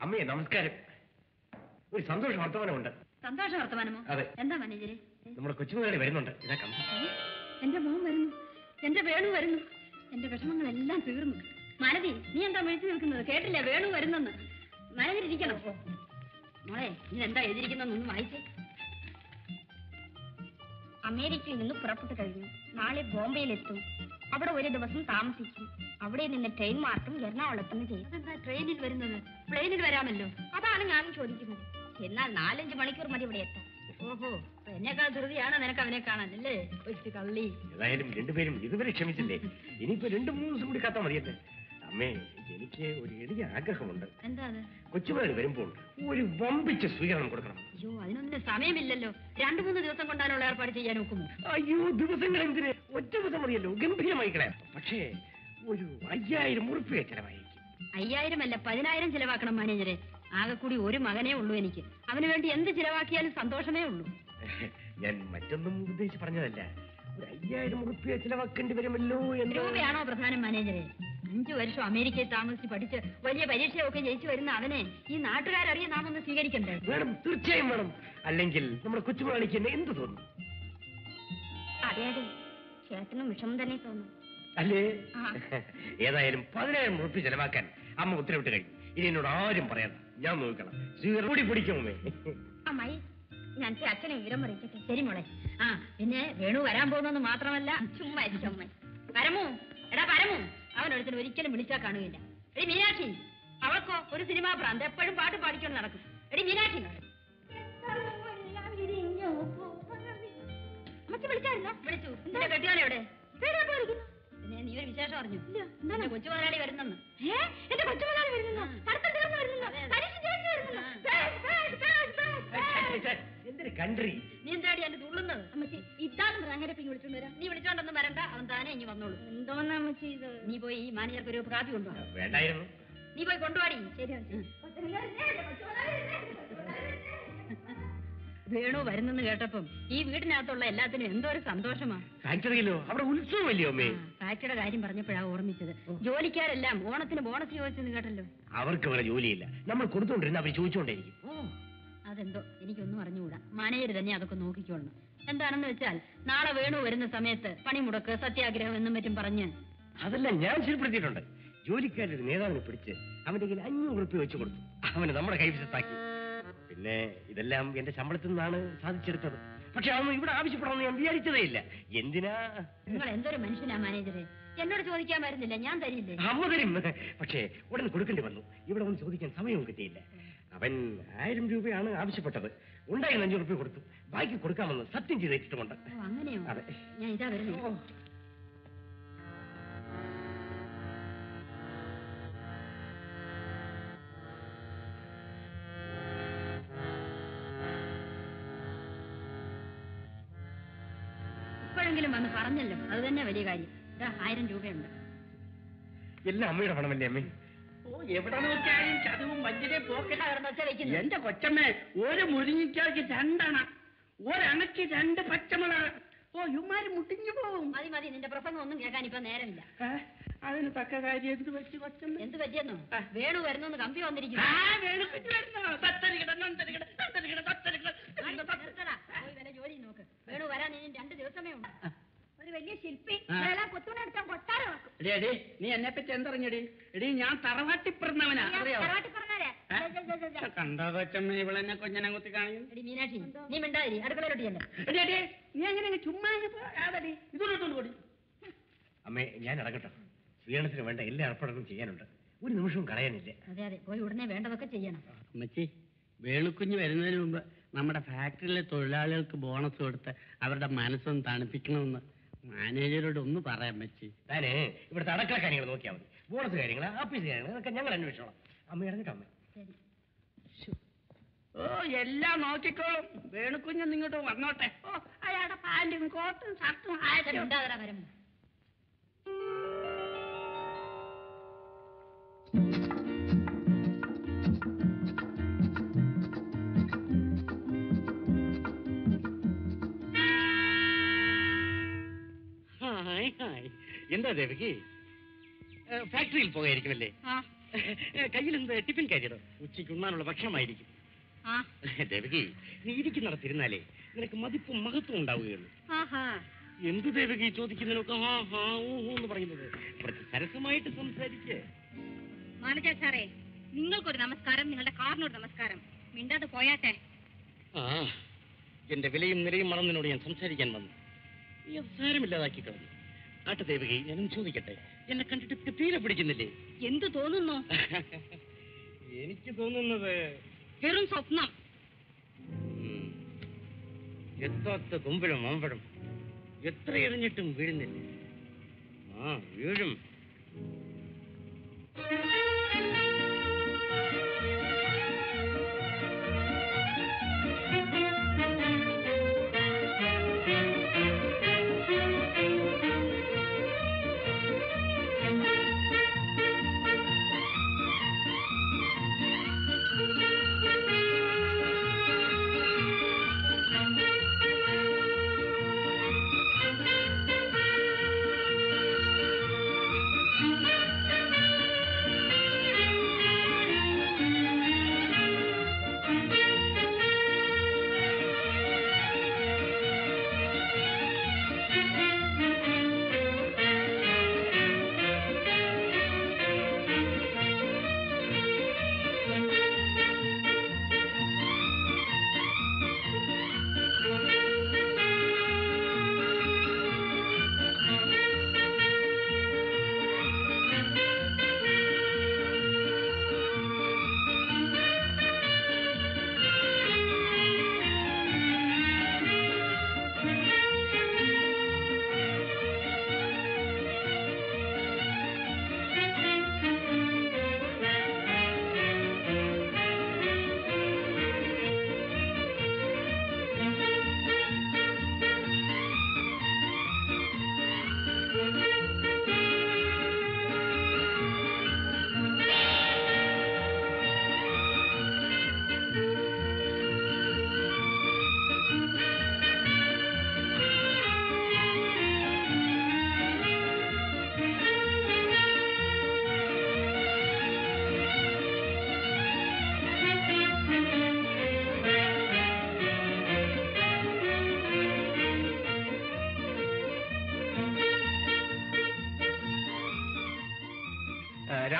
അമ്മയെ നമസ്കാരം. ഒരു സന്തോഷ വർത്തമാനമുണ്ട്. സന്തോഷ വർത്തമാനമോ? അതെ. എന്താ മാനേജരെ? നമ്മുടെ കൊച്ചുമുതലാളി വരുന്നുണ്ട്. ഇതാ? എന്റെ മോൻ വരുന്നു. എന്റെ വേണു വരുന്നു. എന്റെ വിഷമങ്ങളെല്ലാം തീർന്നു. മാലതി നീ എന്താ വിളിച്ചു നിൽക്കുന്നത്? കേട്ടില്ല? വേണു വരുന്നെന്ന്. മാനേജർ ഇരിക്കണം. മോളെ നീ എന്താ എഴുതിയിരിക്കുന്നൊന്ന് വായിച്ചേ. അമേരിക്കയിൽ നിന്ന് പുറപ്പെട്ടു കഴിഞ്ഞു. നാളെ ബോംബെയിലെത്തും. അവിടെ ഒരു ദിവസം താമസിക്കും. അവിടെ നിന്ന് ട്രെയിൻ മാർക്കും എറണാകുളത്തുനിന്ന് ചെയ്യും. ട്രെയിനിൽ വരുന്നത്? പ്ലെയിനിൽ വരാമല്ലോ. അതാണ് ഞാൻ ചോദിക്കുന്നത്. എന്നാൽ നാലഞ്ച് മണിക്കൂർ മതി ഇവിടെ എത്താൻ. ഓഹോ എന്നെക്കാൾ ധൃതിയാണ് നിനക്ക് അവനെ കാണാൻ അല്ലേ? കൊച്ചു കള്ളി ഏതായാലും രണ്ടുപേരും ഇതുവരെ ക്ഷമിച്ചില്ലേ? ഇനിയിപ്പോ രണ്ടു മൂന്ന് ദിവസം കൂടി കാത്താ മതിയല്ലേ? അമ്മേ എനിക്ക് ഒരു എളിയ ആഗ്രഹമുണ്ട്. എന്താ അത് കൊച്ചുമുതലാളി വരുമ്പോൾ ഒരു വമ്പിച്ച സ്വീകരണം കൊടുക്കണം. അയ്യോ അതിനൊന്നും സമയമില്ലല്ലോ. രണ്ടു മൂന്ന് ദിവസം കൊണ്ടാണുള്ള ഏർപ്പാട് ചെയ്യാൻ നോക്കുമോ അയ്യോ ദിവസങ്ങൾ എന്തിന് ഒറ്റ ദിവസം മതിയല്ലോ. ഗംഭീരമായി കളയാം. പക്ഷേ ഒരു അയ്യായിരം ഉറുപ്പിക ചെലവായിരിക്കും. അയ്യായിരം അല്ല പതിനായിരം ചിലവാക്കണം മാനേജരെ ആകെ കൂടി ഒരു മകനേ ഉള്ളൂ എനിക്ക്. അവന് വേണ്ടി എന്ത് ചിലവാക്കിയാലും സന്തോഷമേ ഉള്ളൂ. ഞാൻ മറ്റൊന്നും ഉദ്ദേശിച്ച് പറഞ്ഞതല്ല. ഒരു അയ്യായിരം ഉറുപ്പിക ചിലവാക്കേണ്ടി വരുമല്ലോ എന്ന്. രൂപയാണോ പ്രധാനം മാനേജരെ അഞ്ചു വർഷം അമേരിക്കയിൽ താമസിച്ച് പഠിച്ച് വലിയ പരീക്ഷയൊക്കെ ജയിച്ചു വരുന്ന അവനെ ഈ നാട്ടുകാരറിയ നാം ഒന്ന് സ്വീകരിക്കണ്ടേ? വേണം തീർച്ചയായും വേണം. അല്ലെങ്കിൽ നമ്മുടെ കൊച്ചുമുതലാളിക്ക് എന്നെ എന്ത് തോന്നും? അതെ അതെ. ചേട്ടനും വിഷമം തന്നെ തോന്നും. അല്ലേ. ഏതായാലും പതിനായിരം ഉറുപ്പ് ചെലവാക്കാൻ അമ്മ ഉത്തരവിട്ട് കഴിഞ്ഞു. ഇനി എന്നോട് ആരും പറയണ്ട. ഞാൻ നോക്കണം. കൂടി പിടിക്കുമേ അമ്മായി ഞാൻ അച്ഛനെ വിവരം അറിയിക്കട്ടെ ശരി മോളെ. ആ പിന്നെ വേണു വരാൻ പോകുന്നെന്ന് മാത്രമല്ല ചുമ്മാ ഇരിക്കും അമ്മായി. പരമു എടാ പരമു. അവൻ ഒരുത്തിന് ഒരിക്കലും വിളിച്ചാൽ കാണുകയില്ല. എടി മീനാക്ഷി അവൾക്കോ ഒരു സിനിമാ ഭ്രാന്ത് എപ്പോഴും പാട്ട് പാടിക്കൊണ്ട് നടക്കും. എടി മീനാക്ഷി. വിളിച്ചായിരുന്നോ? വിളിച്ചു. എന്താ പിന്നെ നീ ഒരു വിശേഷം അറിഞ്ഞു? എന്റെ കൊച്ചുമുതലാളി വരുന്നെന്ന്? എന്റെ കൊച്ചുമുതലാളി വരുന്നു. പഠിത്തം തീർന്നു വരുന്നു. എന്തൊരു കൺട്രി? നീ എന്താടി എന്റെ തുള്ളുന്നത്? അമ്മച്ചി ഇതാണ് അങ്ങനെ പിന്നെ വിളിച്ചോണ്ട് വരാം. നീ വിളിച്ചോണ്ടൊന്നും വരണ്ട. അവൻ താനെ ഇനി വന്നോളൂ. എന്തോന്നാ അമ്മച്ചി ഇത്? നീ പോയി ഈ മാനേജർക്ക് ഒരു കാപ്പി കൊണ്ടുവാ. വേണ്ടായിരുന്നു. നീ പോയി കൊണ്ടുപാടി ശരി വേണു വരുന്നെന്ന് കേട്ടപ്പം ഈ വീടിനകത്തുള്ള എല്ലാത്തിനും എന്തോ ഒരു സന്തോഷമാ. ഫാക്ടറിയിലോ അവിടെ ഉത്സവമല്ലയോ അമ്മേ? ഫാക്ടറിയുടെ കാര്യം പറഞ്ഞപ്പോഴാ ഓർമ്മിച്ചത്. ജോലിക്കാരെല്ലാം ഓണത്തിന് ബോണസ് ചോദിച്ചെന്ന് കേട്ടല്ലോ. അവർക്ക് വേറെ ജോലിയില്ല. നമ്മൾ കൊടുത്തോണ്ടിരുന്ന അവർ ചോദിച്ചുകൊണ്ടേയിരിക്കും. ഓ അതെന്തോ? എനിക്കൊന്നും അറിഞ്ഞുകൂടാ. മാനേജർ തന്നെ അതൊക്കെ നോക്കിക്കോളണം. എന്താണെന്ന് വെച്ചാൽ നാളെ വേണു വരുന്ന സമയത്ത് പണിമുടക്ക് സത്യാഗ്രഹം എന്നും മറ്റും പറഞ്ഞ്. അതെല്ലാം ഞാൻ ശരിപ്പെടുത്തിയിട്ടുണ്ട്. ജോലിക്കാരുടെ നേതാവിനെ പിടിച്ച് അവന്റെ കയ്യിൽ അഞ്ഞൂറ് റുപ്യ വെച്ച് കൊടുത്തു. അവന് നമ്മുടെ കൈവശത്താക്കി. പിന്നെ ഇതെല്ലാം എന്റെ ശമ്പളത്തിൽ നിന്നാണ് സാധിച്ചെടുത്തത്. പക്ഷെ അതൊന്നും ഇവിടെ ആവശ്യപ്പെടണമെന്ന് ഞാൻ വിചാരിച്ചതേ ഇല്ല. എന്തിനാ? നിങ്ങൾ എന്തൊരു മനുഷ്യനാ മാനേജറെ? എന്നോട് ചോദിക്കാൻ വരുന്നില്ല ഞാൻ തരില്ലേ? അമ്മ തരും. പക്ഷേ ഉടൻ കൊടുക്കേണ്ടി വന്നു. ഇവിടെ ഒന്ന് ചോദിക്കാൻ സമയവും കിട്ടിയില്ല. അവൻ ആയിരം രൂപയാണ് ആവശ്യപ്പെട്ടത്. ഉണ്ടായിരുന്ന അഞ്ഞൂറ് രൂപ കൊടുത്തു. ബാക്കി കൊടുക്കാമെന്ന് സത്യം ചെയ്തിട്ടുമുണ്ട് അങ്ങനെയോ? അതെ. ഞാൻ ഇതാ വരുന്നു പറഞ്ഞല്ലോ അത് തന്നെ വലിയ കാര്യം. ഇതാ ആയിരം രൂപയുണ്ട്. എല്ലാം അമ്മയുടെ പണമല്ലേ അമ്മേ? ഓ എവിടെ നോക്കിയാലും ചതുവും വഞ്ചനെ പോക്കറ്റാ വെച്ച വെക്കുന്നു. എന്റെ കൊച്ചമ്മേ ഒരു മുരിങ്ങിക്കായ്ക്ക് രണ്ടണ. ഒരണക്ക് രണ്ട് പച്ചമുളക്. ഓ ഇമാര് മുട്ടിഞ്ഞു പോവും. മതി മതി നിന്റെ പ്രസംഗം ഒന്നും കേൾക്കാൻ ഇപ്പൊ നേരമില്ല. അതിന് തക്ക കാര്യം എന്ത് പറ്റി കൊച്ചമ്മ? എന്ത് പറ്റിയെന്നോ? വേണു വരുന്നു കമ്പി ആ വന്നിരിക്കുന്നു ജോലി നോക്ക്. വേണു വരാൻ ഇനി രണ്ട് ദിവസമേ ഉണ്ട് ഒരു വലിയ ശില്പി. ആ. കൊട്ടാരം എടീ, എടീ, നീ എന്നെ പറ്റി എന്തറിഞ്ഞടി? എടി ഞാൻ തറവാട്ടി പിറന്നവനാ ഇവളെന്നെ കൊഞ്ഞനെ കുത്തി മീനാക്ഷി നീ അടുക്കളയിലോട്ട് എടീ, നീ എങ്ങനെ ചുമ്മാ കൂടി അമ്മേ ഞാൻ ഇറങ്ങട്ടെ സ്വീകരണത്തിന് വേണ്ട എല്ലാ ഏർപ്പാടുകളും ചെയ്യാനുണ്ട്. ഒരു നിമിഷവും കളയാനില്ല? അതെ അതെ. പോയി ഉടനെ വേണ്ടതൊക്കെ ചെയ്യണം. അമ്മച്ചി വേളുക്കുഞ്ഞ് വരുന്നതിന് മുമ്പ് നമ്മുടെ ഫാക്ടറിയിലെ തൊഴിലാളികൾക്ക് ബോണസ് കൊടുത്ത് അവരുടെ മനസ്സൊന്ന് തണുപ്പിക്കണമെന്ന് മാനേജരോട് ഒന്ന് പറയാൻ പറ്റി താനേ ഇവിടുത്തെ അടക്കള കാര്യങ്ങൾ നോക്കിയാൽ മതി. ബോണസ് കാര്യങ്ങൾ ആഫീസ് കാര്യങ്ങൾ അതൊക്കെ ഞങ്ങൾ അന്വേഷിച്ചോളാം. അമ്മ ഇറങ്ങിട്ടോ അമ്മ. ശരി. ഓ എല്ലാം നോക്കിക്കോളും. വേണുക്കുഞ്ഞ് നിങ്ങോട്ട് വന്നോട്ടെ. ഓ അയാളുടെ പാന്റും കോട്ടും ഷർട്ടും ആയിട്ടും മിണ്ടാതറ വരം എന്താ ദേവകി? ഫാക്ടറിയിൽ പോകായിരിക്കുമല്ലേ കയ്യിൽ എന്ത് ടിഫിൻ കാരിയടോ ഉച്ചയ്ക്ക് ഉണ്ണാനുള്ള ഭക്ഷണമായിരിക്കും. ദേവകി നീ ഇരിക്കുന്നിടത്തിരുന്നാലേ നിനക്ക് മതിപ്പും മഹത്വം ഉണ്ടാവുകയുള്ളൂ. എന്ത് ദേവകി ചോദിക്കുന്നതിനൊക്കെ ഹാ ഹാ ഊ എന്ന് പറയുന്നത്? സരസമായിട്ട് സംസാരിക്കേ. മാനജ സാറേ നിങ്ങൾക്കൊരു നമസ്കാരം നിങ്ങളുടെ കാറിനൊരു നമസ്കാരം. മിണ്ടാതെ പോയാട്ടെ. ആ എന്റെ വിലയും നിലയും മറന്നതിനോട് ഞാൻ സംസാരിക്കാൻ വന്നു. നീ അത് സാരമില്ലാതാക്കി കളഞ്ഞു. ആട്ടെ ദേവകി ഞാനൊന്ന് ചോദിക്കട്ടെ? എന്നെ കണ്ടിട്ട് തീരെ പിടിക്കുന്നില്ലേ? എന്ത് തോന്നുന്നു? എനിക്ക് തോന്നുന്നത് വെറും സ്വപ്നം. എത്താത്ത തുമ്പഴും അമ്പഴം എത്ര എറിഞ്ഞിട്ടും വീഴുന്നില്ല. ആ വീഴും.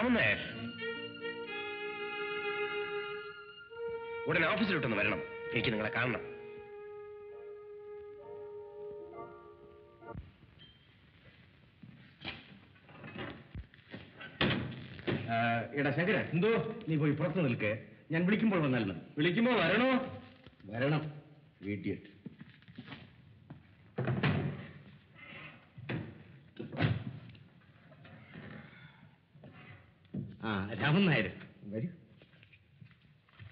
രാമൻ നായർ ഉടനെ ഓഫീസിലോട്ടൊന്ന് വരണം. എനിക്ക് നിങ്ങളെ കാണണം. എടാ ശങ്കര എന്തോ? നീ പോയി പുറത്ത് നിൽക്കേ. ഞാൻ വിളിക്കുമ്പോൾ വന്നാലും വിളിക്കുമ്പോൾ വരണോ? വരണം വീട്ടിയിട്ട് ആ രാമൻ നായർ വരൂ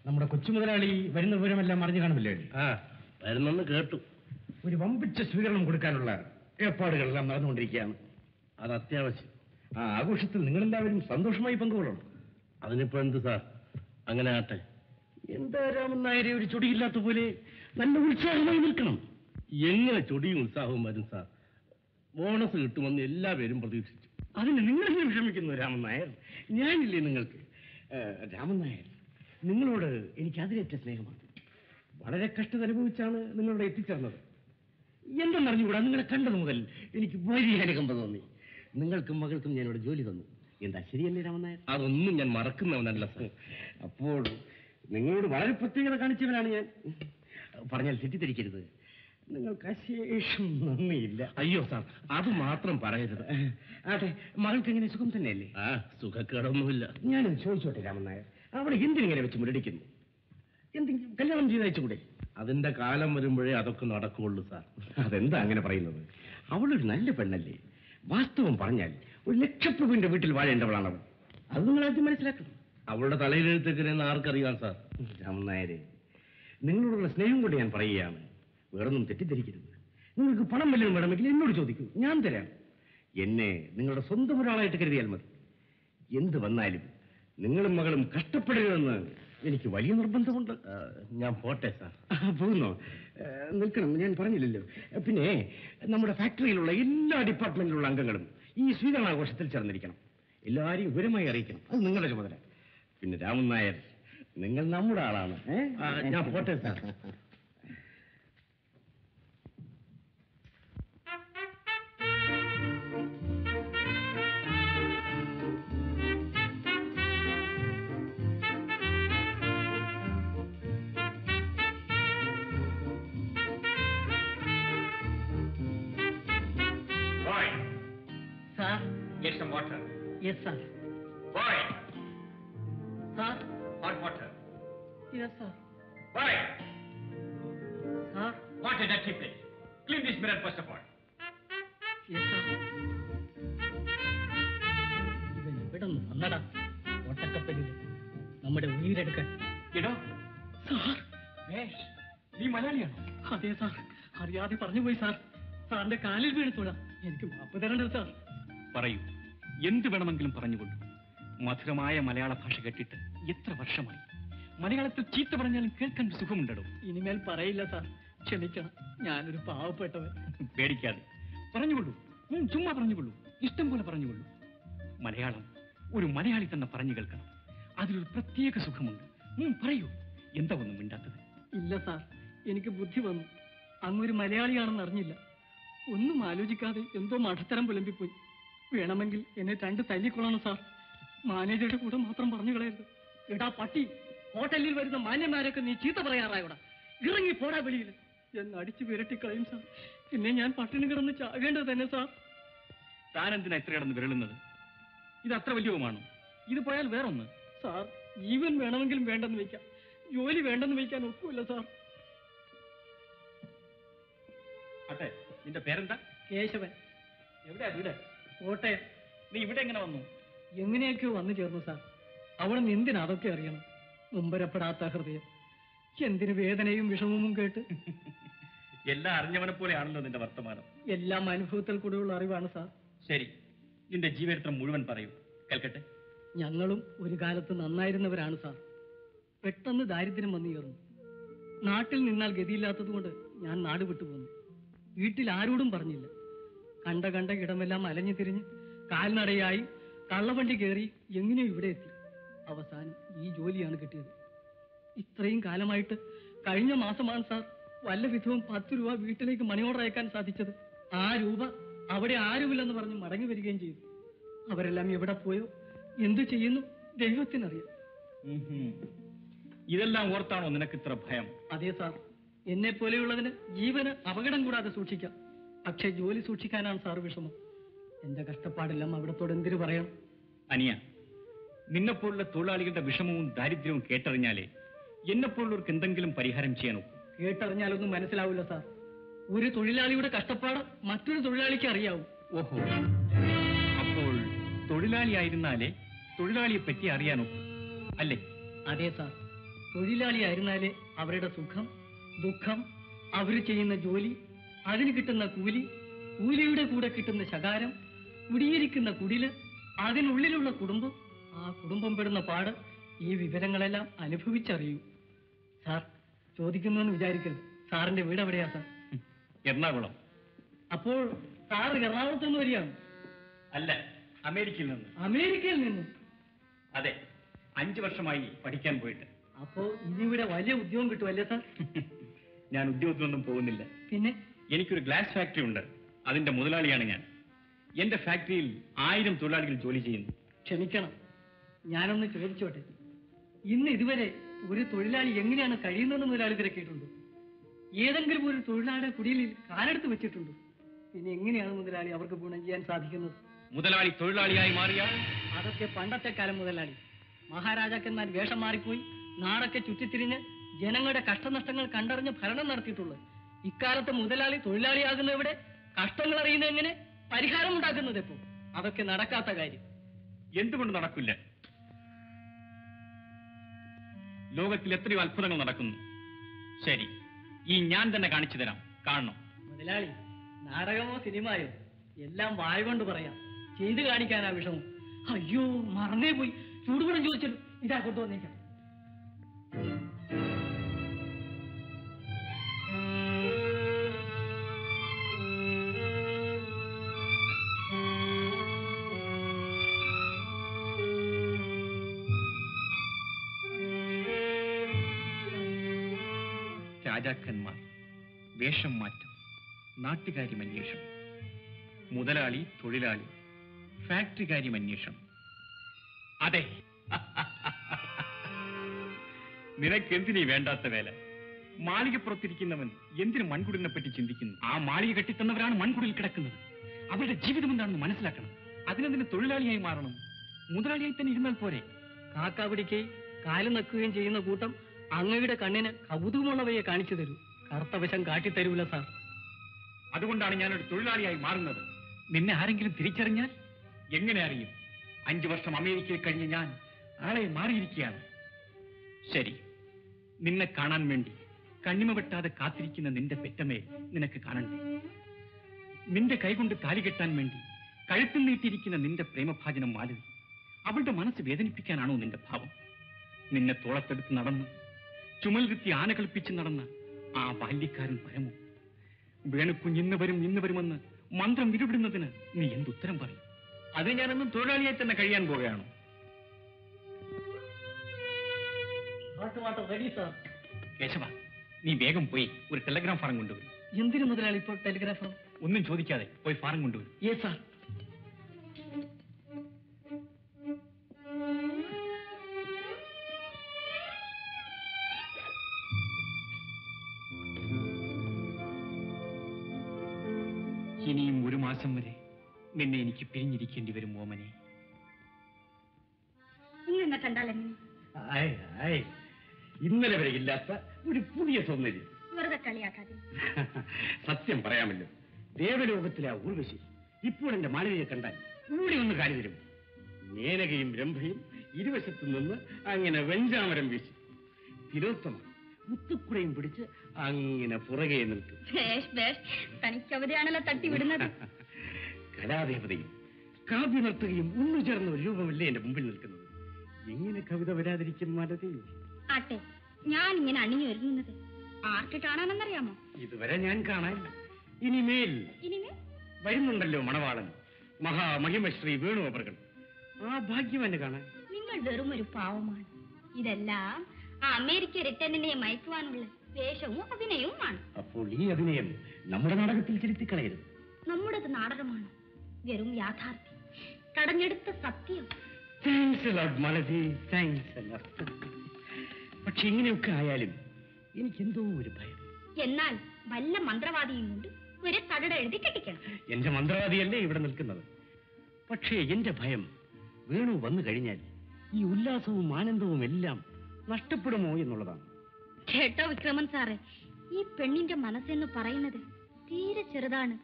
നമ്മുടെ കൊച്ചു മുതലാളി വരുന്ന വിവരമെല്ലാം അറിഞ്ഞു കാണുമല്ലേ? ആ വരുന്നെന്ന് കേട്ടു. ഒരു വമ്പിച്ച സ്വീകരണം കൊടുക്കാനുള്ള ഏർപ്പാടുകളെല്ലാം നടന്നുകൊണ്ടിരിക്കുകയാണ്. അത് അത്യാവശ്യം. ആ ആഘോഷത്തിൽ നിങ്ങളെല്ലാവരും സന്തോഷമായി പങ്കുകൊള്ളണം. അതിനിപ്പോ എന്ത് സാർ? അങ്ങനെ ആട്ടെ. എന്താ രാമൻ നായരെ ഒരു ചൊടിയില്ലാത്ത പോലെ നല്ല ഉത്സാഹമായി നിൽക്കണം? എങ്ങനെ ചൊടിയും ഉത്സാഹവും വരും സാർ? ബോണസ് കിട്ടുമെന്ന് എല്ലാവരും പ്രതീക്ഷിച്ചു. അതിന് നിങ്ങളെങ്ങനെ വിഷമിക്കുന്നു രാമൻ നായർ? ഞാനില്ലേ നിങ്ങൾക്ക്? രാമൻ നായർ. നിങ്ങളോട് എനിക്ക് അതിലേറ്റ സ്നേഹമാണ്. വളരെ കഷ്ടത അനുഭവിച്ചാണ് നിങ്ങളുടെ എത്തിച്ചേർന്നത്. എന്തെന്നറിഞ്ഞുകൂടാ? നിങ്ങളെ കണ്ടത് മുതൽ എനിക്ക് വലിയ അനുകമ്പ തോന്നി. നിങ്ങൾക്കും മകൾക്കും ഞാനിവിടെ ജോലി തന്നു. എന്താ ശരിയല്ലേ രാമൻ നായർ? അതൊന്നും ഞാൻ മറക്കുന്നവനല്ല സാർ. അപ്പോൾ നിങ്ങളോട് വളരെ പ്രത്യേകത കാണിച്ചവനാണ് ഞാൻ. പറഞ്ഞാൽ തെറ്റിദ്ധരിക്കരുത്. നിങ്ങൾക്ക് അശേഷം നന്ദിയില്ല. അയ്യോ സാർ അത് മാത്രം പറയരുത്. ആട്ടെ മകൾക്ക് എങ്ങനെ സുഖം തന്നെയല്ലേ? ആ സുഖക്കേടൊന്നുമില്ല. ഞാനത് ചോദിച്ചോട്ടെ രാമൻ നായർ. അവളെ എന്തിനിങ്ങനെ വെച്ച് മുരടിക്കുന്നു. എന്തെങ്കിലും കല്യാണം ചെയ്ത് അയച്ചുകൂടെ? അതിന്റെ കാലം വരുമ്പോഴേ അതൊക്കെ നടക്കുകയുള്ളൂ സാർ. അതെന്താ അങ്ങനെ പറയുന്നത്? അവളൊരു നല്ല പെണ്ണല്ലേ? വാസ്തവം പറഞ്ഞാൽ ഒരു ലക്ഷപ്രഭുവിന്റെ വീട്ടിൽ വാഴേണ്ടവളാണ് അവൾ അത് നിങ്ങൾ ആദ്യം മനസ്സിലാക്കണം. അവളുടെ തലയിലെഴുത്തേക്കിനെന്ന് ആർക്കറിയാം സാർ. രാമൻ നായരെ നിങ്ങളോടുള്ള സ്നേഹം കൊണ്ട് ഞാൻ പറയുകയാണ്. വേറൊന്നും തെറ്റിദ്ധരിക്കരുത്. നിങ്ങൾക്ക് പണം വല്ലതും വേണമെങ്കിൽ എന്നോട് ചോദിക്കൂ. ഞാൻ തരാം. എന്നെ നിങ്ങളുടെ സ്വന്തം ഒരാളായിട്ട് കരുതിയാൽ മതി. എന്ത് വന്നാലും നിങ്ങളും മകളും കഷ്ടപ്പെടരുതെന്ന് എനിക്ക് വലിയ നിർബന്ധമുണ്ട്. ഞാൻ പോട്ടെ സാർ. പോകുന്നു? നിൽക്കണം ഞാൻ പറഞ്ഞില്ലല്ലോ. പിന്നെ നമ്മുടെ ഫാക്ടറിയിലുള്ള എല്ലാ ഡിപ്പാർട്ട്മെന്റിലുള്ള അംഗങ്ങളും ഈ സ്വീകരണാഘോഷത്തിൽ ചേർന്നിരിക്കണം. എല്ലാവരെയും വിവരമായി അറിയിക്കണം. അത് നിങ്ങളുടെ ചുമതല. പിന്നെ രാമൻ നായർ നിങ്ങൾ നമ്മുടെ ആളാണ്. ഞാൻ പോട്ടെ sir. Some water. Yes, sir. Boy, Sir? hot water. Yes, sir. Boy, sir water dirty place. Clean this mirror first of all. ഇവൻ എവിടെ നിന്ന് വന്നടാ? ഒട്ടക്കപ്പലിൽ നമ്മുടെ ഉയരെടുക്കാൻ know, സാർ. yes, നീ മലയാളിയാണോ? അതെ സാർ. അറിയാതെ പറഞ്ഞു പോയി സാർ. സാറിന്റെ കാലിൽ വീഴ്ത്തൂടാ എനിക്ക് മാപ്പ് തരേണ്ടത് സാർ. പറയൂ. എന്ത് വേണമെങ്കിലും പറഞ്ഞുകൊള്ളൂ മധുരമായ മലയാള ഭാഷ കേട്ടിട്ട് എത്ര വർഷമായി. മലയാളത്തിൽ ചീത്ത പറഞ്ഞാലും കേൾക്കാൻ സുഖമുണ്ടോ ഇനിമേൽ പറയില്ല സാർ. ക്ഷമിക്കണം. ഞാനൊരു പാവപ്പെട്ടവൻ. പേടിക്കാതെ. പറഞ്ഞുകൊള്ളൂ. ചുമ്മാ പറഞ്ഞുകൊള്ളൂ. ഇഷ്ടം പോലെ പറഞ്ഞുകൊള്ളൂ. മലയാളം ഒരു മലയാളി തന്നെ പറഞ്ഞു കേൾക്കണം. അതിലൊരു പ്രത്യേക സുഖമുണ്ട്. പറയൂ. എന്താ ഒന്നും മിണ്ടാത്തത്? ഇല്ല സാർ. എനിക്ക് ബുദ്ധി വന്നു. അങ്ങൊരു മലയാളിയാണെന്ന് അറിഞ്ഞില്ല. ഒന്നും ആലോചിക്കാതെ എന്തോ മഠത്തരം പുലമ്പിപ്പോയി. വേണമെങ്കിൽ എന്നെ രണ്ട് തല്ലിക്കൊള്ളണം സാർ. മാനേജറുടെ കൂടെ മാത്രം പറഞ്ഞു കളയരുത്. എടാ പട്ടി ഹോട്ടലിൽ വരുന്ന മാന്യന്മാരൊക്കെ നീ ചീത്ത പറയാറായോടാ? ഇറങ്ങി പോടാ വെളിയിൽ. എന്ന് അടിച്ചു വിരട്ടിക്കളയും സാർ. പിന്നെ ഞാൻ പട്ടിണി കിടന്ന് ചാകേണ്ടത് തന്നെ സാർ. താൻ എന്തിനാ ഇത്ര കിടന്ന് വിരളുന്നത്? ഇത് അത്ര വലിയവുമാണോ ഇത് പോയാൽ വേറൊന്ന്. സാർ ജീവൻ വേണമെങ്കിലും വേണ്ടെന്ന് വയ്ക്കാം. ജോലി വേണ്ടെന്ന് വയ്ക്കാൻ ഒക്കുമില്ല സാർ. അട്ടെ നിന്റെ പേരെന്താ? കേശവൻ. എവിടെയാ വീട്? കോട്ടയം നീ ഇവിടെ എങ്ങനെ വന്നു? എങ്ങനെയൊക്കെയോ വന്നു ചേർന്നു സാർ. അവൾ എന്തിനാ അതൊക്കെ അറിയണം. മുമ്പരപ്പെടാത്ത ഹൃദയം. എന്തിനു വേദനയും വിഷമവും കേട്ട്? എല്ലാം അറിഞ്ഞവനെ പോലെയാണല്ലോ നിന്റെ വർത്തമാനം. എല്ലാം അനുഭവത്തിൽ കൂടെയുള്ള അറിവാണ് സാർ. ശരി. നിന്റെ ജീവചരിത്രം മുഴുവൻ പറയൂ. കേൾക്കട്ടെ? ഞങ്ങളും ഒരു കാലത്ത് നന്നായിരുന്നവരാണ് സാർ. പെട്ടെന്ന് ദാരിദ്ര്യം വന്നു ചേർന്നു. നാട്ടിൽ നിന്നാൽ ഗതിയില്ലാത്തതുകൊണ്ട് ഞാൻ നാട് വിട്ടുപോന്നു. വീട്ടിൽ ആരോടും പറഞ്ഞില്ല. കണ്ട കണ്ട ഇടമെല്ലാം അലഞ്ഞു തിരിഞ്ഞ് കാൽനടയായി കള്ളവണ്ടി കയറി എങ്ങനെയോ ഇവിടെ എത്തി. അവസാനം ഈ ജോലിയാണ് കിട്ടിയത്. ഇത്രയും കാലമായിട്ട് കഴിഞ്ഞ മാസമാണ് സാർ വല്ല വിധവും പത്ത് രൂപ വീട്ടിലേക്ക് മണി ഓർഡർ അയക്കാൻ സാധിച്ചത്. ആ രൂപ അവിടെ ആരുമില്ലെന്ന് പറഞ്ഞ് മടങ്ങി വരികയും ചെയ്തു. അവരെല്ലാം എവിടെ പോയോ എന്തു ചെയ്യുന്നു ദൈവത്തിനറിയാം. ഇതെല്ലാം ഓർത്താണോ നിനക്ക് ഇത്ര ഭയം? അതെ സാർ. എന്നെ പോലെയുള്ളതിന് ജീവന് അപകടം കൂടാതെ സൂക്ഷിക്കാം. പക്ഷെ ജോലി സൂക്ഷിക്കാനാണ് സാർ വിഷമം. എന്റെ കഷ്ടപ്പാടെല്ലാം അവിടത്തോട് എന്തിനു പറയണം അനിയ നിന്നെപ്പോലുള്ള തൊഴിലാളികളുടെ വിഷമവും ദാരിദ്ര്യവും കേട്ടറിഞ്ഞാലേ എന്നെപ്പോലുള്ളവർക്ക് എന്തെങ്കിലും പരിഹാരം ചെയ്യാനോ കേട്ടറിഞ്ഞാലൊന്നും മനസ്സിലാവില്ല സാർ. ഒരു തൊഴിലാളിയുടെ കഷ്ടപ്പാട് മറ്റൊരു തൊഴിലാളിക്ക് അറിയാവൂ. ഓഹോ. അപ്പോൾ തൊഴിലാളിയായിരുന്നാലേ തൊഴിലാളിയെ പറ്റി അറിയാനോ അല്ലേ? അതെ സാർ. തൊഴിലാളിയായിരുന്നാലേ അവരുടെ സുഖം ദുഃഖം അവർ ചെയ്യുന്ന ജോലി അതിന് കിട്ടുന്ന കൂലി കൂലിയുടെ കൂടെ കിട്ടുന്ന ശകാരം കുടിയിരിക്കുന്ന കുടിൽ അതിനുള്ളിലുള്ള കുടുംബം ആ കുടുംബം പെടുന്ന പാട് ഈ വിവരങ്ങളെല്ലാം അനുഭവിച്ചറിയൂ. സാർ ചോദിക്കുന്നു എന്ന് വിചാരിക്കരുത്. സാറിന്റെ വീട് എവിടെയാ സാർ? എറണാകുളം. അപ്പോൾ സാർ എറണാകുളത്ത് നിന്ന് വരികയാണ്? അല്ല അമേരിക്കയിൽ നിന്ന്. അമേരിക്കയിൽ നിന്ന്? അതെ അഞ്ചു വർഷമായി പഠിക്കാൻ പോയിട്ട്. അപ്പോ ഇനി ഇവിടെ വലിയ ഉദ്യോഗം കിട്ടുമല്ലേ സാർ? ഞാൻ ഉദ്യോഗത്തിനൊന്നും പോകുന്നില്ല. പിന്നെ? എനിക്കൊരു ഗ്ലാസ് ഫാക്ടറി ഉണ്ട്. അതിന്റെ മുതലാളിയാണ് ഞാൻ. എന്റെ ഫാക്ടറിയിൽ ആയിരം തൊഴിലാളികൾ ജോലി ചെയ്യുന്നു. ക്ഷമിക്കണം. ഞാനൊന്ന് ചോദിച്ചോട്ടെ. ഇന്ന് ഇതുവരെ ഒരു തൊഴിലാളി എങ്ങനെയാണ് കഴിയുന്നതെന്ന് മുതലാളി തിരക്കിയിട്ടുണ്ട് ഏതെങ്കിലും ഒരു തൊഴിലാളിയുടെ കുടിയിൽ കാലെടുത്ത് വെച്ചിട്ടുണ്ടോ. പിന്നെ എങ്ങനെയാണ് മുതലാളി അവർക്ക് ഗുണം ചെയ്യാൻ സാധിക്കുന്നത്? മുതലാളി തൊഴിലാളിയായി മാറിയ അതൊക്കെ പണ്ടത്തെ കാലം മുതലാളി. മഹാരാജാക്കന്മാർ വേഷം മാറിപ്പോയി. നാടൊക്കെ ചുറ്റിത്തിരിഞ്ഞ് ജനങ്ങളുടെ കഷ്ടനഷ്ടങ്ങൾ കണ്ടറിഞ്ഞ് ഭരണം നടത്തിയിട്ടുള്ളത്. ഇക്കാലത്ത് മുതലാളി തൊഴിലാളിയാകുന്ന ഇവിടെ കഷ്ടങ്ങൾ അറിയുന്നത് എങ്ങനെ? പരിഹാരം ഉണ്ടാക്കുന്നത് എപ്പോ? അതൊക്കെ നടക്കാത്ത കാര്യം. എന്തുകൊണ്ട് നടക്കില്ല? ലോകത്തിൽ എത്രയോ അത്ഭുതങ്ങൾ നടക്കുന്നു. ശരി ഈ ഞാൻ തന്നെ കാണിച്ചു തരാം. കാണണം. മുതലാളി നാടകമോ സിനിമയോ എല്ലാം വായ കൊണ്ട് പറയാം. ചെയ്തു കാണിക്കാനാ വിഷമം. അയ്യോ മറന്നേ പോയി. ചൂടുപടം ചോദിച്ചല്ലോ. ഇതാ കൊണ്ടുവന്നേക്കാം. രാജാക്കന്മാർ വേഷം മാറ്റം നാട്ടുകാര്യമന്വേഷണം മുതലാളി തൊഴിലാളി ഫാക്ടറി കാര്യം അന്വേഷണം. അതെ. നിനക്ക് എന്തിനീ വേണ്ടാത്ത വേല? മാളികപ്പുറത്തിരിക്കുന്നവൻ എന്തിനു മൺകുടിലിനെ പറ്റി ചിന്തിക്കുന്നു? ആ മാളിക കെട്ടിത്തന്നവരാണ് മൺകുടിയിൽ കിടക്കുന്നത്. അവരുടെ ജീവിതം എന്താണെന്ന് മനസ്സിലാക്കണം. അതിനെന്തിന് തൊഴിലാളിയായി മാറണം? മുതലാളിയായി തന്നെ ഇരുന്നാൽ പോരെ. കാക്കാവിടിക്കുകയും കാലു നക്കുകയും ചെയ്യുന്ന കൂട്ടം അങ്ങയുടെ കണ്ണിന് കൗതുകമുള്ളവയെ കാണിച്ചു തരൂ. കറുത്തവശം കാട്ടിത്തരൂല സാർ. അതുകൊണ്ടാണ് ഞാനൊരു തൊഴിലാളിയായി മാറുന്നത്. നിന്നെ ആരെങ്കിലും തിരിച്ചറിഞ്ഞാൽ? എങ്ങനെ അറിയും? അഞ്ചു വർഷം അമേരിക്കയിൽ കഴിഞ്ഞ് ഞാൻ ആളെ മാറിയിരിക്കുകയാണ്. ശരി. നിന്നെ കാണാൻ വേണ്ടി കണ്ണിമ വെട്ടാതെ കാത്തിരിക്കുന്ന നിന്റെ പെറ്റമേ നിനക്ക് കാണണ്ടേ? നിന്റെ കൈകൊണ്ട് താലി കെട്ടാൻ വേണ്ടി കഴുത്തിൽ നീട്ടിയിരിക്കുന്ന നിന്റെ പ്രേമഭാജനം മാലതി അവളുടെ മനസ്സ് വേദനിപ്പിക്കാനാണോ നിന്റെ ഭാവം? നിന്നെ തോളത്തെടുത്ത് നടന്ന് ചുമൽ കുത്തി ആന കളിപ്പിച്ച് നടന്ന ആ ബാല്യക്കാരൻ പരമോ. വേണുക്കുഞ്ഞ് ഇന്ന് വരും ഇന്ന് വരുമെന്ന് മന്ത്രം വിരുവിടുന്നതിന് നീ എന്തുത്തരം പറയും? അത് ഞാനൊന്നും തൊഴിലാളിയെ തന്നെ കഴിയാൻ പോവുകയാണ്? കേശവ നീ വേഗം പോയി ഒരു ടെലഗ്രാം ഫാറം കൊണ്ടുവരും. എന്തിനു മുതലാളി ഇപ്പോൾ ടെലിഗ്രാഫർ ഒന്നും ചോദിക്കാതെ പോയി ഫാറം കൊണ്ടുവരും. ഏ സാർ നിന്നെ എനിക്ക് പിരിഞ്ഞിരിക്കേണ്ടി വരും ഓമനെ ഇന്ന് എന്നെ കണ്ടാൽ എങ്ങനെ? ആയ്, ആയ്. ഇന്നലെ വരെ ഇല്ലാത്ത ഒരു പുതിയ സൗന്ദര്യം. വെറുതെ കളിയാക്കാതെ. സത്യം പറയാമല്ലോ ദേവലോകത്തിലെ ആ ഊർവശി. ഇപ്പോൾ എന്റെ മാനവിയെ കണ്ടാൽ കൂടി ഒന്ന് കാലി തരും മേനകയും രംഭയും ഇരുവശത്തു നിന്ന് അങ്ങനെ വെഞ്ചാമരം വീശി. തിലോത്തമ മുത്തുക്കുടയും പിടിച്ച് അങ്ങനെ പുറകെ നിൽക്കും. ബേഷ് ബേഷ് തനിക്ക് അവരെയാണല്ലോ തട്ടി വിടുന്നത്. കലാദേവതയും കാവ്യ നർത്തകയും ഒന്നു ചേർന്ന ഒരു രൂപമല്ലേ എന്റെ മുമ്പിൽ നിൽക്കുന്നത്? എങ്ങനെ കവിത വരാതിരിക്കും മലതി. ആട്ടെ ഞാൻ ഇങ്ങനെ അണിഞ്ഞു ഒരുങ്ങുന്നത്. ആർക്ക് കാണാമെന്നറിയാമോ ഇതുവരെ ഞാൻ കാണാൻ. ഇനിമേൽ ഇനിമേൽ? വരുന്നുണ്ടല്ലോ മണവാളൻ. മഹാമഹിമശ്രീ വേണു വേണുഗോപർകൾ ആ ഭാഗ്യം എന്നെ കാണാൻ. നിങ്ങൾ വെറും ഒരു പാവമാണ്. ഇതെല്ലാം ആ അമേരിക്ക റിട്ടേണിനെ മയക്കുവാനുള്ള വേഷവും അഭിനയവുമാണ്. അപ്പോൾ ഈ അഭിനയം നമ്മുടെ നാടകത്തിൽ ചെലുത്തിക്കളയരുത്. നമ്മുടേത് നാടകമാണ്. വെറും യാഥാർത്ഥ്യം. കടഞ്ഞെടുത്ത സത്യം. പക്ഷെ ഇങ്ങനെയൊക്കെ ആയാലും എനിക്കെന്തോ ഒരു ഭയം. എന്നാൽ വല്ല മന്ത്രവാദിയും കൊണ്ട് ഒരു കടട എഴുതി കെട്ടിക്കണം. എന്റെ മന്ത്രവാദിയല്ലേ ഇവിടെ നിൽക്കുന്നത്? പക്ഷേ എന്റെ ഭയം വേണു വന്നു കഴിഞ്ഞാൽ ഈ ഉല്ലാസവും ആനന്ദവും എല്ലാം നഷ്ടപ്പെടുമോ എന്നുള്ളതാണ്. കേട്ടോ വിക്രമൻ സാറേ ഈ പെണ്ണിന്റെ മനസ്സെന്ന് പറയുന്നത് തീരെ ചെറുതാണ്.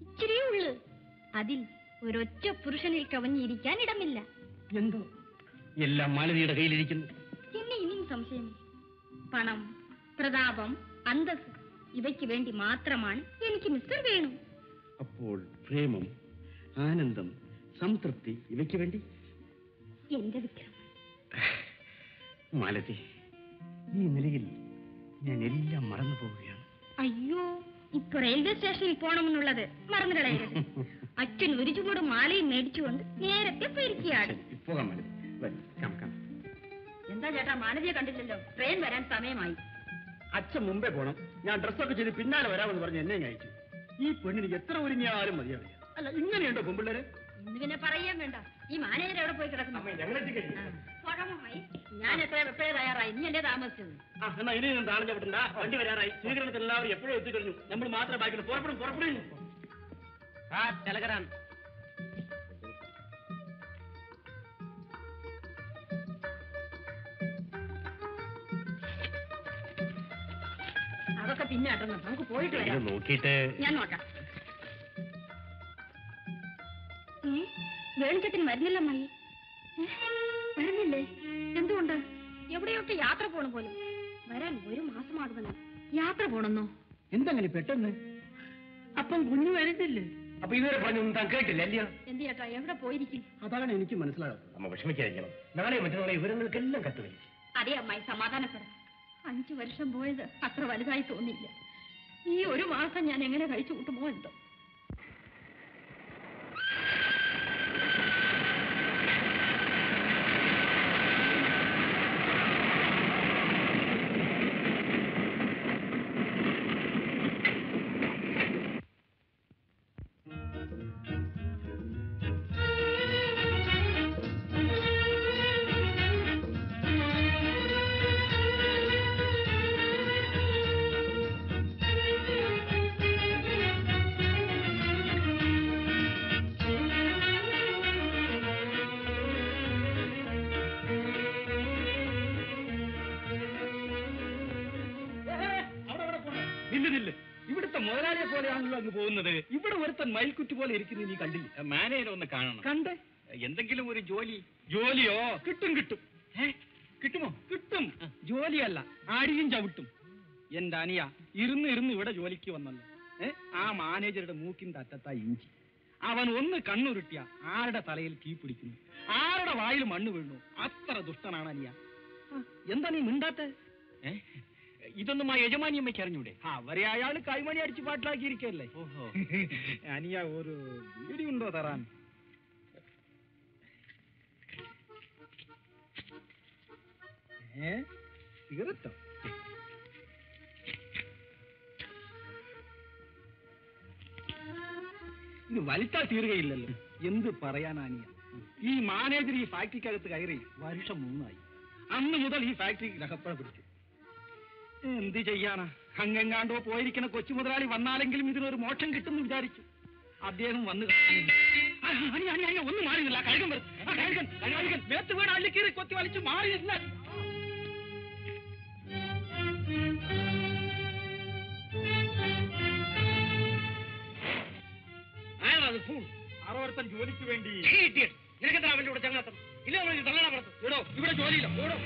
ഇച്ചിരിയേ ഉള്ളു. അതിൽ ഒരൊറ്റ പുരുഷനിൽ കവഞ്ഞിരിക്കാൻ ഇടമില്ല. എന്തോ? എല്ലാം മാലതിയുടെ കയ്യിലിരിക്കുന്നു. പിന്നെ ഇനിയും സംശയം. പണം പ്രതാപം അന്തസ് ഇവയ്ക്ക് വേണ്ടി മാത്രമാണ് എനിക്ക് മിസ്റ്റർ വേണു. അപ്പോൾ പ്രേമം ആനന്ദം സംതൃപ്തി ഇവയ്ക്ക് വേണ്ടി? എന്റെ വിക്രം മാലതി ഈ നിലയിൽ ഞാൻ എല്ലാം മറന്നു പോവുകയാണ് അയ്യോ ഇപ്പൊ റെയിൽവേ സ്റ്റേഷനിൽ പോണമെന്നുള്ളത് മറന്നു കളയരുത്. അച്ഛൻ ഒരു ചൂട് മാലയും മേടിച്ചുകൊണ്ട് നേരത്തെ പേരിക്കുകയാണ്. എന്താ ചേട്ടാ മാനവിയെ കണ്ടില്ലല്ലോ? ട്രെയിൻ വരാൻ സമയമായി. അച്ഛൻ മുമ്പേ പോണം. ഞാൻ ഡ്രസ്സൊക്കെ ചെയ്ത് പിന്നാലെ വരാമെന്ന് പറഞ്ഞ് എന്നെ അയച്ചു. ഈ പെണ്ണിന് എത്ര ഒരുങ്ങിയാലും മതിയാവില്ല. അല്ല ഇങ്ങനെയുണ്ടോ പെമ്പിള്ളേര് ഇന്ന് പിന്നെ പറയാൻ വേണ്ട. ഈ മാനേജർ എവിടെ പോയി കിടക്കുന്നു? പഴമായി ഞാൻ എത്ര എപ്പോഴേ തയ്യാറായി നീ അല്ലേ താമസിച്ചത്? ആ എന്നാ ഇനി താഴെ ചവിട്ടണ്ട. വണ്ടി വരാറായി. സ്വീകരണത്തിൽ എല്ലാവരും എപ്പോഴും എത്തിക്കഴിഞ്ഞു. നമ്മൾ മാത്രമേ ബാക്കിയുള്ളൂ പുറപ്പെടും പുറപ്പെടും. ആ ചെലകരാൻ അതൊക്കെ പിന്നെ നമുക്ക് പോയിട്ട് വരാം. നോക്കിയിട്ട് ഞാൻ നോക്കാം. ഏ? വേണിച്ചത്തിന് വരുന്നില്ല അമ്മായി? വരുന്നില്ലേ എന്തുകൊണ്ട്? എവിടെയൊക്കെ യാത്ര പോണ പോലും. വരാൻ ഒരു മാസമാകുമെന്ന് യാത്ര പോണെന്നോ എന്തെങ്ങനെ പെട്ടെന്ന്? അപ്പം കുഞ്ഞു വരുന്നില്ലേ അപ്പൊ ഇതുവരെ പറഞ്ഞൊന്നും താൻ കേട്ടില്ല അല്ലയോ? എന്ത് ചേട്ടാ എവിടെ പോയിരിക്കും? അതാണ് എനിക്ക് മനസ്സിലാകുന്നത് നമ്മ വിഷമിക്കാതിരിക്കണം. നാളെ മറ്റന്നാളെ വിവരങ്ങൾക്കെല്ലാം കത്തുവരും അതെ അതേ അമ്മായി സമാധാനപ്പെടാം. അഞ്ചു വർഷം പോയത് അത്ര വലുതായി തോന്നിയില്ല. ഈ ഒരു മാസം ഞാൻ എങ്ങനെ കഴിച്ചു കൂട്ടുമോ എന്തോ. ഒന്ന് കാണണം. കണ്ട്? എന്തെങ്കിലും ഒരു ജോലി. ജോലിയോ? കിട്ടും കിട്ടും. കിട്ടുമോ? കിട്ടും. ജോലിയല്ല ആടിയും ചവിട്ടും. എന്റെ അനിയ ഇരുന്ന് ഇരുന്ന് ഇവിടെ ജോലിക്ക് വന്നല്ലോ. ആ മാനേജറുടെ മൂക്കിന്റെ അറ്റത്താ ഇഞ്ചി. അവൻ ഒന്ന് കണ്ണുരുട്ടിയ ആരുടെ തലയിൽ തീ പിടിക്കുന്നു? ആരുടെ വായിൽ മണ്ണ് വീഴുന്നു അത്ര ദുഷ്ടനാണ് അനിയ. എന്താ നീ മിണ്ടാത്ത? ഇതൊന്നും ആ യജമാനിയമ്മയ്ക്ക് അറിഞ്ഞൂടെ? അവരെ അയാൾ കൈമണി അടിച്ച് പാട്ടിലാക്കിയിരിക്കല്ലേ അനിയ ഒരു വീടിയുണ്ടോ ഉണ്ടോ തറാൻ ഏ? സിഗരറ്റോ? ഇത് വലിച്ചാൽ തീരുകയില്ലല്ലോ. എന്ത് പറയാനാനിയ ഈ മാനേജർ ഈ ഫാക്ടറിക്കകത്ത് കയറി വർഷം മൂന്നായി. അന്ന് മുതൽ ഈ ഫാക്ടറി രഹപ്പഴ പിടിച്ചു എന്ത് ചെയ്യാനാ? അങ്ങെങ്ങാണ്ടോ പോയിരിക്കുന്ന കൊച്ചു മുതലാളി വന്നാലെങ്കിലും ഇതിനൊരു മോക്ഷം കിട്ടുമെന്ന് വിചാരിച്ചു. അദ്ദേഹം വന്ന് അനി, അനി, മാറിയില്ല. കഴുകൻ വരും. കഴുകൻ കഴുകൻ. മേത്ത് വീണ് അള്ളിക്കീറി കൊത്തി വലിച്ചു മാറിയില്ല. ജോലിക്ക് വേണ്ടി നിനക്കെന്താ അവന്റെ കൂടെ ചങ്ങാത്തം? ഇല്ല നമ്മൾ തള്ളണ പുറത്ത്? എടോ ഇവിടെ ജോലിയില്ല. ഓടോ.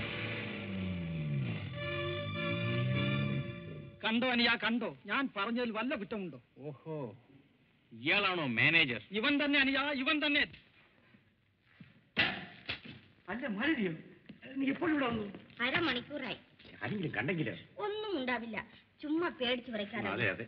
കണ്ടോ അനിയാ കണ്ടോ? ഞാൻ പറഞ്ഞതിൽ വല്ല കുറ്റമുണ്ടോ? ഓഹോ. ഇയാളാണോ മാനേജർ? ഇവൻ തന്നെ അനിയാ ഇവൻ തന്നെ. അല്ല മരുതിയോ? നീ എപ്പോഴും ഇവിടെ വന്നു. അരമണിക്കൂറായി. ആരെങ്കിലും കണ്ടെങ്കിലോ ഒന്നും ഉണ്ടാവില്ല. ചുമ്മാ പേടിച്ചു പറയ്ക്കാതെ അതെ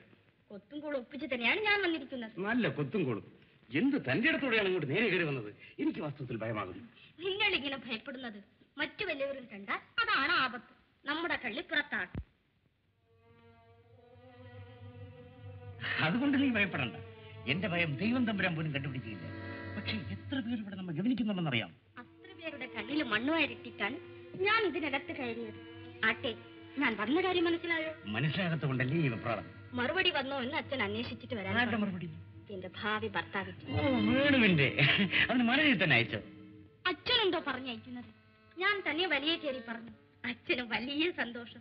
കൊത്തും കൂടെ ഒപ്പിച്ച് തന്നെയാണ് ഞാൻ വന്നിരിക്കുന്നത്. നല്ല കൊത്തും കൂടും എന്ത് തന്റെ അടുത്തൂടെയാണ് ഇങ്ങോട്ട് നേരെ കയറി വന്നത്? എനിക്ക് വാസ്തവത്തിൽ ഭയമാകുന്നു. നിങ്ങൾ ഇങ്ങനെ ഭയപ്പെടുന്നത് മറ്റു വലിയവരും കണ്ടാൽ അതാണ് ആപത്ത്. നമ്മുടെ കള്ളി പുറത്താണ്. അതുകൊണ്ട് നീ ഭയപ്പെടണ്ട. എന്റെ ഭയം ദൈവം തമ്പുരാൻ പോലും കണ്ടുപിടിക്കുകയില്ല. പക്ഷെ എത്ര പേർ ഇവിടെ നമ്മൾ ഗവനിക്കുന്നുണ്ടെന്നറിയാം. അത്ര പേരുടെ കണ്ണിൽ മണ്ണുവാരിട്ടിട്ടാണ് ഞാൻ ഇതിനകത്ത് കയറിയത്. ആട്ടെ ഞാൻ പറഞ്ഞ കാര്യം മനസ്സിലായോ? മനസ്സിലാകത്തുകൊണ്ടല്ലേ ഈ വെപ്രാളം മറുപടി വന്നോ എന്ന് അച്ഛൻ അന്വേഷിച്ചിട്ട് വരാൻ മറുപടി? എന്റെ ഭാവി ഭർത്താവ് വേണുവിന്റെ അവന് മനസ്സിൽ തന്നെ അയച്ചോ? അച്ഛനെന്തോ പറഞ്ഞയക്കുന്നത്? ഞാൻ തന്നെ വലിയ കയറി പറഞ്ഞു. അച്ഛന് വലിയ സന്തോഷം.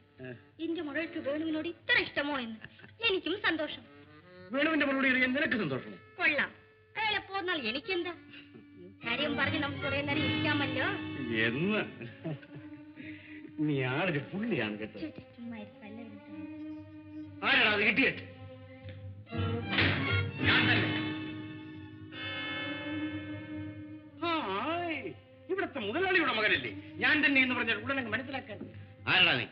എന്റെ മുഴക്ക് വേണുവിനോട് ഇത്ര ഇഷ്ടമോ എന്ന്. എനിക്കും സന്തോഷം. വേണുവിന്റെ മറുപടി അറിയാൻ നിനക്ക് സന്തോഷം കൊള്ളാം. അയാളെ പോന്നാൽ എനിക്കെന്താ? കാര്യം പറഞ്ഞ് നമുക്ക് കുറെ നേരം ഇരിക്കാമല്ലോ എന്ന്. നീ ആളൊരു പുള്ളിയാണ് കേട്ടോ. ആരാടാ അത് കിട്ടിയത് ഞാൻ തന്നെ. ഹായ്, ഇവിടുത്തെ മുതലാളിയുടെ മകനല്ലേ? ഞാൻ തന്നെ എന്ന് പറഞ്ഞാൽ ഉടനെ മനസ്സിലാക്കാൻ. ആരാടാ നീ?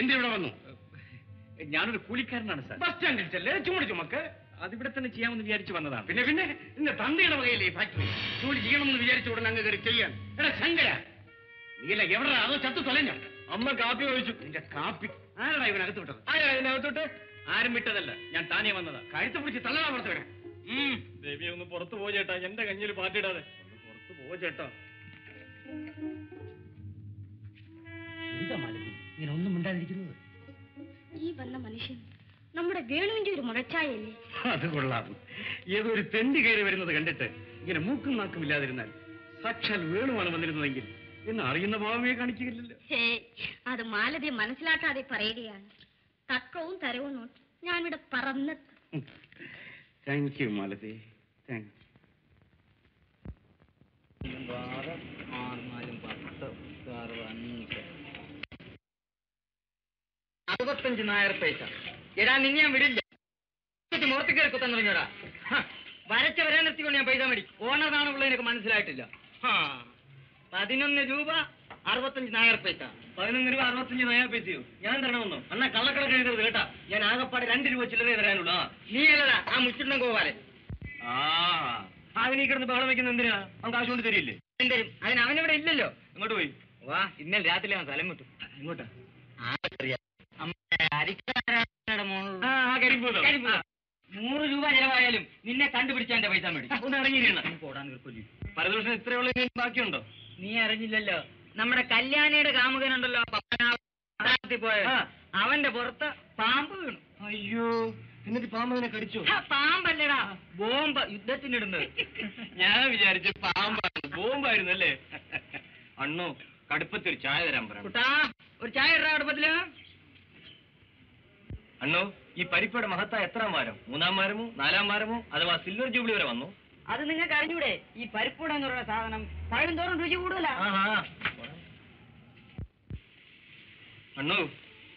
എന്തിവിടെ വന്നു? ഞാനൊരു കൂലിക്കാരനാണ് സാർ. ബസ് സ്റ്റാൻഡിൽ ചെല്ലേ ചുമട് ചുമക്ക് അതിവിടെ തന്നെ ചെയ്യാമെന്ന് വിചാരിച്ചു വന്നതാണ്. പിന്നെ പിന്നെ നിന്റെ തന്തയുടെ വകയില്ലേ ഫാക്ടറി ജോലി ചെയ്യണമെന്ന് വിചാരിച്ച ഉടനെ അങ്ങ് കയറി ചെയ്യാൻ. എടാ ശങ്കര നീല എവിടെ അതോ ചത്തു തൊലഞ്ഞോ അമ്മ കാപ്പി ഒഴിച്ചു. നിന്റെ കാപ്പി. ആരാടാ ഇവനകത്ത് വിട്ടത്? ആരാ ഇതിനകത്തോട്ട് ആരും വിട്ടതല്ല. ഞാൻ താനേ വന്നതാ. കഴുത്ത് പിടിച്ച് തള്ളടാ പുറത്ത് വരാം ദേവിയെ ഒന്ന് പുറത്തു പോ ചേട്ടാ. എന്റെ കഞ്ഞിൽ പാട്ടിടാതെ ഒന്ന് പുറത്തു പോ ചേട്ടാ. എന്താ മാലതി? ഇങ്ങനെ ഒന്നും മിണ്ടാതിരിക്കുന്നത്? ഈ വന്ന മനുഷ്യൻ നമ്മുടെ വേണുവിന്റെ ഒരു മുടച്ചായല്ലേ? അത് കൊള്ളാം. ഏതോ ഒരു തെണ്ടി കയറി വരുന്നത് കണ്ടിട്ട് ഇങ്ങനെ മൂക്കും നാക്കും ഇല്ലാതിരുന്നാൽ സാക്ഷാൽ വേണുവാണ് വന്നിരുന്നതെങ്കിൽ എന്ന് അറിയുന്ന ഭാവമേ കാണിച്ചില്ലല്ലോ ഹേ അത് മാലതി മനസ്സിലാക്കാതെ പറയുകയാണ്. തക്കവും തരവും നോക്കി ഞാനിവിടെ പറന്ന് താങ്ക് യു മാലതി. താങ്ക് അറുപത്തഞ്ച് നായർ പൈസ. എടാ നിന്നെ ഞാൻ വിടില്ല. മുഖത്ത് കയറി കുത്താൻ തുടങ്ങിയടാ. വരച്ച വരാൻ നിർത്തിക്കൊണ്ട് ഞാൻ പൈസ മേടിക്കും. ഓണറാണുള്ളത് എനിക്ക് മനസ്സിലായിട്ടില്ല. ഹാ. പതിനൊന്ന് രൂപ അറുപത്തഞ്ച് നായർ പൈസ. പതിനൊന്ന് രൂപ അറുപത്തഞ്ച് നായർ പൈസയോ. ഞാൻ തരണമെന്നോ അന്നാ കള്ളക്കണക്ക് എഴുതരുത് കേട്ടാ. ഞാൻ ആകെപ്പാടെ രണ്ട് രൂപ ചില്ലറേ തരാനുള്ളൂ. നീ അല്ലടാ ആ മുച്ചിടം ഗോപാലൻ. ആ അതിനീ കിടന്ന് ബഹളം വെക്കുന്ന എന്തിനാ? അവൻ കാശ് കൊണ്ട് തരില്ലേ? തരും. അതിന് അവനിവിടെ ഇല്ലല്ലോ. ഇങ്ങോട്ട് പോയി. വാ ഇന്നലെ രാത്രി അവൻ സ്ഥലം വിട്ടു. ഇങ്ങോട്ടാ. നൂറ് രൂപ ചെലവായാലും നിന്നെ കണ്ടുപിടിച്ചാന്റെ പൈസ മേടിക്കും. ഒന്ന് നിർക്കൊല്ലി പരദൂഷണം ഇത്രയുള്ള ബാക്കിയുണ്ടോ? നീ അറിഞ്ഞില്ലല്ലോ. നമ്മുടെ കല്യാണിയുടെ കാമുകനുണ്ടല്ലോ പോയത്. അവന്റെ പുറത്ത് പാമ്പ് വീണു. അയ്യോ എന്നിട്ട് പാമ്പ് അതിനെ കടിച്ചു പാമ്പല്ലടാ. ബോംബ് യുദ്ധത്തിനിടുന്നത് ഞാൻ വിചാരിച്ചു പാമ്പാണ്. ബോംബായിരുന്നു അല്ലേ അണ്ണു കടുപ്പത്തിൽ ഒരു ചായ തരാൻ പറയാം കുട്ടാ ഒരു ചായ ഇടാ കടുപ്പത്തിൽ. അണ്ണു ഈ പരിപ്പയുടെ മഹത്തായ എത്രാം വാരം? മൂന്നാം വാരമോ നാലാം വാരമോ അഥവാ സിൽവർ ജൂബിലി വരെ വന്നു? അത് നിങ്ങൾക്ക് അറിഞ്ഞൂടെ? ഈ പരിപ്പൂട എന്ന് പറയുന്ന സാധനം പഴം തോറും രുചി കൂടുതല. അണ്ണോ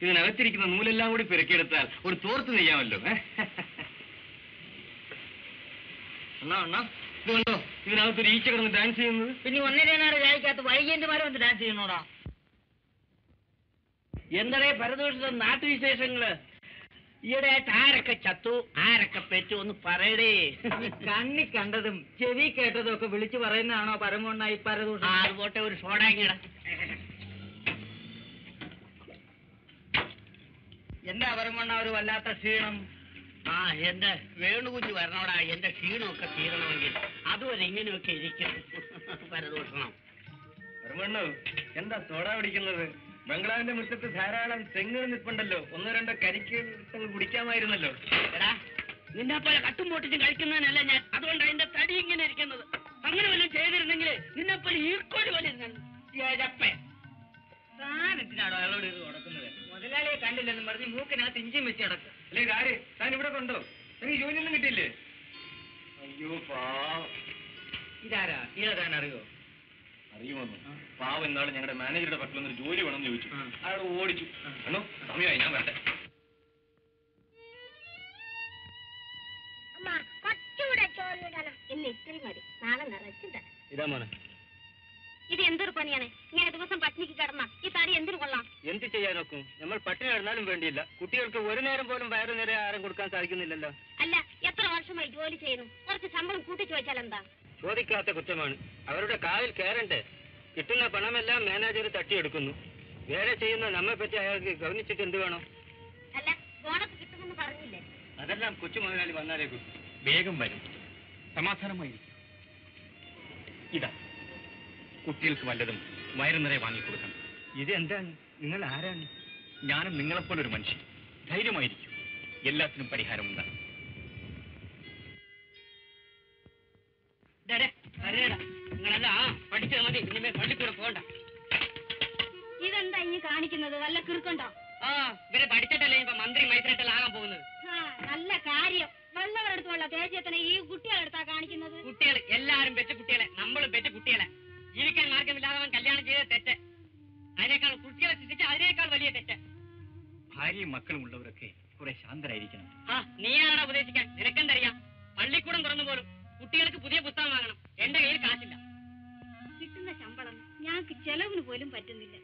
ഇതിനകത്തിരിക്കുന്ന നൂലെല്ലാം കൂടി പെരുക്കിയെടുത്താൽ ഒരു തോർത്ത് നെയ്യാമല്ലോ? അണ്ണാ അണ്ണാ ഇത് കണ്ടോ? ഇതിനകത്തൊരു ഈച്ച കിടന്ന് ഡാൻസ് ചെയ്യുന്നത്. പിന്നെ ഒന്നര നാട് രാജിക്കകത്ത് വൈകേന്ദ്രമാരെ വന്ന് ഡാൻസ് ചെയ്യണോടാ എന്തടേ പരദോഷ നാട്ടുവിശേഷങ്ങൾ? ഈയിടെയായിട്ട് ആരൊക്കെ ചത്തു ആരൊക്കെ പെറ്റു ഒന്ന് പറയടേ. കണ്ണി കണ്ടതും ചെവി കേട്ടതും ഒക്കെ വിളിച്ചു പറയുന്നതാണോ പരമോണ്ണായി പരദൂഷണം? ഒരു സോഡാങ്ങിട എന്താ പരമോണ്ണ ഒരു വല്ലാത്ത ക്ഷീണം? ആ എന്റെ വേണുകുഞ്ഞ് വരണോടാ എന്റെ ക്ഷീണമൊക്കെ തീരണമെങ്കിൽ അതുവരെ ഇങ്ങനെയൊക്കെ ഇരിക്കും പരദൂഷണം. എന്താ സോഡ പിടിക്കുന്നത്? ബംഗ്ലാവിന്റെ മുറ്റത്ത് ധാരാളം തെങ്ങുകൾ നിൽപ്പുണ്ടല്ലോ. ഒന്നോ രണ്ടോ കരിക്ക് കുടിക്കാമായിരുന്നല്ലോ. എടാ നിന്നെ പോലെ കട്ടും പൊട്ടിച്ചും കഴിക്കുന്നതിനല്ല ഞാൻ. അതുകൊണ്ട് അതിന്റെ തടി ഇങ്ങനെ ഇരിക്കുന്നത്. അങ്ങനെ വല്ലതും ചെയ്തിരുന്നെങ്കിൽ നിന്നെ പോലെ ഈർക്കോട് പോലെ ഇരുന്നേ താനെത്തിനാടോ അയാളോട് ഇത് കൊടുക്കുന്നത് മുതലാളിയെ കണ്ടില്ലെന്ന് പറഞ്ഞ് മൂക്കിനകത്ത് ഇഞ്ചിയും വെച്ച് കിടക്കും. അല്ലെങ്കിൽ ഇതാര് താൻ ഇവിടെ കൊണ്ടോ? എനിക്ക് ജോലിയൊന്നും കിട്ടിയില്ലേ? അയ്യോ പാ ഇതാരാ? ഇതാരാൻ അറിയോ? അറിയുമെന്നു. പാവ എന്നാൾ ഞങ്ങളുടെ മാനേജറുടെ പക്കൽ ഒന്ന് ജോലി വേണം എന്ന് ചോദിച്ചു. അയാൾ ഓടിച്ചു. കണ്ടോ സമയമായി ഞാൻ വരട്ടെ. നിറച്ചിട്ട് ഇതാ എന്തൊരു പണിയാണ്? ഇങ്ങനെ ദിവസം പട്ടിണിക്ക് കിടന്ന. ഈ തടി എന്തിനു കൊള്ളാം? എന്ത് ചെയ്യാൻ നോക്കും? നമ്മൾ പട്ടിണി കിടന്നാലും വേണ്ടിയില്ല. കുട്ടികൾക്ക് ഒരു നേരം പോലും വയറു നേരെ ആരും കൊടുക്കാൻ സാധിക്കുന്നില്ലല്ലോ. അല്ല എത്ര വർഷമായി ജോലി ചെയ്യുന്നു? കുറച്ച് ശമ്പളം കൂട്ടി വെച്ചാൽ എന്താ? ചോദിക്കാത്ത കുറ്റമാണ്. അവരുടെ കാലിൽ കയറണ്ടേ. കിട്ടുന്ന പണമെല്ലാം മാനേജർ തട്ടിയെടുക്കുന്നു. വേറെ ചെയ്യുന്ന നമ്മെ പറ്റി അയാൾക്ക് ഗവനിച്ചിട്ട് എന്ത് വേണം? അതെല്ലാം കൊച്ചു മുതലാളി വന്നാലേ കിട്ടും വേഗം വരും. സമാധാനമായിരിക്കും. ഇതാ. കുട്ടികൾക്ക് വല്ലതും വയറു നിറയെ വാങ്ങിക്കൊടുക്കണം ഇതെന്താണ്? നിങ്ങൾ ആരാണ്? ഞാനും നിങ്ങളെപ്പോലൊരു മനുഷ്യൻ. ധൈര്യമായിരിക്കും. എല്ലാത്തിനും പരിഹാരമുണ്ടാകും പഠിച്ചത് മതി. ഇനിമേ പള്ളിക്കൂടെ പോണ്ട ഇതെന്താ ഇനി കാണിക്കുന്നത്? വല്ല കിറുക്കുണ്ടോ? ആ ഇവരെ പഠിച്ചിട്ടല്ലേ ഇപ്പൊ മന്ത്രി മൈത്രിട്ടെല്ലാം ആകാൻ പോകുന്നത് നല്ല കാര്യം. വല്ലവരെടുത്തുള്ള തേജത്തിനെ ഈ കുട്ടികളെടുത്താ കാണിക്കുന്നത്? കുട്ടികൾ എല്ലാരും പെറ്റ കുട്ടികളെ. നമ്മളും പെറ്റ കുട്ടികളെ. ജീവിക്കാൻ മാർഗമില്ലാതെ അവൻ കല്യാണം തെറ്റ്. അതിനേക്കാൾ കുട്ടികളെ സൃഷ്ടിച്ച അതിനേക്കാൾ വലിയ തെറ്റ്. ഭാര്യയും മക്കളും ഉള്ളവരൊക്കെ കുറെ ശാന്തരായിരിക്കണം. ആ നീയാണോ ഉപദേശിക്കാൻ? നിനക്കെന്തറിയാം? പള്ളിക്കൂടം തുറന്നു പോലും കുട്ടികൾക്ക് പുതിയ പുസ്തകം വാങ്ങണം. എന്റെ കയ്യിൽ കാശില്ല. കിട്ടുന്ന ശമ്പളം ഞങ്ങൾക്ക് ചെലവിന് പോലും പറ്റുന്നില്ല.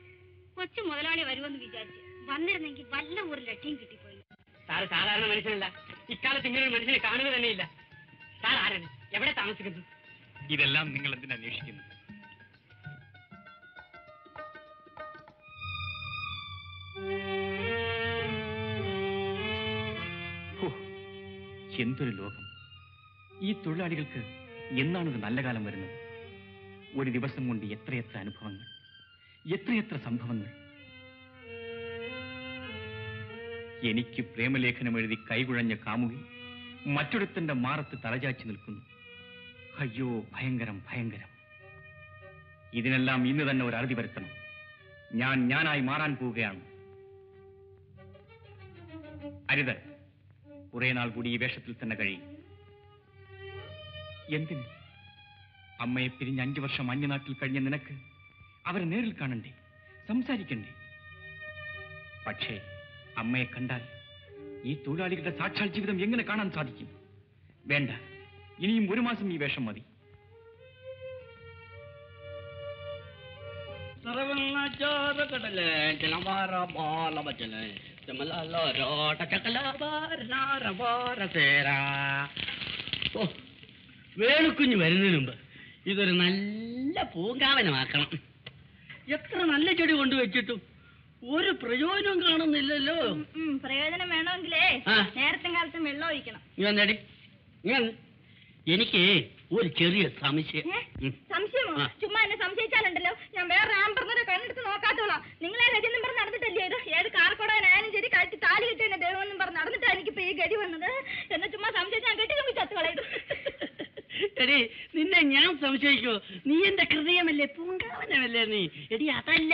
കൊച്ചു മുതലാളി വരുമെന്ന് വിചാരിച്ച് വന്നിരുന്നെങ്കിൽ വല്ല ഒരു ലക്ഷ്യം കിട്ടിപ്പോയി. സാറ് സാധാരണ മനുഷ്യനല്ല. ഇക്കാലത്ത് ഇങ്ങനെ ഒരു മനുഷ്യനെ കാണുക തന്നെയില്ല സാർ ആരാണ്? എവിടെ താമസിക്കുന്നു? ഇതെല്ലാം നിങ്ങൾ എന്തിനാ അന്വേഷിക്കുന്നു ഹോ, എന്തൊരു ലോകം. ഈ തൊഴിലാളികൾക്ക് എന്നാണൊരു നല്ല കാലം വരുന്നത്? ഒരു ദിവസം കൊണ്ട് എത്രയെത്ര അനുഭവങ്ങൾ എത്രയെത്ര സംഭവങ്ങൾ. എനിക്ക് പ്രേമലേഖനം എഴുതി കൈകുഴഞ്ഞ കാമുകി മറ്റൊരുത്തന്റെ മാറത്ത് തലചാച്ചി നിൽക്കുന്നു. അയ്യോ ഭയങ്കരം ഭയങ്കരം. ഇതിനെല്ലാം ഇന്ന് തന്നെ ഒരു അറുതി വരുത്തണം. ഞാൻ ഞാനായി മാറാൻ പോവുകയാണ്. അരുത്. കുറെ നാൾ കൂടി ഈ വേഷത്തിൽ തന്നെ കഴിയും. എന്തിന്? അമ്മയെ പിരിഞ്ഞ് അഞ്ചു വർഷം അന്യനാട്ടിൽ കഴിഞ്ഞ നിനക്ക് അവരെ നേരിൽ കാണണ്ടേ? സംസാരിക്കണ്ടേ? പക്ഷേ അമ്മയെ കണ്ടാൽ ഈ തൊഴിലാളികളുടെ സാക്ഷാൽ ജീവിതം എങ്ങനെ കാണാൻ സാധിക്കും? വേണ്ട ഇനിയും ഒരു മാസം ഈ വേഷം മതി. ഓ വേണുക്കുഞ്ഞ് വരുന്നതിന് മുമ്പ് ഇതൊരു നല്ല പൂങ്കാവനമാക്കണം. എത്ര നല്ല ചെടി കൊണ്ടുവച്ചിട്ടും ഒരു പ്രയോജനവും കാണുന്നില്ലല്ലോ. പ്രയോജനം വേണമെങ്കിലേ. നേരത്തെ കാലത്ത് വെള്ളം ഒഴിക്കണം. ഞാൻ എനിക്ക് ഒരു ചെറിയ സംശയം. സംശയമോ. ചുമ്മാ എന്നെ സംശയിച്ചാലുണ്ടല്ലോ. ഞാൻ വേറെ ആമ്പറിനെ കണ്ണെടുത്ത് നോക്കാത്തോളാം. നിങ്ങളെ രജനം പറഞ്ഞ് നടന്നിട്ടല്ലേ ഇത്? ഏത് കാർക്കോടാനായാലും ശരി കഴിച്ച് താലി കിട്ടിയ ദൈവം ദൈവമെന്നും പറഞ്ഞ് നടന്നിട്ടാണ് എനിക്കിപ്പോ ഈ ഗതി വന്നത്? എന്നെ ചുമ്മാ സംശയിച്ചാൽ കെട്ടി ചുമി ചത്തു കളയത് എടി നിന്നെ ഞാൻ സംശയിക്കോ നീ എന്റെ ഹൃദയമല്ലേ പൂങ്കാവനമല്ലേ നീ? എടി അതല്ല.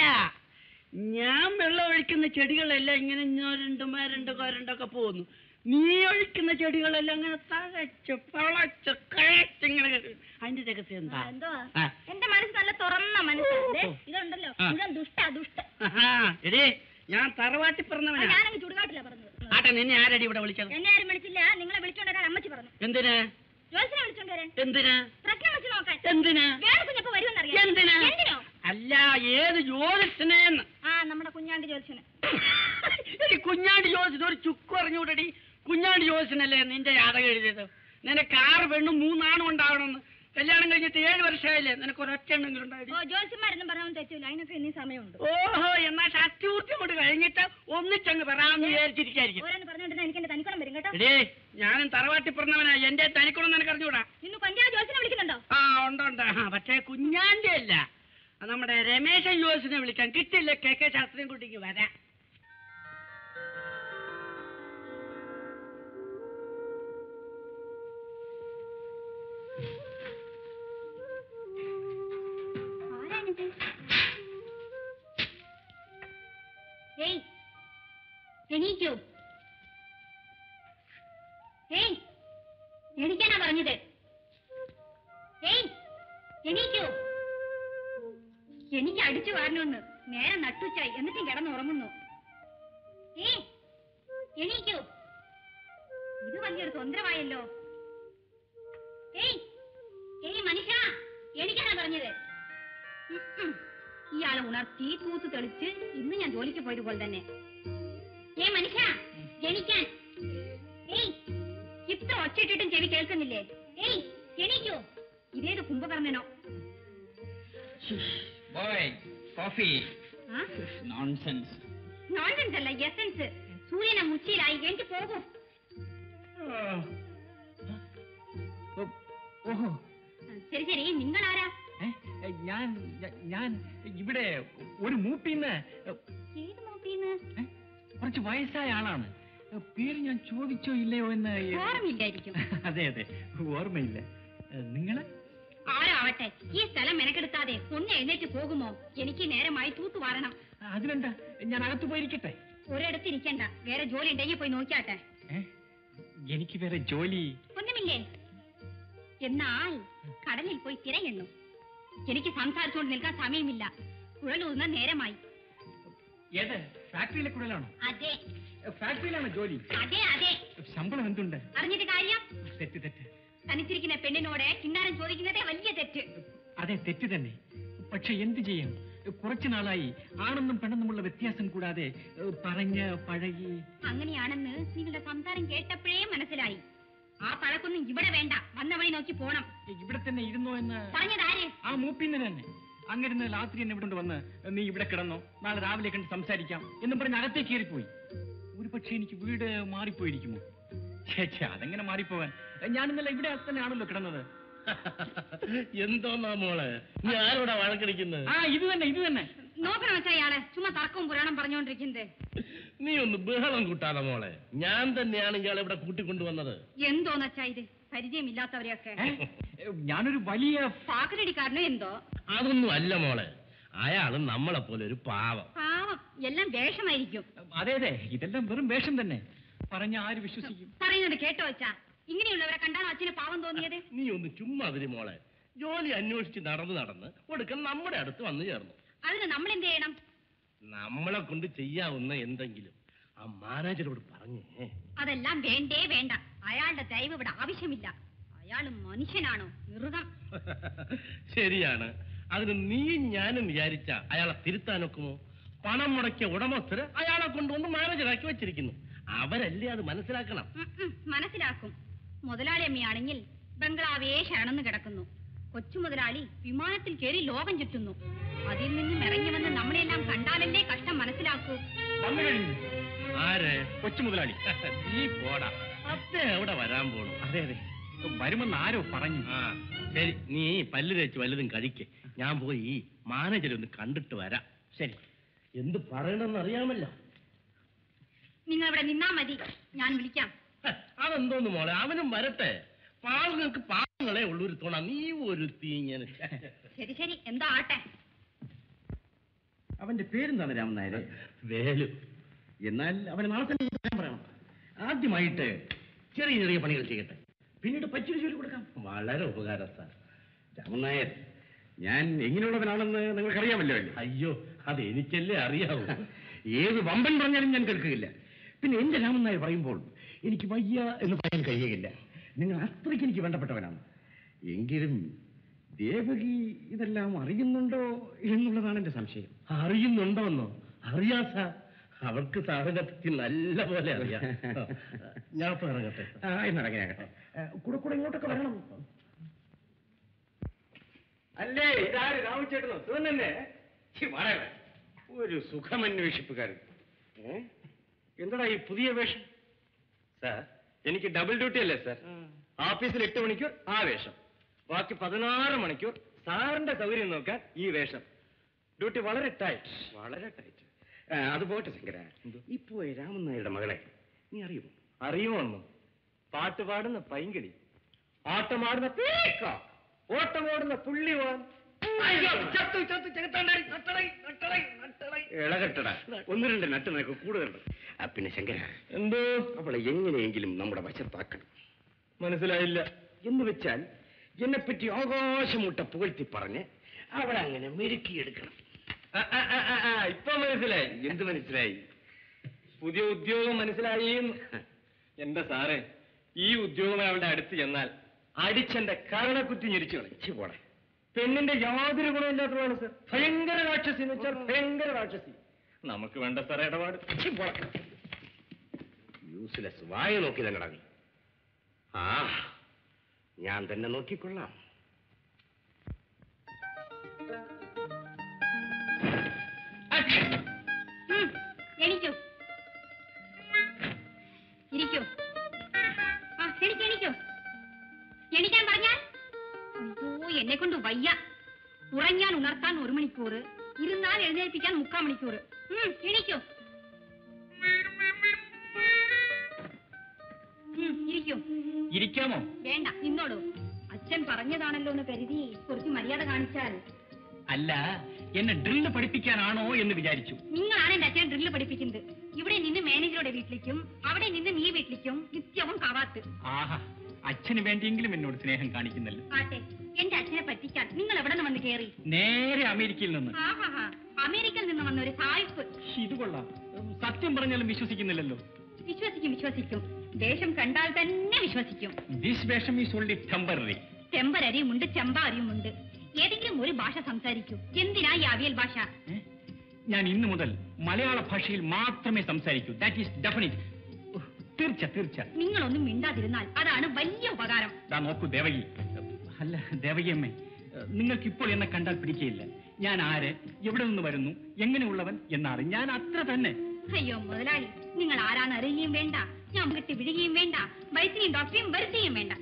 ഞാൻ വെള്ളം ഒഴിക്കുന്ന ചെടികളെല്ലാം ഇങ്ങനെ ഞൊരണ്ട് മരണ്ട് കൊരണ്ടൊക്കെ പോകുന്നു. നീ ഒഴിക്കുന്ന ചെടികളെല്ലാം അങ്ങനെ തഴച്ച് പളച്ച് കഴച്ചിങ്ങനെ അതിന്റെ രഹസ്യം എന്താ? എന്തോ. എന്റെ മനസ്സ് നല്ല തുറന്ന മനസ്സാണ് ഓ. ഇതുണ്ടല്ലോ. മുഴുവൻ ദുഷ്ട എടീ ഞാൻ തറവാട്ടി പറഞ്ഞവനാ ഞാനങ്ങ് ചുടുകാട്ടില്ല പറഞ്ഞത്. ആട്ടെ നിന്നെ ആരടി ഇവിടെ വിളിച്ചത്? എന്നെ ആരും വിളിച്ചില്ല. നിങ്ങളെ വിളിച്ചോണ്ടാ അമ്മച്ചി പറഞ്ഞു. എന്തിനാ? അല്ല ഏത് ജ്യോതിഷനെന്ന് നമ്മുടെ കുഞ്ഞാണ്ടി ജ്യോതിഷന് കുഞ്ഞാണ്ടി ജ്യോതിഷൻ ഒരു ചുക്ക് അറിഞ്ഞുകൂടടി. കുഞ്ഞാണ്ടി ജ്യോതിഷനല്ലേ നിന്റെ ജാതകം എഴുതിയത്? നിനക്ക് ആറ് പെണ്ണും മൂന്നാണും ഉണ്ടാവണമെന്ന്. കല്യാണം കഴിഞ്ഞിട്ട് ഏഴ് വർഷമായില്ലേ? നിനക്ക് ഒരൊറ്റ എണ്ണെങ്കിലും ഉണ്ടായി ഓ ജോത്സ്യന്മാരൊന്നും പറഞ്ഞാൽ തെറ്റില്ല. അതിനൊക്കെ ഇനി സമയമുണ്ട്. ഓഹോ എന്നാ ഷഷ്ടിപൂർത്തി കൊണ്ട് കഴിഞ്ഞിട്ട് ഒന്നിച്ചങ്ങ് പറയാമെന്ന് വിചാരിച്ചിരിക്കായിരിക്കും. ഞാനും തറവാട്ടി പറഞ്ഞവനാ എന്റെ തനിക്കൊന്നും നിനക്ക് അറിഞ്ഞൂടാ ഇന്ന് പഞ്ചാബ് വിളിക്കുന്നുണ്ടോ? ആ ഉണ്ട് ഉണ്ട് ആ പക്ഷേ കുഞ്ഞാന്റെ അല്ല നമ്മുടെ രമേശൻ ജോസിനെ വിളിക്കാൻ കിട്ടില്ല. കെ കെ ശാസ്ത്രിയും കുട്ടിക്ക് വരാം എണീക്കൂ. പറഞ്ഞത്. എനിക്ക് അടിച്ചു വാരണമെന്ന് നേരെ നട്ടുച്ചായി എന്നിട്ടും കിടന്നുറങ്ങുന്നു. എണീക്കൂ. ഇത് വലിയൊരു തൊന്തരമായല്ലോ മനുഷ്യ എനിക്കാണ് പറഞ്ഞത്. ഇയാളെ ഉണർത്തി തൂത്ത് തെളിച്ച് ഇന്ന് ഞാൻ ജോലിക്ക് പോയതുപോലെ തന്നെ. ഒച്ചിട്ടിട്ടും ചെവി കേൾക്കുന്നില്ലേ? ഏയ് എണീക്കോ. ഇതേത് കുംഭകർണനോ ബോയ് കോഫി നോൺസെൻസ് നോൺസെൻസ് അല്ല എസൻസ് സൂര്യനെ മുച്ചിയിലായി എനിക്ക് പോകും. ഓഹോ ശരി ശരി. നിങ്ങൾ ആരാ ഞാൻ ഞാൻ ഇവിടെ ഒരു മൂപ്പിന്ന്. ഏത് നോക്കിന്ന് കുറച്ച് വയസ്സായ ആളാണ്. പേര് ഞാൻ ചോദിച്ചോ ഇല്ലയോ എന്ന് ഓർമ്മയില്ലായിരിക്കും അതെ അതെ. ഓർമ്മയില്ല. നിങ്ങൾ? ആരാവട്ടെ? ഈ സ്ഥലം മെനക്കെടുത്താതെ ഒന്ന് എഴുന്നേറ്റ് പോകുമോ? എനിക്ക് നേരമായി തൂത്തു വാരണം അതിനെന്താ? ഞാൻ അകത്ത് പോയിരിക്കട്ടെ. ഒരിടത്ത് ഇരിക്കണ്ട വേറെ ജോലി ഉണ്ടെങ്കിൽ പോയി നോക്കിയാട്ടെ. എനിക്ക് വേറെ ജോലി. ഒന്നുമില്ലേ? എന്നാൽ കടലിൽ പോയി തിരയെണ്ണു എനിക്ക് സംസാരിച്ചുകൊണ്ട് നിൽക്കാൻ സമയമില്ല. കുഴലൂന്ന നേരമായി. ഏത്? ഫാക്ടറിയിലെ കുഴലാണോ? അതെ. ഫാക്ടറിയിലാണോ ജോലി? അതെ അതെ. ശമ്പളം എന്തുണ്ട്? അറിഞ്ഞിട്ട് കാര്യം? തെറ്റ് തെറ്റ്. തനിച്ചിരിക്കുന്ന പെണ്ണിനോട് കിന്നാരം ചോദിക്കുന്നതേ വലിയ തെറ്റ്. അതെ തെറ്റ് തന്നെ. പക്ഷെ എന്ത് ചെയ്യും? കുറച്ചു നാളായി ആണെന്നും പെണ്ണെന്നുമുള്ള വ്യത്യാസം കൂടാതെ പറഞ്ഞ് പഴകി. അങ്ങനെയാണെന്ന് നിങ്ങളുടെ സംസാരം കേട്ടപ്പോഴേ മനസ്സിലായി. ആ പഴക്കൊന്നും ഇവിടെ വേണ്ട. വന്ന വഴി നോക്കി പോണം. ഇവിടെ തന്നെ ഇരുന്നോ എന്ന്? പറഞ്ഞതാര് ആ മൂപ്പിന്ന് തന്നെ. അങ്ങിരുന്ന് രാത്രി എന്നെ ഇവിടെ വന്ന് നീ ഇവിടെ കിടന്നോ. നാളെ രാവിലെ കണ്ട് സംസാരിക്കാം. എന്നും പറഞ്ഞ് അകത്തേക്ക് കയറിപ്പോയി. ഒരു പക്ഷേ എനിക്ക് വീട് മാറിപ്പോയിരിക്കുമോ? ചേച്ചി അതെങ്ങനെ മാറിപ്പോവാൻ ഞാൻ ഇന്നലെ ഇവിടെ തന്നെയാണല്ലോ കിടന്നത്. എന്തോന്നാ മോളെ? നീ ആരോടാ വഴക്കടിക്കുന്നത് ആ ഇത് തന്നെ ഇത് തന്നെ. നോക്കണം വെച്ചാ ഇയാളെ ചുമ്മാ തർക്കവും പുരാണം പറഞ്ഞുകൊണ്ടിരിക്കുന്നത് നീ ഒന്ന് ബഹളം കൂട്ടാതെ മോളെ. ഞാൻ തന്നെയാണ് ഇയാളെ ഇവിടെ കൂട്ടിക്കൊണ്ടുവന്നത്. എന്തോന്നച്ചാ ഇത്? പരിചയമില്ലാത്തവരെയൊക്കെ? ഞാനൊരു വലിയ പാക്കരടിക്കാരനോ എന്തോ? അതൊന്നും അല്ല മോളെ. അയാളും നമ്മളെ പോലെ ഒരു പാവം. പാവം. എല്ലാം വേഷമായിരിക്കും. അതെ അതെ. ഇതെല്ലാം വെറും വേഷം തന്നെ. പറഞ്ഞ ആര് വിശ്വസിക്കും? പറയുന്നത് കേട്ടോ വെച്ചാ ഇങ്ങനെയുള്ളവരെ കണ്ടാണോ അച്ഛന് പാവം തോന്നിയത്? നീ ഒന്ന് ചുമ്മാ അതിരി മോളെ. ജോലി അന്വേഷിച്ച് നടന്ന് നടന്ന് ഒടുക്കം നമ്മുടെ അടുത്ത് വന്നു ചേർന്നു. അതിന് നമ്മൾ എന്ത് ചെയ്യണം? നമ്മളെ കൊണ്ട് ചെയ്യാവുന്ന എന്തെങ്കിലും ആ മാനേജരോട് പറഞ്ഞേ. അതെല്ലാം വേണ്ടേ വേണ്ട. അയാളുടെ ദയവ് ഇവിടെ ആവശ്യമില്ല. അയാൾ മനുഷ്യനാണോ? മൃഗം ശരിയാണ്. അതിന് നീയും ഞാനും വിചാരിച്ച അയാളെ തിരുത്താനൊക്കുമോ? പണം മുടക്കിയ ഉടമസ്ഥര് അയാളെ കൊണ്ടുവന്ന് മാനേജറാക്കി വെച്ചിരിക്കുന്നു. അവരല്ലേ അത് മനസ്സിലാക്കണം? മനസ്സിലാക്കും. മുതലാളി അമ്മയാണെങ്കിൽ ബംഗ്ലാവേ ശരണന്ന് കിടക്കുന്നു. കൊച്ചു മുതലാളി വിമാനത്തിൽ കയറി ലോകം ചുറ്റുന്നു. അതിൽ നിന്നും ഇറങ്ങി വന്ന് നമ്മളെല്ലാം കണ്ടാലല്ലേ കഷ്ടം മനസ്സിലാക്കൂ. ആര്? കൊച്ചു മുതലാളി. നീ പോടാ. അദ്ദേഹം എവിടെ വരാൻ പോണു? അതെ അതെ. വരുമെന്ന് ആരോ പറഞ്ഞു. ആ ശരി നീ പല്ല് തേച്ച് വല്ലതും കഴിക്ക്. ഞാൻ പോയി മാനേജരെ ഒന്ന് കണ്ടിട്ട് വരാം. ശരി. എന്ത് പറയണമെന്ന് അറിയാമല്ലോ. നിങ്ങൾ ഇവിടെ നിന്നാ മതി. ഞാൻ വിളിക്കാം. അതെന്തോന്ന് മോളെ? അവനും വരട്ടെ. പാവങ്ങൾക്ക് പാവങ്ങളെ ഉള്ളൊരു തുണ. നീ ഒരു തീങ്ങനെ ശരി ശരി. എന്താ ആട്ടെ? അവന്റെ പേരെന്താണ് രാമൻ നായരെ? വേലു. എന്നാൽ അവനെ നാളെ തന്നെ വരാൻ പറയണം. ആദ്യമായിട്ട് ചെറിയ ചെറിയ പണികൾ ചെയ്യട്ടെ. പിന്നീട് പച്ചരി ജോലി കൊടുക്കാം. വളരെ ഉപകാരം സാർ. രാമൻ നായർ ഞാൻ എങ്ങനെയുള്ളവനാണെന്ന് നിങ്ങൾക്കറിയാമല്ലോ അല്ലേ? അയ്യോ അത് എനിക്കല്ലേ അറിയാവൂ? ഏത് വമ്പൻ പറഞ്ഞാലും ഞാൻ കേൾക്കുകയില്ല. പിന്നെ എന്റെ രാമൻ നായർ പറയുമ്പോൾ എനിക്ക് വയ്യ എന്ന് പറയാൻ കഴിയുകയില്ല. നിങ്ങൾ അത്രയ്ക്ക് എനിക്ക് വേണ്ടപ്പെട്ടവനാണ്. എങ്കിലും ദേവകി ഇതെല്ലാം അറിയുന്നുണ്ടോ എന്നുള്ളതാണ് എന്റെ സംശയം. അറിയുന്നുണ്ടോന്നോ? അറിയാ സാർ. അവൾക്ക് സാധനത്തിൽ നല്ല പോലെ അറിയാം. ഞാൻ ഇപ്പൊ ഇറങ്ങട്ടെ. ഇന്നിറങ്ങിയാകട്ടെ കൂടെ കൂടെ ഇങ്ങോട്ടൊക്കെ വരണം. അല്ലേ? ഇതാര്? രാമചേട്ടനോ? സുഖം തന്നെ? വളരെ ഒരു സുഖമന്വേഷിപ്പുകാരൻ. ഏ? എന്താടാ ഈ പുതിയ വേഷം? സാർ എനിക്ക് ഡബിൾ ഡ്യൂട്ടി അല്ലേ സാർ? ഓഫീസിൽ എട്ട് മണിക്കൂർ ആ വേഷം. ബാക്കി പതിനാറ് മണിക്കൂർ സാറിന്റെ സൗകര്യം നോക്കാൻ ഈ വേഷം. ഡ്യൂട്ടി വളരെ ടൈറ്റ്. വളരെ ടൈറ്റ്. അത് പോട്ടെ ശങ്കര. ഇപ്പോ രാമൻ നായരുടെ മകളെ. നീ അറിയുമോ? അറിയുമോ പാട്ട് പാടുന്ന പൈങ്കിളി. ആട്ടമാടുന്ന പീക്ക? ഓട്ടമോടുന്ന പുള്ളിവാൻ ഇളകട്ടട. ഒന്ന് രണ്ട് നട്ട് നിനക്ക് കൂടുതലുണ്ട്. പിന്നെ ശങ്കര എന്തോ? അവളെ എങ്ങനെയെങ്കിലും നമ്മുടെ വശത്താക്കണം. മനസ്സിലായില്ല. എന്ന് വെച്ചാൽ എന്നെ പറ്റി ആകാശമുട്ട പുകഴ്ത്തി പറഞ്ഞ് അവളെ അങ്ങനെ മെരുക്കിയെടുക്കണം. ഇപ്പൊ മനസ്സിലായി. എന്ത് മനസ്സിലായി? പുതിയ ഉദ്യോഗം മനസ്സിലായി എന്റെ സാറേ ഈ ഉദ്യോഗം അവളുടെ അടുത്ത് ചെന്നാൽ അടിച്ചെന്റെ കരണക്കുറ്റി ഞെരിച്ചു കളിച്ചു പോണെ. പെണ്ണിന്റെ യാതൊരു ഗുണമില്ലാത്തതാണ് സർ. ഭയങ്കര രാക്ഷസി എന്ന് വെച്ചാൽ ഭയങ്കര രാക്ഷസി. നമുക്ക് വേണ്ട സാറേ ഇടപാട്. യൂസ്ലെസ് വായ നോക്കി തന്നെ നീ ആ ഞാൻ തന്നെ നോക്കിക്കൊള്ളാം. എനിക്കോ ഇരിക്കൂ. എണിക്കാൻ പറഞ്ഞാൽ? അയ്യോ എന്നെ കൊണ്ട് വയ്യ. ഉറങ്ങാൻ ഉണർത്താൻ ഒരു മണിക്കൂർ ഇരുന്നാൽ എഴുന്നേൽപ്പിക്കാൻ മുക്കാൽ മണിക്കൂർ എണീക്കോ ഇരിക്കൂ. ഇരിക്കാമോ? വേണ്ട നിന്നോളൂ അച്ഛൻ പറഞ്ഞതാണല്ലോ എന്ന് കരുതി കുറച്ച് മര്യാദ കാണിച്ചാൽ. അല്ല എന്നെ ഡ്രില്ല് പഠിപ്പിക്കാനാണോ എന്ന് വിചാരിച്ചു. നിങ്ങളാണ് എന്റെ അച്ഛനെ ഡ്രില്ല് പഠിപ്പിക്കുന്നത്. ഇവിടെ നിന്ന് മാനേജറുടെ വീട്ടിലേക്കും അവിടെ നിന്ന് നീ വീട്ടിലേക്കും നിത്യവും കവാത്ത്. ആഹാ അച്ഛന് വേണ്ടിയെങ്കിലും എന്നോട് സ്നേഹം കാണിക്കുന്നല്ലോ. ആട്ടെ എന്റെ അച്ഛനെ പറ്റിക്കാൻ നിങ്ങൾ എവിടെ നിന്ന് വന്ന് കേറി നേരെ അമേരിക്കയിൽ നിന്ന്. ആഹാഹാ അമേരിക്കയിൽ നിന്ന് വന്ന ഒരു സായിപ്പ് ഇത് കൊള്ളാം. സത്യം പറഞ്ഞാലും വിശ്വസിക്കുന്നില്ലല്ലോ. വിശ്വസിക്കും വിശ്വസിക്കും. ദേശം കണ്ടാൽ തന്നെ വിശ്വസിക്കും. ദിസ് വേഷം ഈസ് ഓൺലി ടെമ്പററി ചെമ്പരരിയുമുണ്ട് ചെമ്പാരിയുമുണ്ട് ഏതെങ്കിലും ഒരു ഭാഷ സംസാരിക്കൂ. എന്തിനാ ഈ അവിയൽ ഭാഷ? ഞാൻ ഇന്നു മുതൽ മലയാള ഭാഷയിൽ മാത്രമേ സംസാരിക്കൂ. ദാറ്റ് ഈസ് ഡെഫിനിറ്റ് തീർച്ച തീർച്ച. നിങ്ങളൊന്നും മിണ്ടാതിരുന്നാൽ അതാണ് വലിയ ഉപകാരം. ദാ നോക്കൂ ദേവകി. അല്ല ദേവകിയമ്മേ നിങ്ങൾക്ക് ഇപ്പോൾ എന്നെ കണ്ടാൽ പിടിക്കയില്ല. ഞാൻ ആര്? എവിടെ നിന്ന് വരുന്നു? എങ്ങനെയുള്ളവൻ എന്നറിഞ്ഞാൻ അത്ര തന്നെ. അയ്യോ മുതലാളി നിങ്ങൾ ആരാന്ന് അറിയുകയും വേണ്ട. ഞാൻ വിട്ട് വിഴുകയും വേണ്ട. വൈദ്യയും ഡോക്ടറെയും വരുത്തുകയും വേണ്ട.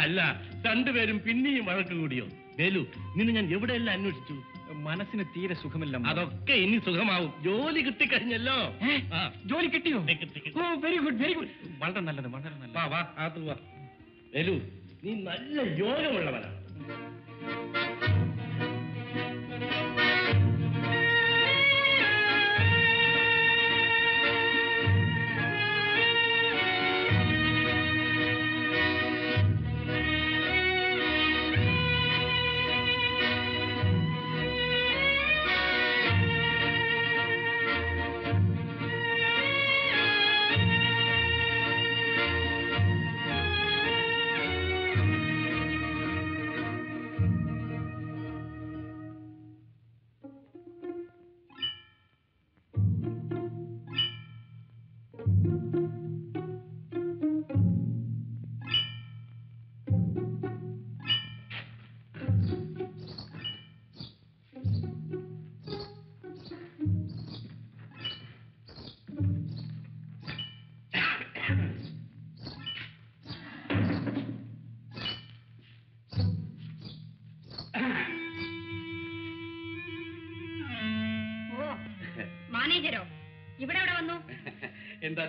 അല്ല രണ്ടുപേരും പിന്നെയും വഴക്ക് കൂടിയോ? വേലു നിന്നെ ഞാൻ എവിടെയെല്ലാം അന്വേഷിച്ചു? മനസ്സിന് തീരെ സുഖമില്ല. അതൊക്കെ ഇനി സുഖമാവും. ജോലി കിട്ടിക്കഴിഞ്ഞല്ലോ. ജോലി കിട്ടിയോ? കിട്ടി, കിട്ടി. ഓ വെരി ഗുഡ് വെരി ഗുഡ് വളരെ നല്ലത് വളരെ നല്ലത്. നീ നല്ല യോഗമുള്ളവനാണ്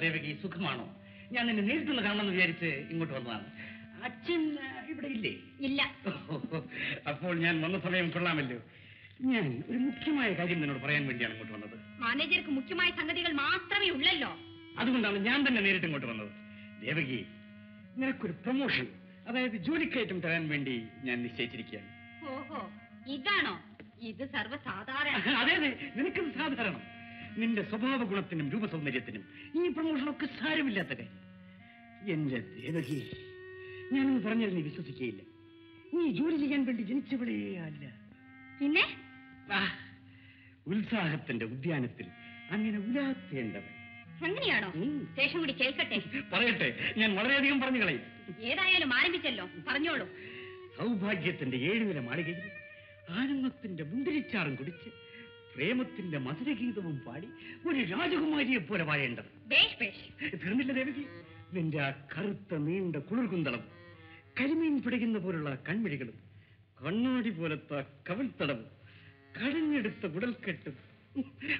ദേവകി സുഖമാണോ? ഞാൻ നിന്നെ നേരിട്ട് കാണണമെന്ന് വിചാരിച്ച് ഇങ്ങോട്ട് വന്നതാണ്. അച്ഛൻ ഇവിടെ ഇല്ലേ? ഇല്ല. അപ്പോൾ ഞാൻ വന്ന സമയം കൊള്ളാമല്ലോ. ഞാൻ ഒരു മുഖ്യമായ കാര്യം നിന്നോട് പറയാൻ വേണ്ടിയാണ് ഇങ്ങോട്ട് വന്നത്. മാനേജർക്ക് മുഖ്യമായ സംഗതികൾ മാത്രമേ ഉള്ളല്ലോ. അതുകൊണ്ടാണ് ഞാൻ തന്നെ നേരിട്ട് ഇങ്ങോട്ട് വന്നത്. ദേവകി നിനക്കൊരു പ്രൊമോഷൻ അതായത് ജോലിക്കയറ്റം തരാൻ വേണ്ടി ഞാൻ നിശ്ചയിച്ചിരിക്കുകയാണ്. ഓഹോ ഇതാണോ? ഇത് സർവസാധാരണ. അതെ അതെ നിനക്കത് സാധാരണ. നിന്റെ സ്വഭാവ ഗുണത്തിനും രൂപസൗന്ദര്യത്തിനും ഈ പ്രമോഷനൊക്കെ സാരമില്ലാത്ത കാര്യം. എന്റെ ദേവകി ഞാനൊന്ന് പറഞ്ഞത് നീ വിശ്വസിക്കുകയില്ല. നീ ജോലി ചെയ്യാൻ വേണ്ടി ജനിച്ചവളേ അല്ല. പിന്നെ? ഉത്സാഹത്തിന്റെ ഉദ്യാനത്തിൽ അങ്ങനെ ഉലാത്തേണ്ടവൻ. അങ്ങനെയാണോ? ശേഷം കൂടി കേൾക്കട്ടെ. പറയട്ടെ ഞാൻ വളരെയധികം പറഞ്ഞു കളയും. ഏതായാലും ആരംഭിച്ചല്ലോ. പറഞ്ഞോളൂ. സൗഭാഗ്യത്തിന്റെ ഏഴുനില മാളികയിൽ ആനന്ദത്തിന്റെ മുന്തിരിച്ചാറും കുടിച്ച് പ്രേമത്തിന്റെ മധുരഗീതവും പാടി ഒരു രാജകുമാരിയെ പോലെ വാഴേണ്ടത്. തീർന്നില്ല ദേവകി. നിന്റെ ആ കറുത്ത നീണ്ട കുളിർകുന്തളം കരിമീൻ പിടിക്കുന്ന പോലുള്ള കൺമിഴികളും കണ്ണാടി പോലത്തെ കവിൽത്തടവും കടഞ്ഞെടുത്ത കുടൽക്കെട്ടും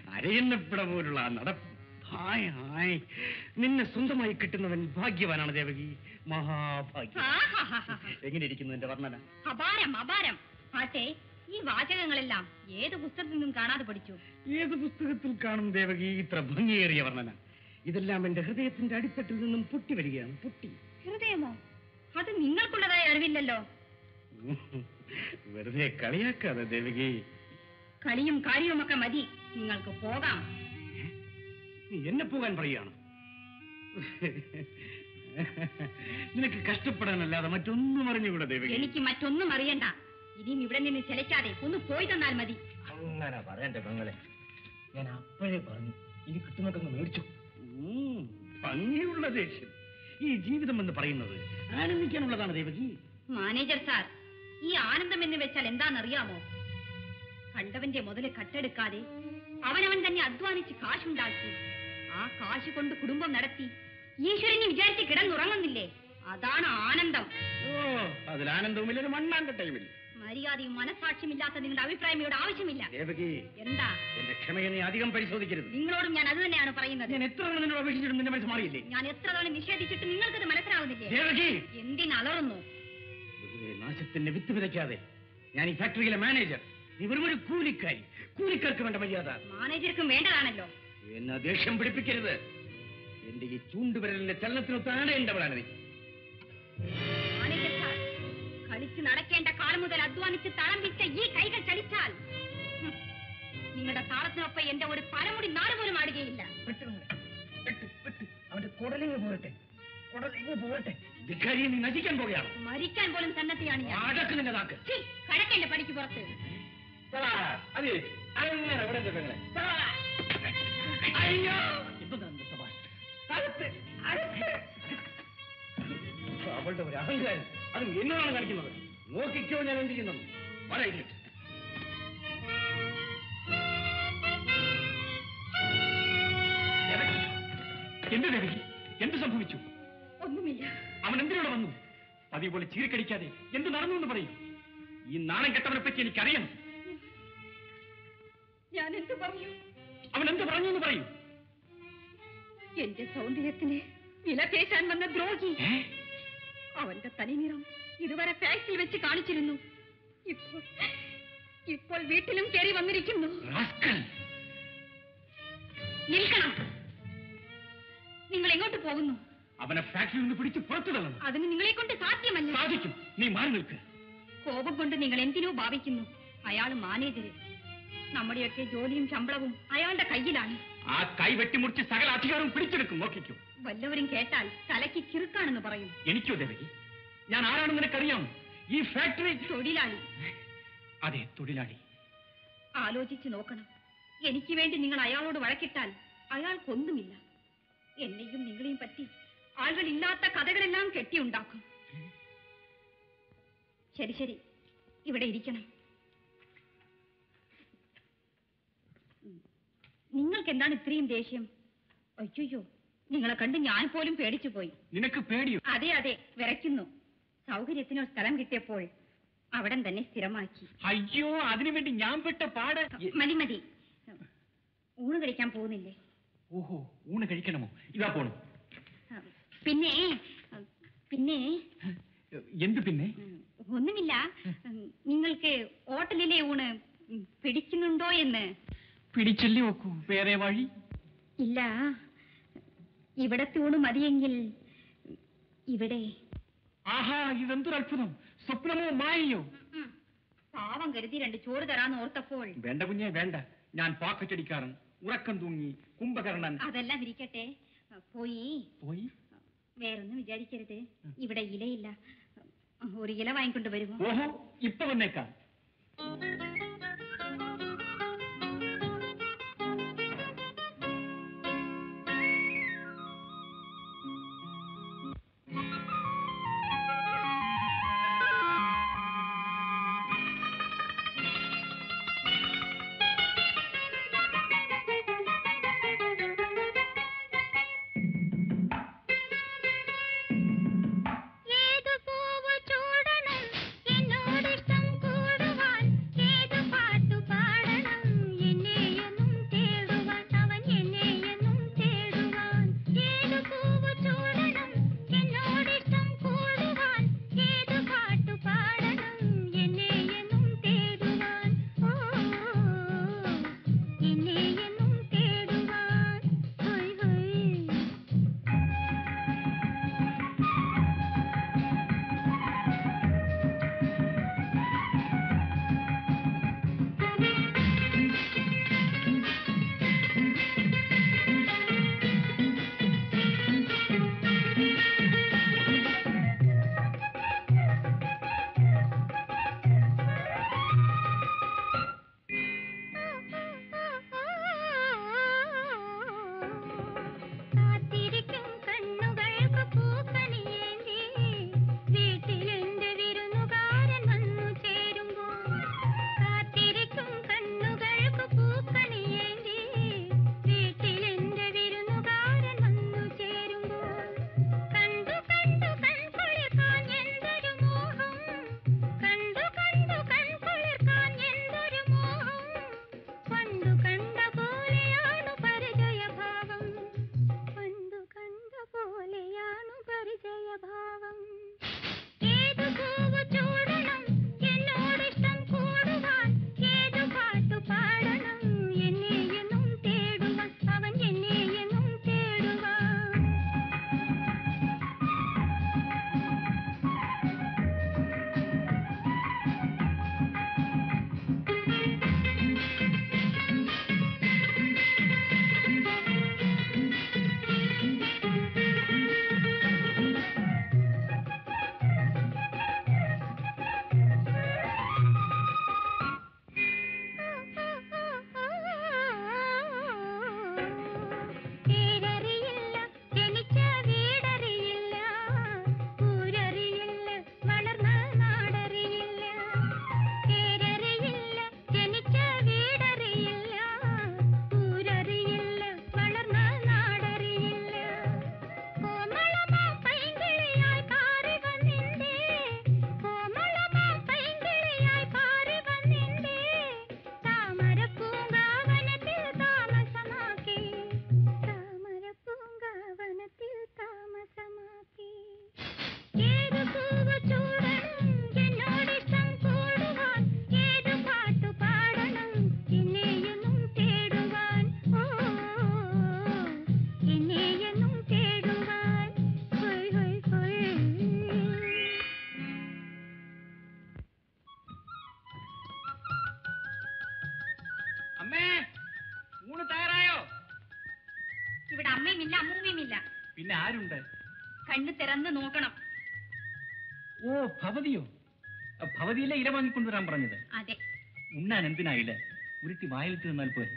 അരയന്നപ്പിട പോലുള്ള ആ നടപ്പ്. Hi hi. നിന്നെ സ്വന്തമായി കിട്ടുന്നവൻ ഭാഗ്യവാനാണ് ദേവകി. മഹാഭാഗ്യം. എങ്ങനെ ഇരിക്കുന്നു എന്റെ വർണന? അപാരം അപാരം. ആട്ടെ ഈ വാചകങ്ങളെല്ലാം ഏത് പുസ്തകത്തിൽ നിന്നും കാണാതെ പഠിച്ചു? ഏത് പുസ്തകത്തിൽ കാണും ദേവകി? ഇത്ര ഭംഗിയേറിയ വർണന. ഇതെല്ലാം എന്റെ ഹൃദയത്തിന്റെ അടിത്തട്ടിൽ നിന്നും പൊട്ടി വരികയാണ്. പൊട്ടി. ഹൃദയമോ? അത് നിങ്ങൾക്കുള്ളതായ അറിവില്ലല്ലോ. വെറുതെ കളിയാക്കാതെ ദേവകി. കളിയും കാര്യവുമൊക്കെ മതി. നിങ്ങൾക്ക് പോകാം. നീ എന്നെ പോകാൻ പറയുകയാണ്. നിനക്ക് കഷ്ടപ്പെടാനല്ലാതെ മറ്റൊന്നും അറിഞ്ഞുകൂടെ ദേവകി? എനിക്ക് മറ്റൊന്നും അറിയണ്ട. ഇനിയും ഇവിടെ നിന്ന് ചെലക്കാതെ ഒന്ന് പോയി തന്നാൽ മതി. അങ്ങനെ പറയണ്ടേ പെങ്ങളെ. ഞാൻ അപ്പോഴേ പറഞ്ഞു. ഇനി കിട്ടുന്നൊക്കെ ഒന്ന് മേടിച്ചു. ഭംഗിയുള്ള ദേഷ്യം. ഈ ജീവിതം എന്ന് പറയുന്നത് ആനന്ദിക്കാനുള്ളതാണ് ദേവകി. മാനേജർ സാർ ഈ ആനന്ദം എന്ന് വെച്ചാൽ എന്താണെന്നറിയാമോ? കണ്ടവന്റെ മുതൽ കട്ടെടുക്കാതെ അവനവൻ തന്നെ അധ്വാനിച്ച് കാശുണ്ടാക്കി. ആ കാശ് കൊണ്ട് കുടുംബം നടത്തി ഈശ്വരനെ വിചാരിച്ച് കിടന്നുറങ്ങുന്നില്ലേ? അതാണ് ആനന്ദം. ഓ അതിൽ ആനന്ദവുമില്ല ഒരു മണ്ണാങ്കട്ടയുമില്ല. മര്യാദയും മനസാക്ഷ്യമില്ലാത്ത നിങ്ങളുടെ അഭിപ്രായം ഇവിടെ ആവശ്യമില്ല. ദേവകി എന്താ? എന്റെ ക്ഷമയെ നീ അധികം പരിശോധിക്കരുത്. നിങ്ങളോടും ഞാൻ അത് തന്നെയാണ് പറയുന്നത്. ഞാൻ എത്ര തവണ നിന്നോട് അപേക്ഷിച്ചിട്ടും നിന്റെ മനസ്സ് മാറിയില്ലേ? ഞാൻ എത്ര തവണ നിഷേധിച്ചിട്ട് നിങ്ങൾക്കത് മനസ്സിലാവുന്നില്ലേ? ദേവകി! എന്തിനലറുന്നു നാശത്തിന്റെ വിത്ത് വിതയ്ക്കാതെ ഞാൻ ഈ ഫാക്ടറിയിലെ മാനേജർ. നീ വെറും ഒരു കൂലിക്കാരി. കൂലിക്കാർക്ക് വേണ്ട മര്യാദ. മാനേജർക്കും വേണ്ടതാണല്ലോ. എന്നെ ദേഷ്യം പിടിപ്പിക്കരുത്. എന്റെ ഈ ചൂണ്ടുവിരലിന്റെ ചലനത്തിനൊത്ത് ആടേണ്ടവളാണ് നീ. കളിച്ച് നടക്കേണ്ട കാലം മുതൽ അധ്വാനിച്ച് തളം വിറ്റ ഈ കൈകൾ ചലിച്ചാൽ നിങ്ങളുടെ താളത്തിനൊപ്പം എന്റെ ഒരു പരമുടി നാട് പോലും ആടുകയില്ല. അവന്റെ കുടലിങ് പോരട്ടെ. കുടലിങ് പോരട്ടെ. ധിക്കാരിയെ നീ നശിക്കാൻ പോവുകയാണ്. മരിക്കാൻ പോലും സന്നദ്ധയാണ് ഞാൻ. അടക്ക് നിന്റെ നാക്ക്. ഛീ, കടക്കേണ്ട പടിക്ക് പുറത്ത്. അതെ അങ്ങനെ ഇവിടെ ഉണ്ട് പെങ്ങളെ? അയ്യോ എന്താണ് സഭാഷ് അവളുടെ ഒരു അഹങ്കാരം. അതും എന്നോടാണ് കാണിക്കുന്നത്. നോക്കിക്കോ ഞാൻ എന്ത് ചെയ്യുന്നു? പറയുന്നിട്ട് എന്ത് ദേവി എന്ത് സംഭവിച്ചു? ഒന്നുമില്ല. അവൻ എന്തിനോട് വന്നു? പതിവ് പോലെ ചീറിക്കടിക്കാതെ എന്ത് നടന്നു എന്ന് പറയൂ. ഈ നാണം കെട്ടവനെ പറ്റി എനിക്കറിയണം ഞാൻ എന്ത് പറഞ്ഞു അവൻ എന്ത് പറഞ്ഞു എന്ന് പറയൂ. എന്റെ സൗന്ദര്യത്തിന് വില പേശാൻ വന്ന ദ്രോഹി. അവന്റെ അവന്റെ തനിനിറം ഇതുവരെ ഫാക്സിൽ വെച്ച് കാണിച്ചിരുന്നു. ഇപ്പോൾ ഇപ്പോൾ വീട്ടിലും കയറി വന്നിരിക്കുന്നു. നിൽക്കണം. നിങ്ങൾ എങ്ങോട്ട് പോകുന്നു? അവനെ ഫാക്ടറിയിൽ നിന്ന് പിടിച്ച് പുറത്തു തള്ളണം. അതിന് നിങ്ങളെ കൊണ്ട് സാധ്യമല്ല. സാധിക്കും. നീ മാറി നിൽക്ക്. കോപം കൊണ്ട് നിങ്ങൾ എന്തിനോ ഭാവിക്കുന്നു. അയാൾ മാനേജർ നമ്മുടെയൊക്കെ ജോലിയും ശമ്പളവും അയാളുടെ കയ്യിലാണ്. ആ കൈ വെട്ടിമുറിച്ച് സകല അധികാരവും പിടിച്ചെടുക്കും. നോക്കിക്കും. വല്ലവരും കേട്ടാൽ തലയ്ക്ക് കിറുക്കാണെന്ന് പറയും. എനിക്കോ ദേവകി? ഞാൻ ആരാണെന്ന് നിനക്കറിയാം? ഈ ഫാക്ടറി തൊഴിലാളി. അതെ തൊഴിലാളി. ആലോചിച്ച് നോക്കണം. എനിക്ക് വേണ്ടി നിങ്ങൾ അയാളോട് വഴക്കിട്ടാൽ അയാൾക്കൊന്നുമില്ല. എന്നെയും നിങ്ങളെയും പറ്റി ആളുകൾ ഇല്ലാത്ത കഥകളെല്ലാം കെട്ടിയുണ്ടാക്കും. ശരി ശരി. ഇവിടെ ഇരിക്കണം. നിങ്ങൾക്ക് എന്താണ് ഇത്രയും ദേഷ്യം? അയ്യോ നിങ്ങളെ കണ്ട് ഞാൻ പോലും പേടിച്ചു പോയി നിനക്ക് പേടിയോ? അതെ അതെ. വിറയ്ക്കുന്നു. സൗകര്യത്തിനോ സ്ഥലം കിട്ടിയപ്പോൾ അവിടം തന്നെ സ്ഥിരമാക്കി. അയ്യോ അതിനു വേണ്ടി ഞാൻ പെട്ട പാട്. മതി മതി. ഊണ് കഴിക്കാൻ പോകുന്നില്ലേ? ഓഹോ ഊണ് കഴിക്കണമോ? ഇതാ പോണു. പിന്നെ പിന്നെ? എന്ത് പിന്നെ? ഒന്നുമില്ല. നിങ്ങൾക്ക് ഹോട്ടലിലെ ഊണ് പിടിക്കുന്നുണ്ടോ എന്ന്? പിടിച്ചല്ലേ നോക്കൂ വേറെ വഴി? ഇല്ല. ഇവിടെ തൂണ് മതിയെങ്കിൽ ഇവിടെ ആഹാ ഇതെന്തൊരു അത്ഭുതം സ്വപ്നമോ മായയോ? പാവം കരുതി രണ്ട് ചോറ് തരാന്ന് ഓർത്തപ്പോൾ. വേണ്ട കുഞ്ഞേ വേണ്ട. ഞാൻ പാക്കറ്റടിക്കാരൻ ഉറക്കം തൂങ്ങി കുംഭകർണൻ. അതെല്ലാം ഇരിക്കട്ടെ പോയി. പോയി? വേറൊന്നും വിചാരിക്കരുത്. ഇവിടെ ഇലയില്ല. ഒരു ഇല വാങ്ങിക്കൊണ്ട് വരുമോ? ഓഹോ ഇപ്പൊ വന്നേക്കാം. എന്തിനായില്ല? ഉരുത്തി വായിലിട്ട് നിന്നാൽ പോരെ.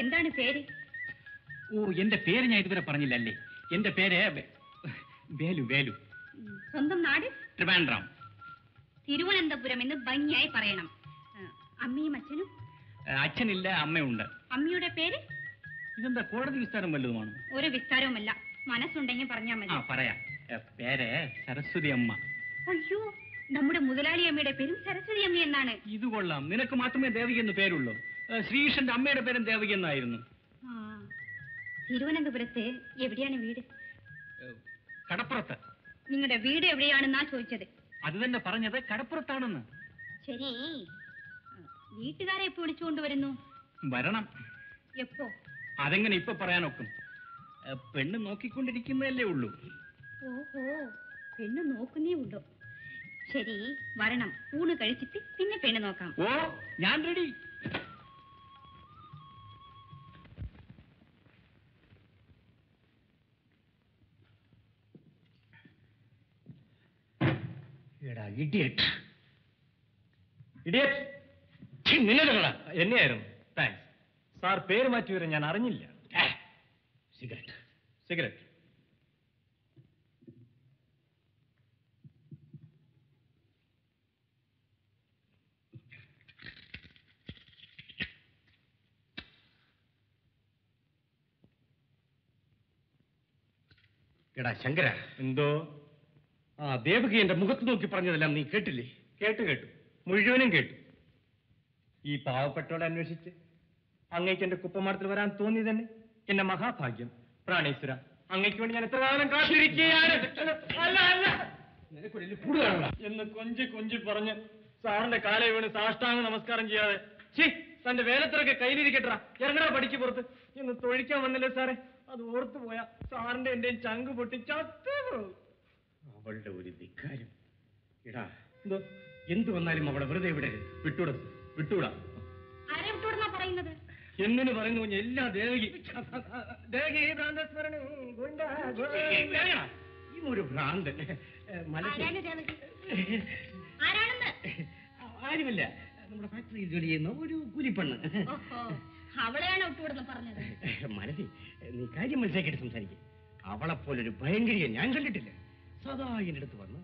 എന്താണ് പേര്? ഓ എന്റെ പേര് ഞാൻ ഇതുവരെ പറഞ്ഞില്ലല്ലേ. എന്റെ പേര് വേലു വേലു സ്വന്തം നാട്? ട്രിവാൻഡ്രം. തിരുവനന്തപുരം എന്ന് ഭംഗിയായി പറയണം. അമ്മയും അച്ഛനും? അച്ഛനില്ല അമ്മയുണ്ട്. അമ്മയുടെ പേര്? ഇതെന്താ കോടതി വിസ്താരം വല്ലതുമാണ്? ഒരു വിസ്താരവുമല്ല. മനസ്സുണ്ടെങ്കിൽ പറഞ്ഞാൽ ആ മതി പറയാ പേര് സരസ്വതി അമ്മ. മുതലാളിയമ്മയുടെ പേരും സരസ്വതി അമ്മ എന്നാണ്. ഇത് കൊള്ളാം. നിനക്ക് മാത്രമേ ദേവകി എന്ന് പേരുള്ളൂ. ശ്രീകൃഷ്ണന്റെ അമ്മയുടെ പേരും ദേവകി എന്നായിരുന്നു. തിരുവനന്തപുരത്ത് എവിടെയാണ് വീട്? കടപ്പുറത്ത്. നിങ്ങളുടെ വീട് എവിടെയാണെന്നാ ചോദിച്ചത്. അത് തന്നെ പറഞ്ഞത് കടപ്പുറത്താണെന്ന്. ശരി. വീട്ടുകാരെ എപ്പോ വിളിച്ചുകൊണ്ട് വരുന്നു വരണം. എപ്പോ? അതെങ്ങനെ ഇപ്പൊ പറയാനൊക്കും? പെണ്ണ് നോക്കിക്കൊണ്ടിരിക്കുന്നതല്ലേ ഉള്ളൂ. ഓഹോ പെണ്ണ് നോക്കുന്നേ ഉണ്ടോ ശരി വരണം. ഊണ് കഴിച്ചിട്ട് പിന്നെ പെണ്ണ് നോക്കാം. ഓ ഞാൻ റെഡി എടാ ഇഡിയറ്റ് ഇഡിയറ്റ് നിന്നല്ലടാ എന്നെയായിരുന്നു. താങ്ക്സ് സാർ പേര് മാറ്റി വരും ഞാൻ അറിഞ്ഞില്ല. സിഗരറ്റ്. സിഗരറ്റ് എടാ ശങ്കര. എന്തോ? ആ ദേവകി എന്റെ മുഖത്ത് നോക്കി പറഞ്ഞതെല്ലാം നീ കേട്ടില്ലേ? കേട്ടു കേട്ടു. മുഴുവനും കേട്ടു. ഈ പാവപ്പെട്ടവളെ അന്വേഷിച്ച് അങ്ങേക്ക് എന്റെ കുപ്പമാടത്തിൽ വരാൻ തോന്നി തന്നെ എന്റെ മഹാഭാഗ്യം. പ്രാണേശ്വര അങ്ങേക്ക് വേണ്ടി ഞാൻ എത്ര കാലം കാത്തിരിക്കുകയാണ്? അല്ല അല്ല. നിനക്കൊരു എല്ല് കൂടുതലാണല്ലോ. എന്ന് കൊഞ്ചി കൊഞ്ചി പറഞ്ഞ് സാറിന്റെ കാലേ വീണ് സാഷ്ടാംഗ നമസ്കാരം ചെയ്യാതെ. തന്റെ വേലത്തിലൊക്കെ കയ്യിലിരിക്കട്ടാ ഇറങ്ങടാ പഠിക്ക് പുറത്ത്. എന്ന് തൊഴിക്കാൻ വന്നില്ലേ സാറേ? അത് ഓർത്തു പോയാ സാറിന്റെ എന്റെ ചങ്ക് പൊട്ടി ചത്തുപോകും. അവളുടെ ഒരു ധിക്കാരം. ഇടാ എന്തോ? എന്തു വന്നാലും അവളെ വെറുതെ വിടരുത്. വിട്ടൂട വിട്ടൂടാ. ആരെ വിട്ടോടുന്നാ പറയുന്നത്? എന്നിന് പറയുന്നു കുഞ്ഞ്? എല്ലാ ദേവകി ദേവകി ഭ്രാന്തസ്മരണേ. ഈ ഒരു ഭ്രാന്തൻ ആരുമില്ല. നമ്മുടെ ഫാക്ടറിയിൽ ജോലി ചെയ്യുന്ന ഒരു കൂലിപ്പെണ്ണ്. ഓഹോ. അവളെയാണ് വിട്ടുവിടുന്ന പറഞ്ഞത്. മനസ്സി നീ കാര്യം മനസ്സിലാക്കിയിട്ട് സംസാരിക്കും. അവളെപ്പോലൊരു ഭയങ്കരിയെ ഞാൻ കണ്ടിട്ടില്ല. സദാ എന്റെ അടുത്ത് വന്ന്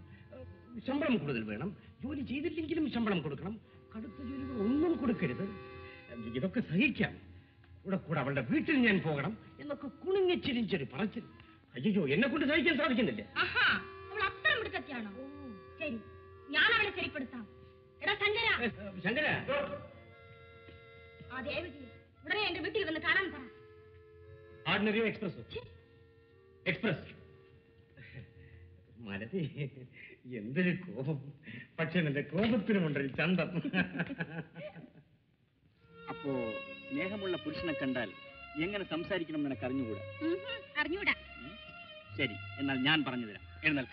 ശമ്പളം കൂടുതൽ വേണം ജോലി ചെയ്തില്ലെങ്കിലും ശമ്പളം കൊടുക്കണം കടുത്ത ജോലികൾ ഒന്നും കൊടുക്കരുത്. ഇതൊക്കെ സഹിക്കാം. കൂടെ കൂടെ അവളുടെ വീട്ടിൽ ഞാൻ പോകണം എന്നൊക്കെ കുണുങ്ങിച്ചിരിച്ചൊരു പറച്ചിൽ അയ്യോ എന്നെ കൊണ്ട് സഹിക്കാൻ സാധിക്കുന്നില്ല. ശരി. ഞാൻ അവളെ ശരിപ്പെടുത്താം. എടാ ശങ്കര. ശങ്കര. ആ ദേവകി ഉടനെ എന്റെ വീട്ടിൽ വന്ന് കാണാൻ പറ. ആർഡിനറിയോ എക്സ്പ്രസ്സോ എക്സ്പ്രസ്. മനതി എന്തൊരു കോപം. പക്ഷെ നിന്റെ കോപത്തിനുമുണ്ടൊരു ചന്തം. അപ്പോ സ്നേഹമുള്ള പുരുഷനെ കണ്ടാൽ എങ്ങനെ സംസാരിക്കണം നിനക്ക് അറിഞ്ഞുകൂടാ. അറിഞ്ഞുകൂടാ ശരി എന്നാൽ ഞാൻ പറഞ്ഞു തരാം. എഴുന്നേൽക്ക്.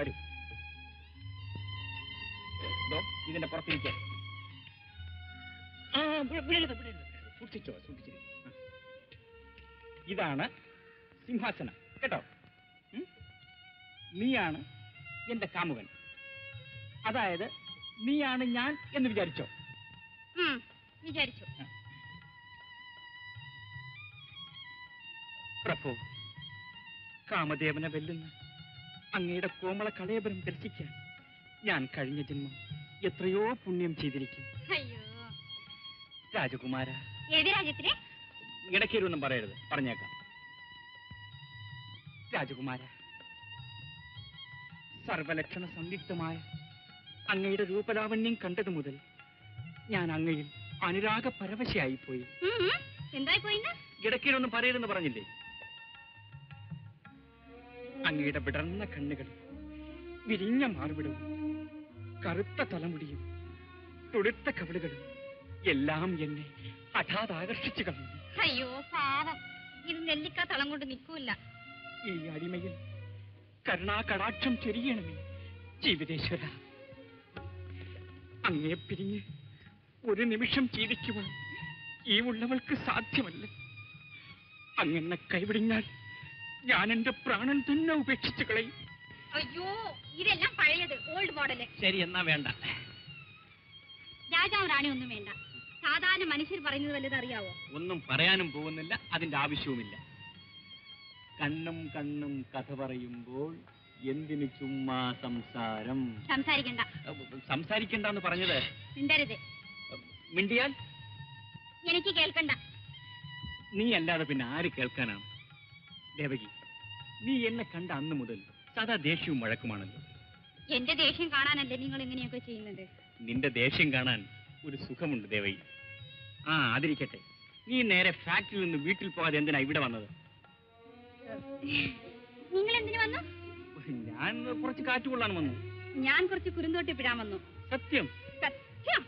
വരൂ. ഇതിന്റെ പുറത്തിരിക്കാൻ സൂക്ഷിച്ചോ സൂക്ഷിച്ചിരി. ഇതാണ് സിംഹാസനം. കേട്ടോ? നീയാണ് എന്റെ കാമുകൻ. അതായത് നീയാണ് ഞാൻ എന്ന് വിചാരിച്ചോ? വിചാരിച്ചു. പ്രഭു കാമദേവനെ വെല്ലുന്ന അങ്ങയുടെ കോമള കളയപരം ദർശിക്കാൻ ഞാൻ കഴിഞ്ഞ ജന്മം എത്രയോ പുണ്യം ചെയ്തിരിക്കും അയ്യോ രാജകുമാര. ഏത് രാജ്യത്തിലെ ഇടയ്ക്കൊന്നും പറയരുത്. പറഞ്ഞേക്കാം. രാജകുമാര സർവലക്ഷണ സംയുക്തമായ അങ്ങയുടെ രൂപലാവണ്യം കണ്ടതു മുതൽ ഞാൻ അങ്ങയിൽ അനുരാഗ പരവശയായി പോയി ഇടയ്ക്കൊന്നും പറയരുതെന്ന് പറഞ്ഞില്ലേ? അങ്ങയുടെ വിടർന്ന കണ്ണുകൾ വിരിഞ്ഞ മാർവിടവും കറുത്ത തലമുടിയും തുടുത്ത കവിളുകളും എല്ലാം എന്നെ ഹഠാത് ആകർഷിച്ചു കളഞ്ഞു. അയ്യോ പാവം. ഇത് നെല്ലിക്ക തളം കൊണ്ട് നിൽക്കൂല. ഈ അടിമയിൽ കരുണാകടാക്ഷം ചെരിയണമേ ജീവിതേശ്വര അങ്ങേ പിരിഞ്ഞ് ഒരു നിമിഷം ജീവിക്കുവാൻ ഈ ഉള്ളവൾക്ക് സാധ്യമല്ല. അങ്ങനെ കൈവിടിഞ്ഞാൽ ഞാൻ എന്റെ പ്രാണൻ തന്നെ ഉപേക്ഷിച്ചു കളയും. അയ്യോ ഇതെല്ലാം പഴയത് ഓൾഡ് മോഡൽ ശരി എന്നാ വേണ്ട. രാജാവ് റാണി ഒന്നും വേണ്ട. സാധാരണ മനുഷ്യർ പറയുന്നത് വല്ലതും അറിയാവോ? ഒന്നും പറയാനും പോകുന്നില്ല അതിന്റെ ആവശ്യവുമില്ല. കണ്ണും കണ്ണും കഥ പറയുമ്പോൾ എന്തിനു ചുമ്മാ സംസാരം? സംസാരിക്കണ്ട. സംസാരിക്കണ്ടെന്ന് പറഞ്ഞത്? മിണ്ടരുത്. മിണ്ടിയാൽ? എനിക്ക് കേൾക്കണ്ട. നീ അല്ലാതെ പിന്നെ ആര് കേൾക്കാനാണ്? ദേവകി നീ എന്നെ കണ്ട അന്ന് മുതൽ സദാ ദേഷ്യവും വഴക്കുമാണല്ലോ. എന്റെ ദേഷ്യം കാണാനല്ലേ നിങ്ങൾ ഇങ്ങനെയൊക്കെ ചെയ്യുന്നത്? നിന്റെ ദേഷ്യം കാണാൻ ഒരു സുഖമുണ്ട് ദേവകി ആ അതിരിക്കട്ടെ. നീ നേരെ ഫാക്ടറിയിൽ നിന്ന് വീട്ടിൽ പോകാതെ എന്തിനാ ഇവിടെ വന്നത്? നിങ്ങൾ എന്തിനു വന്നു? ഞാൻ കുറച്ച് കാറ്റ് കൊള്ളാൻ വന്നു. ഞാൻ കുറച്ച് കുരുന്തോട്ടി പിഴാൻ വന്നു. സത്യം? സത്യം?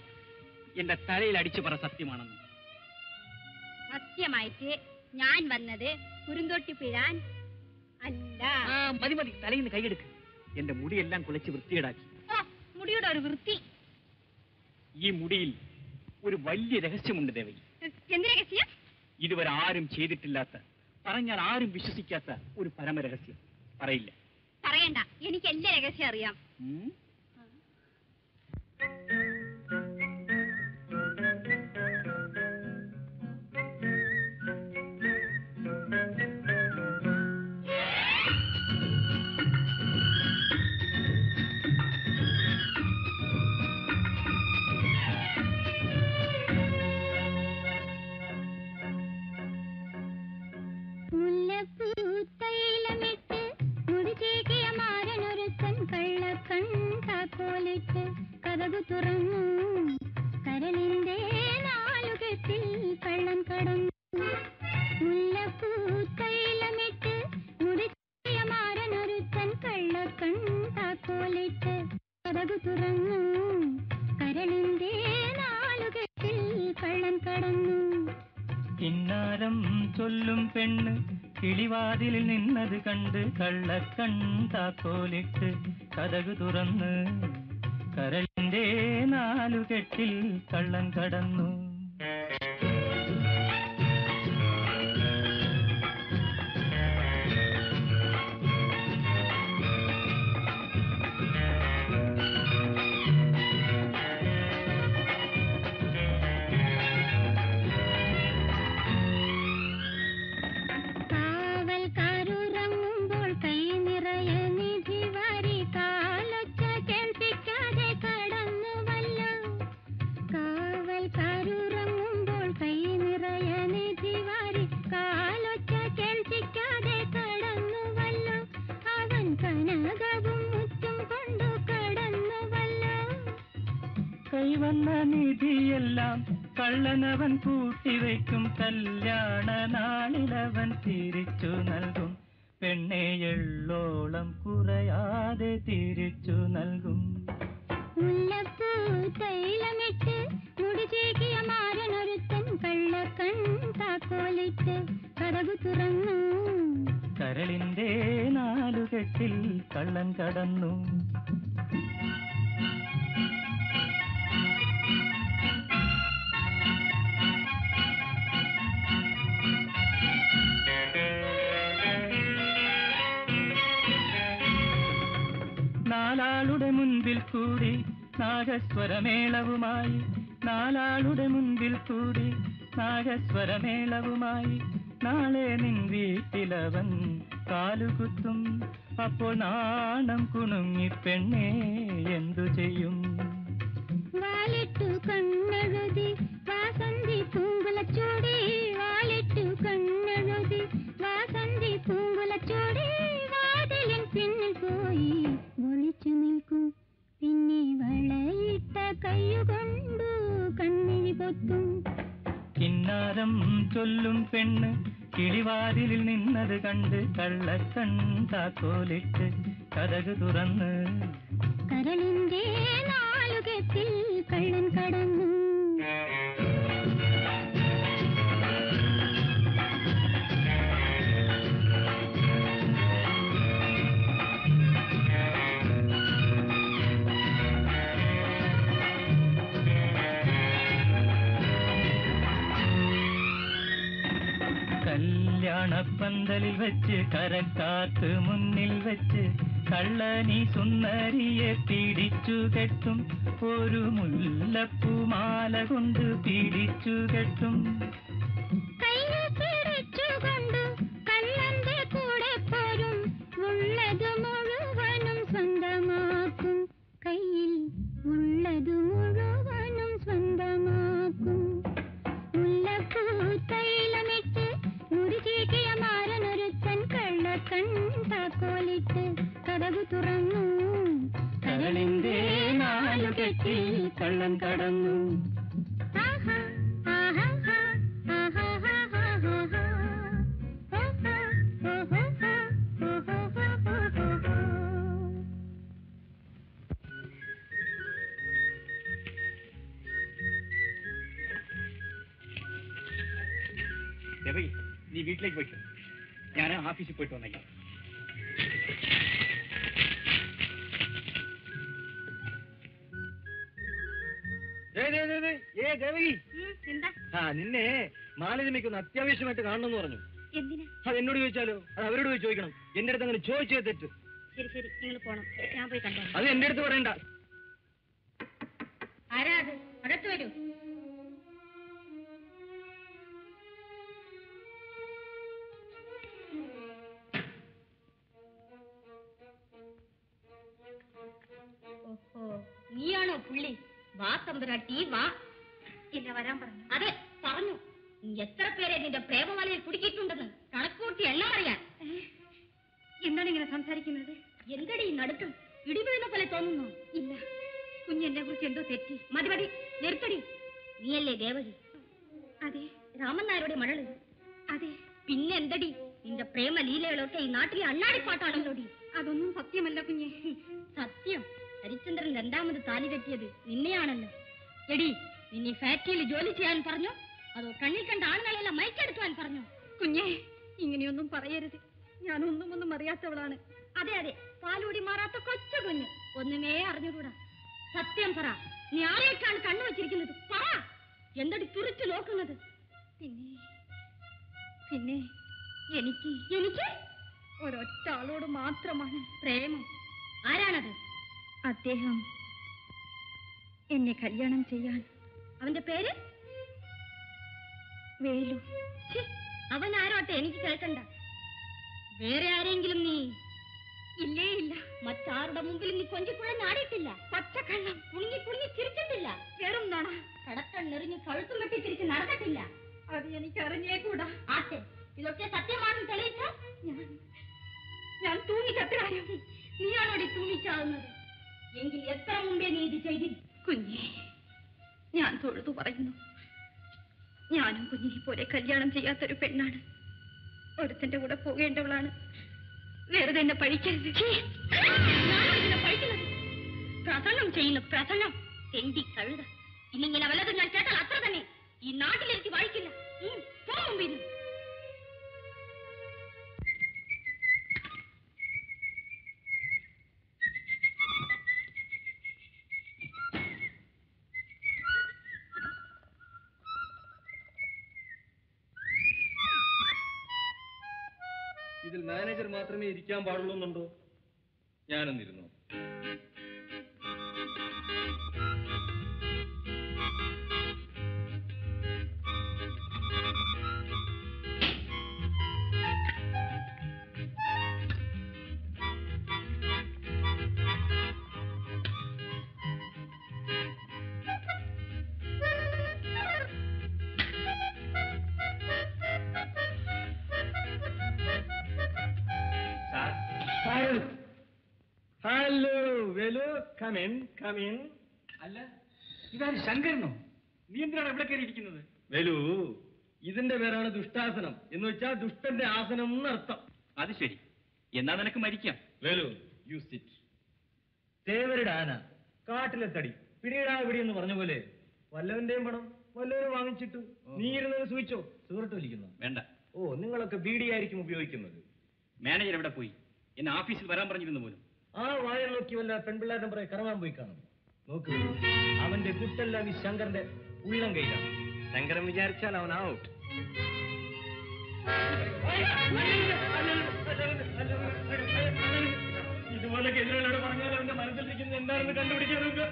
എന്റെ തലയിൽ അടിച്ചു പറ സത്യമാണെന്ന്. സത്യമായിട്ട് ഞാൻ വന്നത് കുരുന്തോട്ടി പിഴാൻ അല്ല. മതി മതി. തലയിൽ നിന്ന് കൈയെടുക്ക് എന്റെ മുടിയെല്ലാം കുളിച്ച് വൃത്തിയേടാക്കി മുടിയുടെ ഒരു വൃത്തി. ഈ മുടിയിൽ ഒരു വലിയ രഹസ്യമുണ്ട് ദേവി. എന്ത് രഹസ്യം? ഇതുവരെ ആരും ചെയ്തിട്ടില്ലാത്ത പറഞ്ഞാൽ ആരും വിശ്വസിക്കാത്ത ഒരു പരമരഹസ്യം. പറയില്ല. പറയണ്ട. എനിക്ക് എല്ലാ രഹസ്യം അറിയാം. താക്കോലിട്ട് കഥകു തുറന്ന് കരളിന്റെ നാലുകെട്ടിൽ കള്ളൻ കടന്നു. കൈവന്ന നിധിയെല്ലാം കള്ളനവൻ കൂട്ടി വയ്ക്കും. കല്യാണ നാളിലവൻ തിരിച്ചു നൽകും. പെണ്ണെ എള്ളോളം കുറയാതെ തിരിച്ചു നൽകും. മുല്ലപ്പൂ തൈലമിട്ട് മുടിചേക്കിയ മാരനൊരുത്തൻ കള്ളക്കൺ താക്കോലിട്ട് കടകു തുറന്നു. കരളിന്റെ നാലുകെട്ടിൽ കള്ളൻ കടന്നു. നാലാളുടെ മുൻപിൽ കൂടി നാഗസ്വരമേളവുമായി. നാലാളുടെ മുൻപിൽ കൂടി നാഗസ്വരമേളവുമായി. നാളെ നിൻ വീട്ടിലവൻ കാലുകുത്തും. അപ്പോൾ നാണം കുണുങ്ങി പെണ്ണേ എന്തു ചെയ്യും? വാലിട്ടു കണ്ണെഴുതി വാസന്തി പൂങ്കുലച്ചോടി. വാലിട്ടു കണ്ണെഴുതി വാസന്തി പൂങ്കുലച്ചോടി. വളയിട്ട കൈയുകൊണ്ടു കണ്ണിഴി പൊത്തും. കിന്നാരം ചൊല്ലും പെണ്ണ് കിളിവാതിലിൽ നിന്നത് കണ്ട് കള്ളക്കൺ താക്കോലിട്ട് കഥകു തുറന്ന്. കരളിന്റെ നാലുകെട്ടിൽ കള്ളൻ കടന്നു. കല്യാണപ്പന്തലിൽ വെച്ച് കരക്കാത്ത് മുന്നിൽ വെച്ച് കള്ളനി സുന്ദരിയെ പിടിച്ചു കെട്ടും ഒരു മുല്ലപ്പൂമാല കൊണ്ട് പിടിച്ചു കെട്ടും കയ്യിൽ പിടിച്ചുകൊണ്ടു കള്ളന്റെ കൂടെ പോരും ഉള്ളത് മുഴുവനും സ്വന്തമാക്കും കയ്യിൽ ഉള്ളത് മുഴുവനും സ്വന്തമാക്കും മുല്ലപ്പൂ തൈലമിട്ട് കൺ താക്കോലിട്ട് കടകു തുറന്നു. കരളിന്റെ നാലു കെട്ടി കള്ളൻ കടന്നു. ആഹാ ആഹാ നീ വീട്ടിലേക്ക് പോയിക്കോ. ഞാൻ ഓഫീസിൽ പോയിട്ട് വന്നേക്കാം. ഏ ദേവകി. ആ നിന്നെ എന്ന് അത്യാവശ്യമായിട്ട് കാണണമെന്ന് പറഞ്ഞു. അത് എന്നോട് ചോദിച്ചാലോ? അത് അവരോട് പോയി ചോദിക്കണം. എന്റെ അടുത്ത് അങ്ങനെ ചോദിച്ചേ തെറ്റ്. ശരി ശരി നിങ്ങൾ പോണം. ഞാൻ പോയി കണ്ടോ അത് എന്റെ അടുത്ത് പറയണ്ട. ആരാ അത്? അകത്ത് വരൂ. നീയാണോ പുള്ളി? വാ തമ്പുരാട്ടി വാ. ഇല്ല വരാൻ പറഞ്ഞു. അതെ പറഞ്ഞു. എത്ര പേരെ നിന്റെ പ്രേമവലയിൽ കുടുക്കിയിട്ടുണ്ടെന്ന് കണക്കൂട്ടി എല്ലാം അറിയാൻ. എന്താണ് ഇങ്ങനെ സംസാരിക്കുന്നത്? എന്തടി നടുക്കം? ഇടിവീഴുന്ന പോലെ തോന്നുന്നു. ഇല്ല. കുഞ്ഞെന്നെ കുറിച്ച് എന്തോ തെറ്റി. മതി മതി. നിർത്തടി. നീയല്ലേ ദേവകി? അതെ. രാമൻ നായരുടെ മഴൾ അതെ. പിന്നെ എന്തടി? നിന്റെ പ്രേമ ലീലകളൊക്കെ ഈ നാട്ടിലെ അണ്ണാടിപ്പാട്ടാണല്ലോടി അതൊന്നും സത്യമല്ല കുഞ്ഞെ. സത്യം? ഹരിചന്ദ്രൻ രണ്ടാമത് താലി കെട്ടിയത് നിന്നെയാണല്ലോ എടി നിന്നെ ഫാക്ടറിയിൽ ജോലി ചെയ്യാൻ പറഞ്ഞു. അതോ കണ്ണിൽ കണ്ട ആളുകളെല്ലാം മയക്കെടുത്തുവാൻ പറഞ്ഞു? കുഞ്ഞേ ഇങ്ങനെയൊന്നും പറയരുത്. ഞാൻ ഒന്നും ഒന്നും അറിയാത്തവളാണ്. അതെ അതെ. പാലൂടി മാറാത്ത കൊച്ചു കുഞ്ഞ്. ഒന്നുമേ അറിഞ്ഞുകൂടാ. സത്യം പറ. നീ ആരേക്കാണ് കണ്ണു വച്ചിരിക്കുന്നത്? പറ. എന്തടി തുറിച്ചു നോക്കുന്നത്? പിന്നെ പിന്നെ എനിക്ക് എനിക്ക്? ഒരൊറ്റ ആളോട് മാത്രമാണ് പ്രേമം. ആരാണത്? അദ്ദേഹം എന്നെ കല്യാണം ചെയ്യാൻ അവന്റെ പേര്? വേലു. അവൻ ആരോട്ടെ? എനിക്ക് കേൾക്കണ്ട. വേറെ ആരെങ്കിലും നീ? ഇല്ലേ ഇല്ല. മറ്റാരുടെ മുമ്പിൽ നീ കൊഞ്ചിക്കുഴഞ്ഞ് ആടിയിട്ടില്ല പച്ചക്കള്ളം. കുണുങ്ങി കുണുങ്ങി ചിരിച്ചിട്ടില്ല. വെറും നാണ. കടക്കണ്ണെറിഞ്ഞ് കഴുത്തും വെട്ടി തിരിച്ച് നടന്നിട്ടില്ല. അത് എനിക്ക് അറിഞ്ഞേക്കൂടാ ആട്ടെ ഇതൊക്കെ സത്യമാണെന്ന് തെളിയിച്ച? ഞാൻ ഞാൻ തൂങ്ങിച്ചത്തുകാരും നീയാണോടി തൂങ്ങിച്ചാകുന്നത് എങ്കിൽ എത്ര മുമ്പേ നീ ഇത് ചെയ്തി? കുഞ്ഞെ ഞാൻ തൊഴുതു പറയുന്നു. ഞാനും കുഞ്ഞിനെ പോലെ കല്യാണം ചെയ്യാത്തൊരു പെണ്ണാണ്. ഒരുത്തന്റെ കൂടെ പോകേണ്ടവളാണ്. വെറുതെ എന്നെ പഴിക്കരുത്. പഴിക്കുന്നത്? പ്രസംഗം ചെയ്യുന്നു പ്രസംഗം തെണ്ടി കഴുത. ഇന്നിങ്ങനെ വല്ലതും ഞാൻ കേട്ടാൽ അത്ര തന്നെ. ഈ നാട്ടിലിരുത്തി വായിക്കില്ല ഉം, പോ മാത്രമേ ഇരിക്കാൻ പാടുള്ളൂ എന്നുണ്ടോ ഞാനൊന്നിരുന്നു വെലു കം ഇൻ അല്ല ഇതാര് ശങ്കരനോ? നീ എന്തിനാണ് ഇവിടെ കയറിയിരിക്കുന്നത്? വെലു ഇതിന്റെ പേരാണ് ദുഷ്ടാസനം. എന്ന് വെച്ചാൽ ദുഷ്ടന്റെ ആസനം എന്നർത്ഥം. അത് ശരി. എന്നാ നിനക്ക് മരിക്കാം? വേലു യു സിറ്റ് തേവരുടെ ആന കാട്ടിലെ തടി പിടിയിടാ പിടി എന്ന് പറഞ്ഞ പോലെ വല്ലവന്റെയും പണം വല്ലവരും വാങ്ങിച്ചിട്ടു. നീ ഇരുന്നത് സൂചിച്ചോ? സിഗരറ്റ് വലിക്കുന്നു. വേണ്ട. ഓ നിങ്ങളൊക്കെ ബീഡി ആയിരിക്കും ഉപയോഗിക്കുന്നത്. മാനേജർ എവിടെ പോയി? എന്നെ ഓഫീസിൽ വരാൻ പറഞ്ഞിരുന്നു പോലും. ആ വായ നോക്കി വല്ല പെൺപിള്ളേരുടെ പുറകെ കറങ്ങാൻ പോയി കാണും. നോക്ക് അവന്റെ കുട്ടെല്ലാം ഈ ശങ്കറിന്റെ ഉള്ളം കയ്യിലാണ് ശങ്കരൻ വിചാരിച്ചാൽ അവൻ ഔട്ട് ഇതുപോലെ കേന്ദ്രങ്ങളോട് പറഞ്ഞാൽ അവന്റെ മനസ്സിലിരിക്കുന്നത് എന്താണെന്ന് കണ്ടുപിടിക്കാൻ നോക്കുക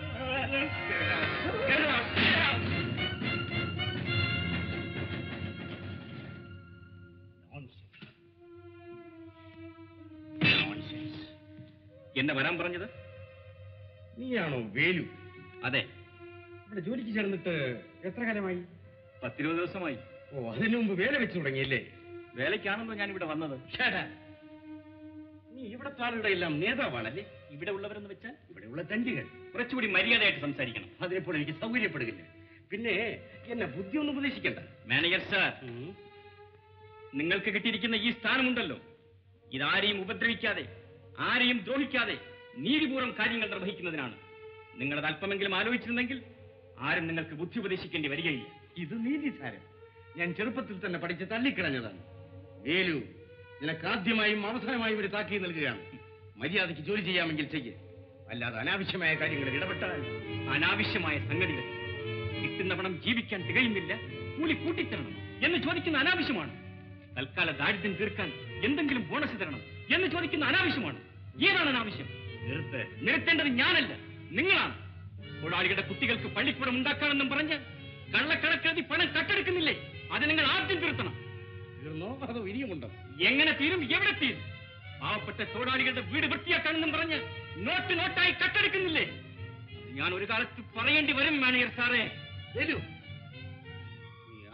എന്നെ വരാൻ പറഞ്ഞത്? നീയാണോ വേലു? അതെ. ഇവിടെ ജോലിക്ക് ചേർന്നിട്ട് എത്ര കാലമായി? പത്തിരുപത് ദിവസമായി. ഓ അതിനു മുമ്പ് വേല വെച്ചു തുടങ്ങിയല്ലേ? വേലയ്ക്കാണെന്നോ ഞാൻ ഇവിടെ വന്നത്. നീ ഇവിടത്തെ ആളുടെ എല്ലാം നേതാവാണല്ലേ? ഇവിടെ ഉള്ളവരെന്ന് വെച്ചാൽ? ഇവിടെ ഉള്ള തണ്ടികൾ കുറച്ചുകൂടി മര്യാദയായിട്ട് സംസാരിക്കണം. അതിനെപ്പോൾ എനിക്ക് സൗകര്യപ്പെടുകയില്ല പിന്നെ എന്നെ ബുദ്ധി ഒന്നും ഉപദേശിക്കണ്ട. മാനേജർ സാർ നിങ്ങൾക്ക് കിട്ടിയിരിക്കുന്ന ഈ സ്ഥാനമുണ്ടല്ലോ. ഇതാരെയും ഉപദ്രവിക്കാതെ ആരെയും ദ്രോഹിക്കാതെ നീതിപൂർവം കാര്യങ്ങൾ നിർവഹിക്കുന്നതിനാണ്. നിങ്ങളത് അല്പമെങ്കിലും ആലോചിച്ചിരുന്നെങ്കിൽ ആരും നിങ്ങൾക്ക് ബുദ്ധി ഉപദേശിക്കേണ്ടി വരികയില്ല. ഇത് നീതിസാരം. ഞാൻ ചെറുപ്പത്തിൽ തന്നെ പഠിച്ച് തള്ളിക്കളഞ്ഞതാണ്. വേലു നിനക്ക് ആദ്യമായും അവസാനമായും ഒരു താക്കീത് നൽകുകയാണ്. മര്യാദയ്ക്ക് ജോലി ചെയ്യാമെങ്കിൽ ചെയ്യ്. അല്ലാതെ അനാവശ്യമായ കാര്യങ്ങളിൽ ഇടപെട്ടാൽ അനാവശ്യമായ സംഗതികൾ കിട്ടുന്ന പണം ജീവിക്കാൻ തികയുന്നില്ല. കൂലി കൂട്ടിത്തരണം എന്ന് ചോദിക്കുന്ന അനാവശ്യമാണ്. തൽക്കാല ദാരിദ്ര്യം തീർക്കാൻ എന്തെങ്കിലും ബോണസ് തരണം. എന്ന് ചോദിക്കുന്ന അനാവശ്യമാണ്. ഏതാണ് അനാവശ്യം? നിരത്തേണ്ടത് നിർത്തേണ്ടത് ഞാനല്ല. നിങ്ങളാണ്. തൊഴിലാളികളുടെ കുട്ടികൾക്ക് പള്ളിക്കൂടം ഉണ്ടാക്കാമെന്നും പറഞ്ഞ് കള്ളക്കണക്കെഴുതി പണം കട്ടെടുക്കുന്നില്ലേ? അത് നിങ്ങൾ ആദ്യം തീർത്തണം തീർന്നോ അതോ ഇനിയുമുണ്ടോ എങ്ങനെ തീരും? എവിടെ തീരും? പാവപ്പെട്ട തൊഴിലാളികളുടെ വീട് വൃത്തിയാക്കാനെന്നും പറഞ്ഞ് നോട്ട് നോട്ടായി കട്ടെടുക്കുന്നില്ലേ? ഞാൻ ഒരു കാലത്ത് പറയേണ്ടി വരും മാനേജർ സാറേ.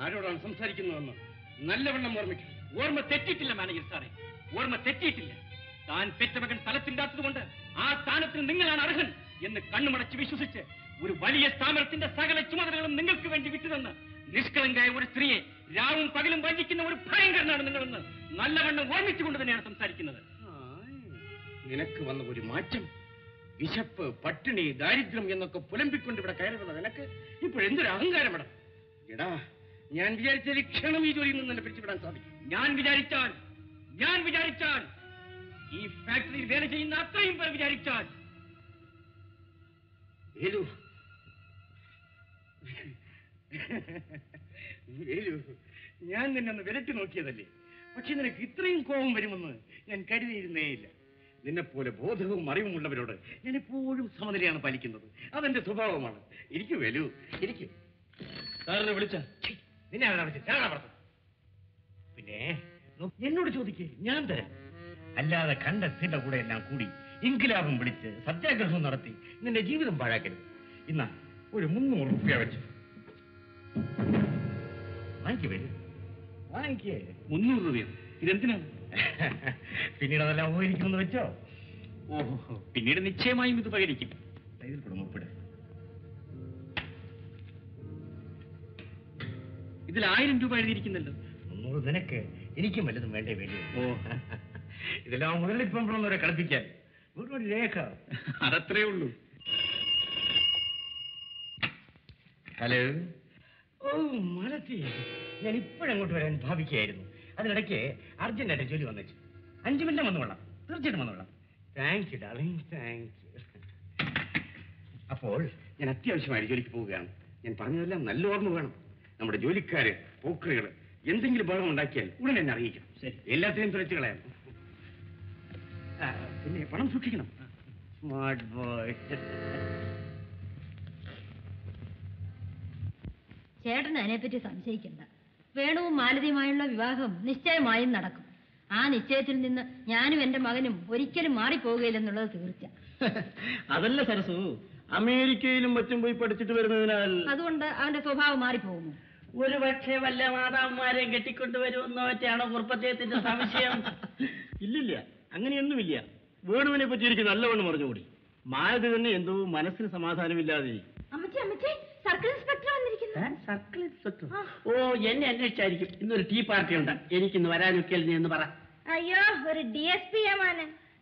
ആരോടാണ് സംസാരിക്കുന്നതെന്ന് നല്ലവണ്ണം ഓർമ്മിക്കും. ഓർമ്മ തെറ്റിട്ടില്ല മാനേജർ സാറേ. ഓർമ്മ തെറ്റിയിട്ടില്ല. താൻ പെറ്റ മകൻ സ്ഥലത്തില്ലാത്തത് കൊണ്ട് ആ സ്ഥാനത്തിന് നിങ്ങളാണ് അർഹൻ എന്ന് കണ്ണുമടച്ച് വിശ്വസിച്ച് ഒരു വലിയ സ്ഥാപനത്തിന്റെ സകല ചുമതലകളും നിങ്ങൾക്ക് വേണ്ടി വിട്ടുതന്ന് നിഷ്കളങ്കായ ഒരു സ്ത്രീയെ രാവും പകലും വഞ്ചിക്കുന്ന ഒരു ഭയങ്കരനാണ് നിങ്ങളെന്ന് നല്ലവണ്ണം ഓർമ്മിച്ചുകൊണ്ട് തന്നെയാണ് സംസാരിക്കുന്നത്. നിനക്ക് വന്ന ഒരു മാറ്റം. വിശപ്പ് പട്ടിണി ദാരിദ്ര്യം എന്നൊക്കെ പുലമ്പിക്കൊണ്ട് ഇവിടെ കയറുന്നത് നിനക്ക്. ഇപ്പോഴെന്തൊരു അഹങ്കാരം എടാ. ഞാൻ വിചാരിച്ചാൽ ഈ ക്ഷണം ഈ ജോലിയിൽ നിന്ന് പിടിച്ചുവിടാൻ സാധിക്കും. ഞാൻ വിചാരിച്ചാൽ ഞാൻ വിചാരിച്ചാൽ ഈ ഫാക്ടറിയിൽ വേല ചെയ്യുന്ന അത്രയും പേർ വിചാരിച്ചാൽ വേലു. വേലു ഞാൻ നിന്നെ ഒന്ന് വിരട്ടി നോക്കിയതല്ലേ? പക്ഷെ നിനക്ക് ഇത്രയും കോപം വരുമെന്ന് ഞാൻ കരുതിയിരുന്നേയില്ല. നിന്നെപ്പോലെ ബോധവും അറിവും ഉള്ളവരോട് ഞാൻ എപ്പോഴും സമനിലയാണ് പാലിക്കുന്നത്. അതെന്റെ സ്വഭാവമാണ്. എനിക്ക് വലു എനിക്ക് സാറിനെ വിളിച്ച? നിന്നെ പറഞ്ഞത്? പിന്നെ? എന്നോട് ചോദിക്കേ ഞാൻ തരാം. അല്ലാതെ കണ്ടെത്തിന്റെ കൂടെ എല്ലാം കൂടി ഇൻകിലാബും വിളിച്ച് സത്യാഗ്രഹം നടത്തി നിന്റെ ജീവിതം പാഴാക്കരുത്. ഇന്ന ഒരു മുന്നൂറ് റുപ്യ വെച്ച്. വാങ്ങിക്കേ വരൂ വാങ്ങിക്കേ. മുന്നൂറ് രൂപയോ ഇതെന്തിനാ? പിന്നീട് അതെല്ലാം പോയിരിക്കുമെന്ന് വെച്ചോ? ഓഹോ പിന്നീട് നിശ്ചയമായും ഇത് ഉപകരിക്കും ഇതിൽ കൂടെ മുപ്പിട് ഇതിൽ ആയിരം രൂപ എഴുതിയിരിക്കുന്നല്ലോ. മുന്നൂറ് നിനക്ക്. എനിക്കും വല്ലതും വേണ്ടേ വേണ്ടി? ഓ. ഇതെല്ലാം മുതലിപ്പമ്പളൊന്നവരെ കളിപ്പിക്കാൻ. ഒരു രേഖ. അതത്രേ ഉള്ളൂ. ഹലോ? ഓ മലത്തി ഞാൻ ഇപ്പോഴങ്ങോട്ട് വരാൻ ഭാവിക്കുകയായിരുന്നു. അതിനിടയ്ക്ക് അർജന്റായിട്ട് ജോലി വന്നേച്ചു. അഞ്ചു മിനിറ്റ് വന്നോളാം കൊള്ളാം. തീർച്ചയായിട്ടും വന്നുകൊള്ളാം thank you darling thank you അപ്പോൾ ഞാൻ അത്യാവശ്യമായി ജോലിക്ക് പോവുകയാണ്. ഞാൻ പറഞ്ഞതെല്ലാം നല്ല ഓർമ്മ വേണം. നമ്മുടെ ജോലിക്കാര് പോക്കറുകൾ എന്തെങ്കിലും ബഹളം ഉണ്ടാക്കിയാൽ ഉടനെ എന്നെ അറിയിക്കണം. ശരി. എല്ലാത്തിനെയും തുറച്ചു കളയാം. ആ, പിന്നെ പണം സൂക്ഷിക്കണം. സ്മാർട്ട് ബോയ് ചേട്ടന് അതിനെപ്പറ്റി സംശയിക്കണ്ട. വേണുവും മാലതിയുമായുള്ള വിവാഹം നിശ്ചയമായും നടക്കും. ആ നിശ്ചയത്തിൽ നിന്ന് ഞാനും എന്റെ മകനും ഒരിക്കലും മാറിപ്പോകുകയില്ലെന്നുള്ളത് തീർച്ച. അതല്ല സരസു അമേരിക്കയിലും മറ്റും പോയി പഠിച്ചിട്ട് വരുന്നതിനാൽ അതുകൊണ്ട് അവന്റെ സ്വഭാവം മാറിപ്പോകുമോ? ഒരു പക്ഷേ വല്ല മാതാവുമാരെയും കെട്ടിക്കൊണ്ടുവരുമെന്നോ മറ്റാണോ കുറുപ്പദ്ദേഹത്തിന്റെ സംശയം? ഇല്ലില്ല. അങ്ങനെയൊന്നുമില്ല. വേണുവിനെ പറ്റി എനിക്ക് നല്ലവണ്ണം പറഞ്ഞുകൂടി മാലതി തന്നെ എന്തോ മനസ്സിന് സമാധാനമില്ലാതെ. അമ്മച്ചി അമ്മച്ചി സർക്കിൾ ഇൻസ്പെക്ടർ വന്നിരിക്കുന്നു. സർക്കിൾ ഇൻസ്പെക്ടർ ഓ എന്നെ അന്വേഷിച്ചായിരിക്കും. ഇന്നൊരു ടീ പാർട്ടി ഉണ്ട് എനിക്കിന്ന് വരാനൊക്കെ എന്ന് പറ. അയ്യോ ഒരു ഡി എസ് പി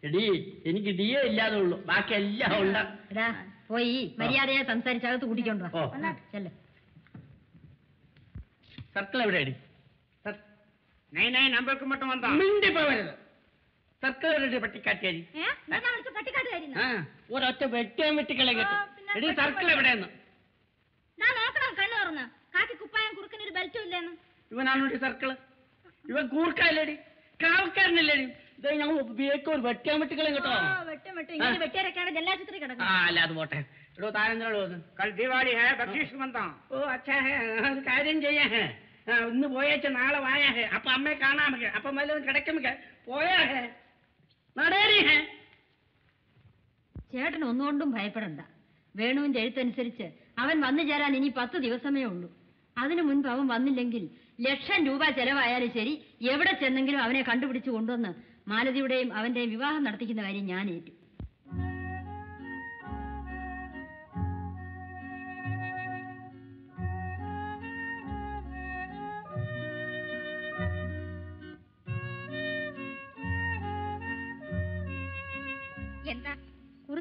എടി എനിക്ക് ഡി എ ഇല്ലാതെ ഉള്ളൂ. ബാക്കി എല്ലാം ഉണ്ട് പോയി. മര്യാദയായി സംസാരിച്ചകത്ത് കൂട്ടിക്കൊണ്ടോ ഓ. ഒരൊറ്റ വെട്ടിയാൻ വെട്ടിക്കളെ കേട്ടു. വന്നാ മിണ്ടി പോവരുത് സർക്കിൾ എവിടെ ഞാൻ നോക്കണം കണ്ണു തുറന്ന്. കാക്കി കുപ്പായം കുറുക്കന് ഒരു ബെൽറ്റും ഇല്ലെന്ന്. ഇവനാണോടി സർക്കിൾ? ഇവൻ കൂർക്കല്ലേടി കാവക്കാരനല്ലേടി? ഇതേ ഞങ്ങൾ ഉപയോഗിക്കും ഒരു വെട്ടിയാൻ വെട്ടിക്കളെ കേട്ടോ. വെട്ടും വെട്ടും ഇങ്ങനെ വെട്ടിയാരൊക്കെയാണ് ജല്ലാശുപത്രി ആ കിടക്കുന്നത് അല്ല അത് പോട്ടെ. എടോ കൽ ദിവാലി ഹേ ബക്ഷീഷ് ഓ അച്ഛാ ഒരു കാര്യം ചെയ്യാ ഇന്ന് പോയേച്ച നാളെ വായാ ഹേ. അപ്പൊ അമ്മയെ കാണാൻ നമുക്ക് അപ്പൊ വല്ലതും കിടക്കും പോയാ ഹേ. നടേരി ഹേ. ചേട്ടൻ ഒന്നുകൊണ്ടും ഭയപ്പെടണ്ട. വേണുവിന്റെ എഴുത്തനുസരിച്ച് അവൻ വന്നു ചേരാൻ ഇനി പത്ത് ദിവസമേ ഉള്ളൂ. അതിനു മുൻപ് അവൻ വന്നില്ലെങ്കിൽ ലക്ഷം രൂപ ചെലവായാലും ശരി എവിടെ ചെന്നെങ്കിലും അവനെ കണ്ടുപിടിച്ചു കൊണ്ടുവന്ന് മാലതിയുടെയും അവന്റെയും വിവാഹം നടത്തിക്കുന്ന കാര്യം ഞാൻ ഏറ്റു.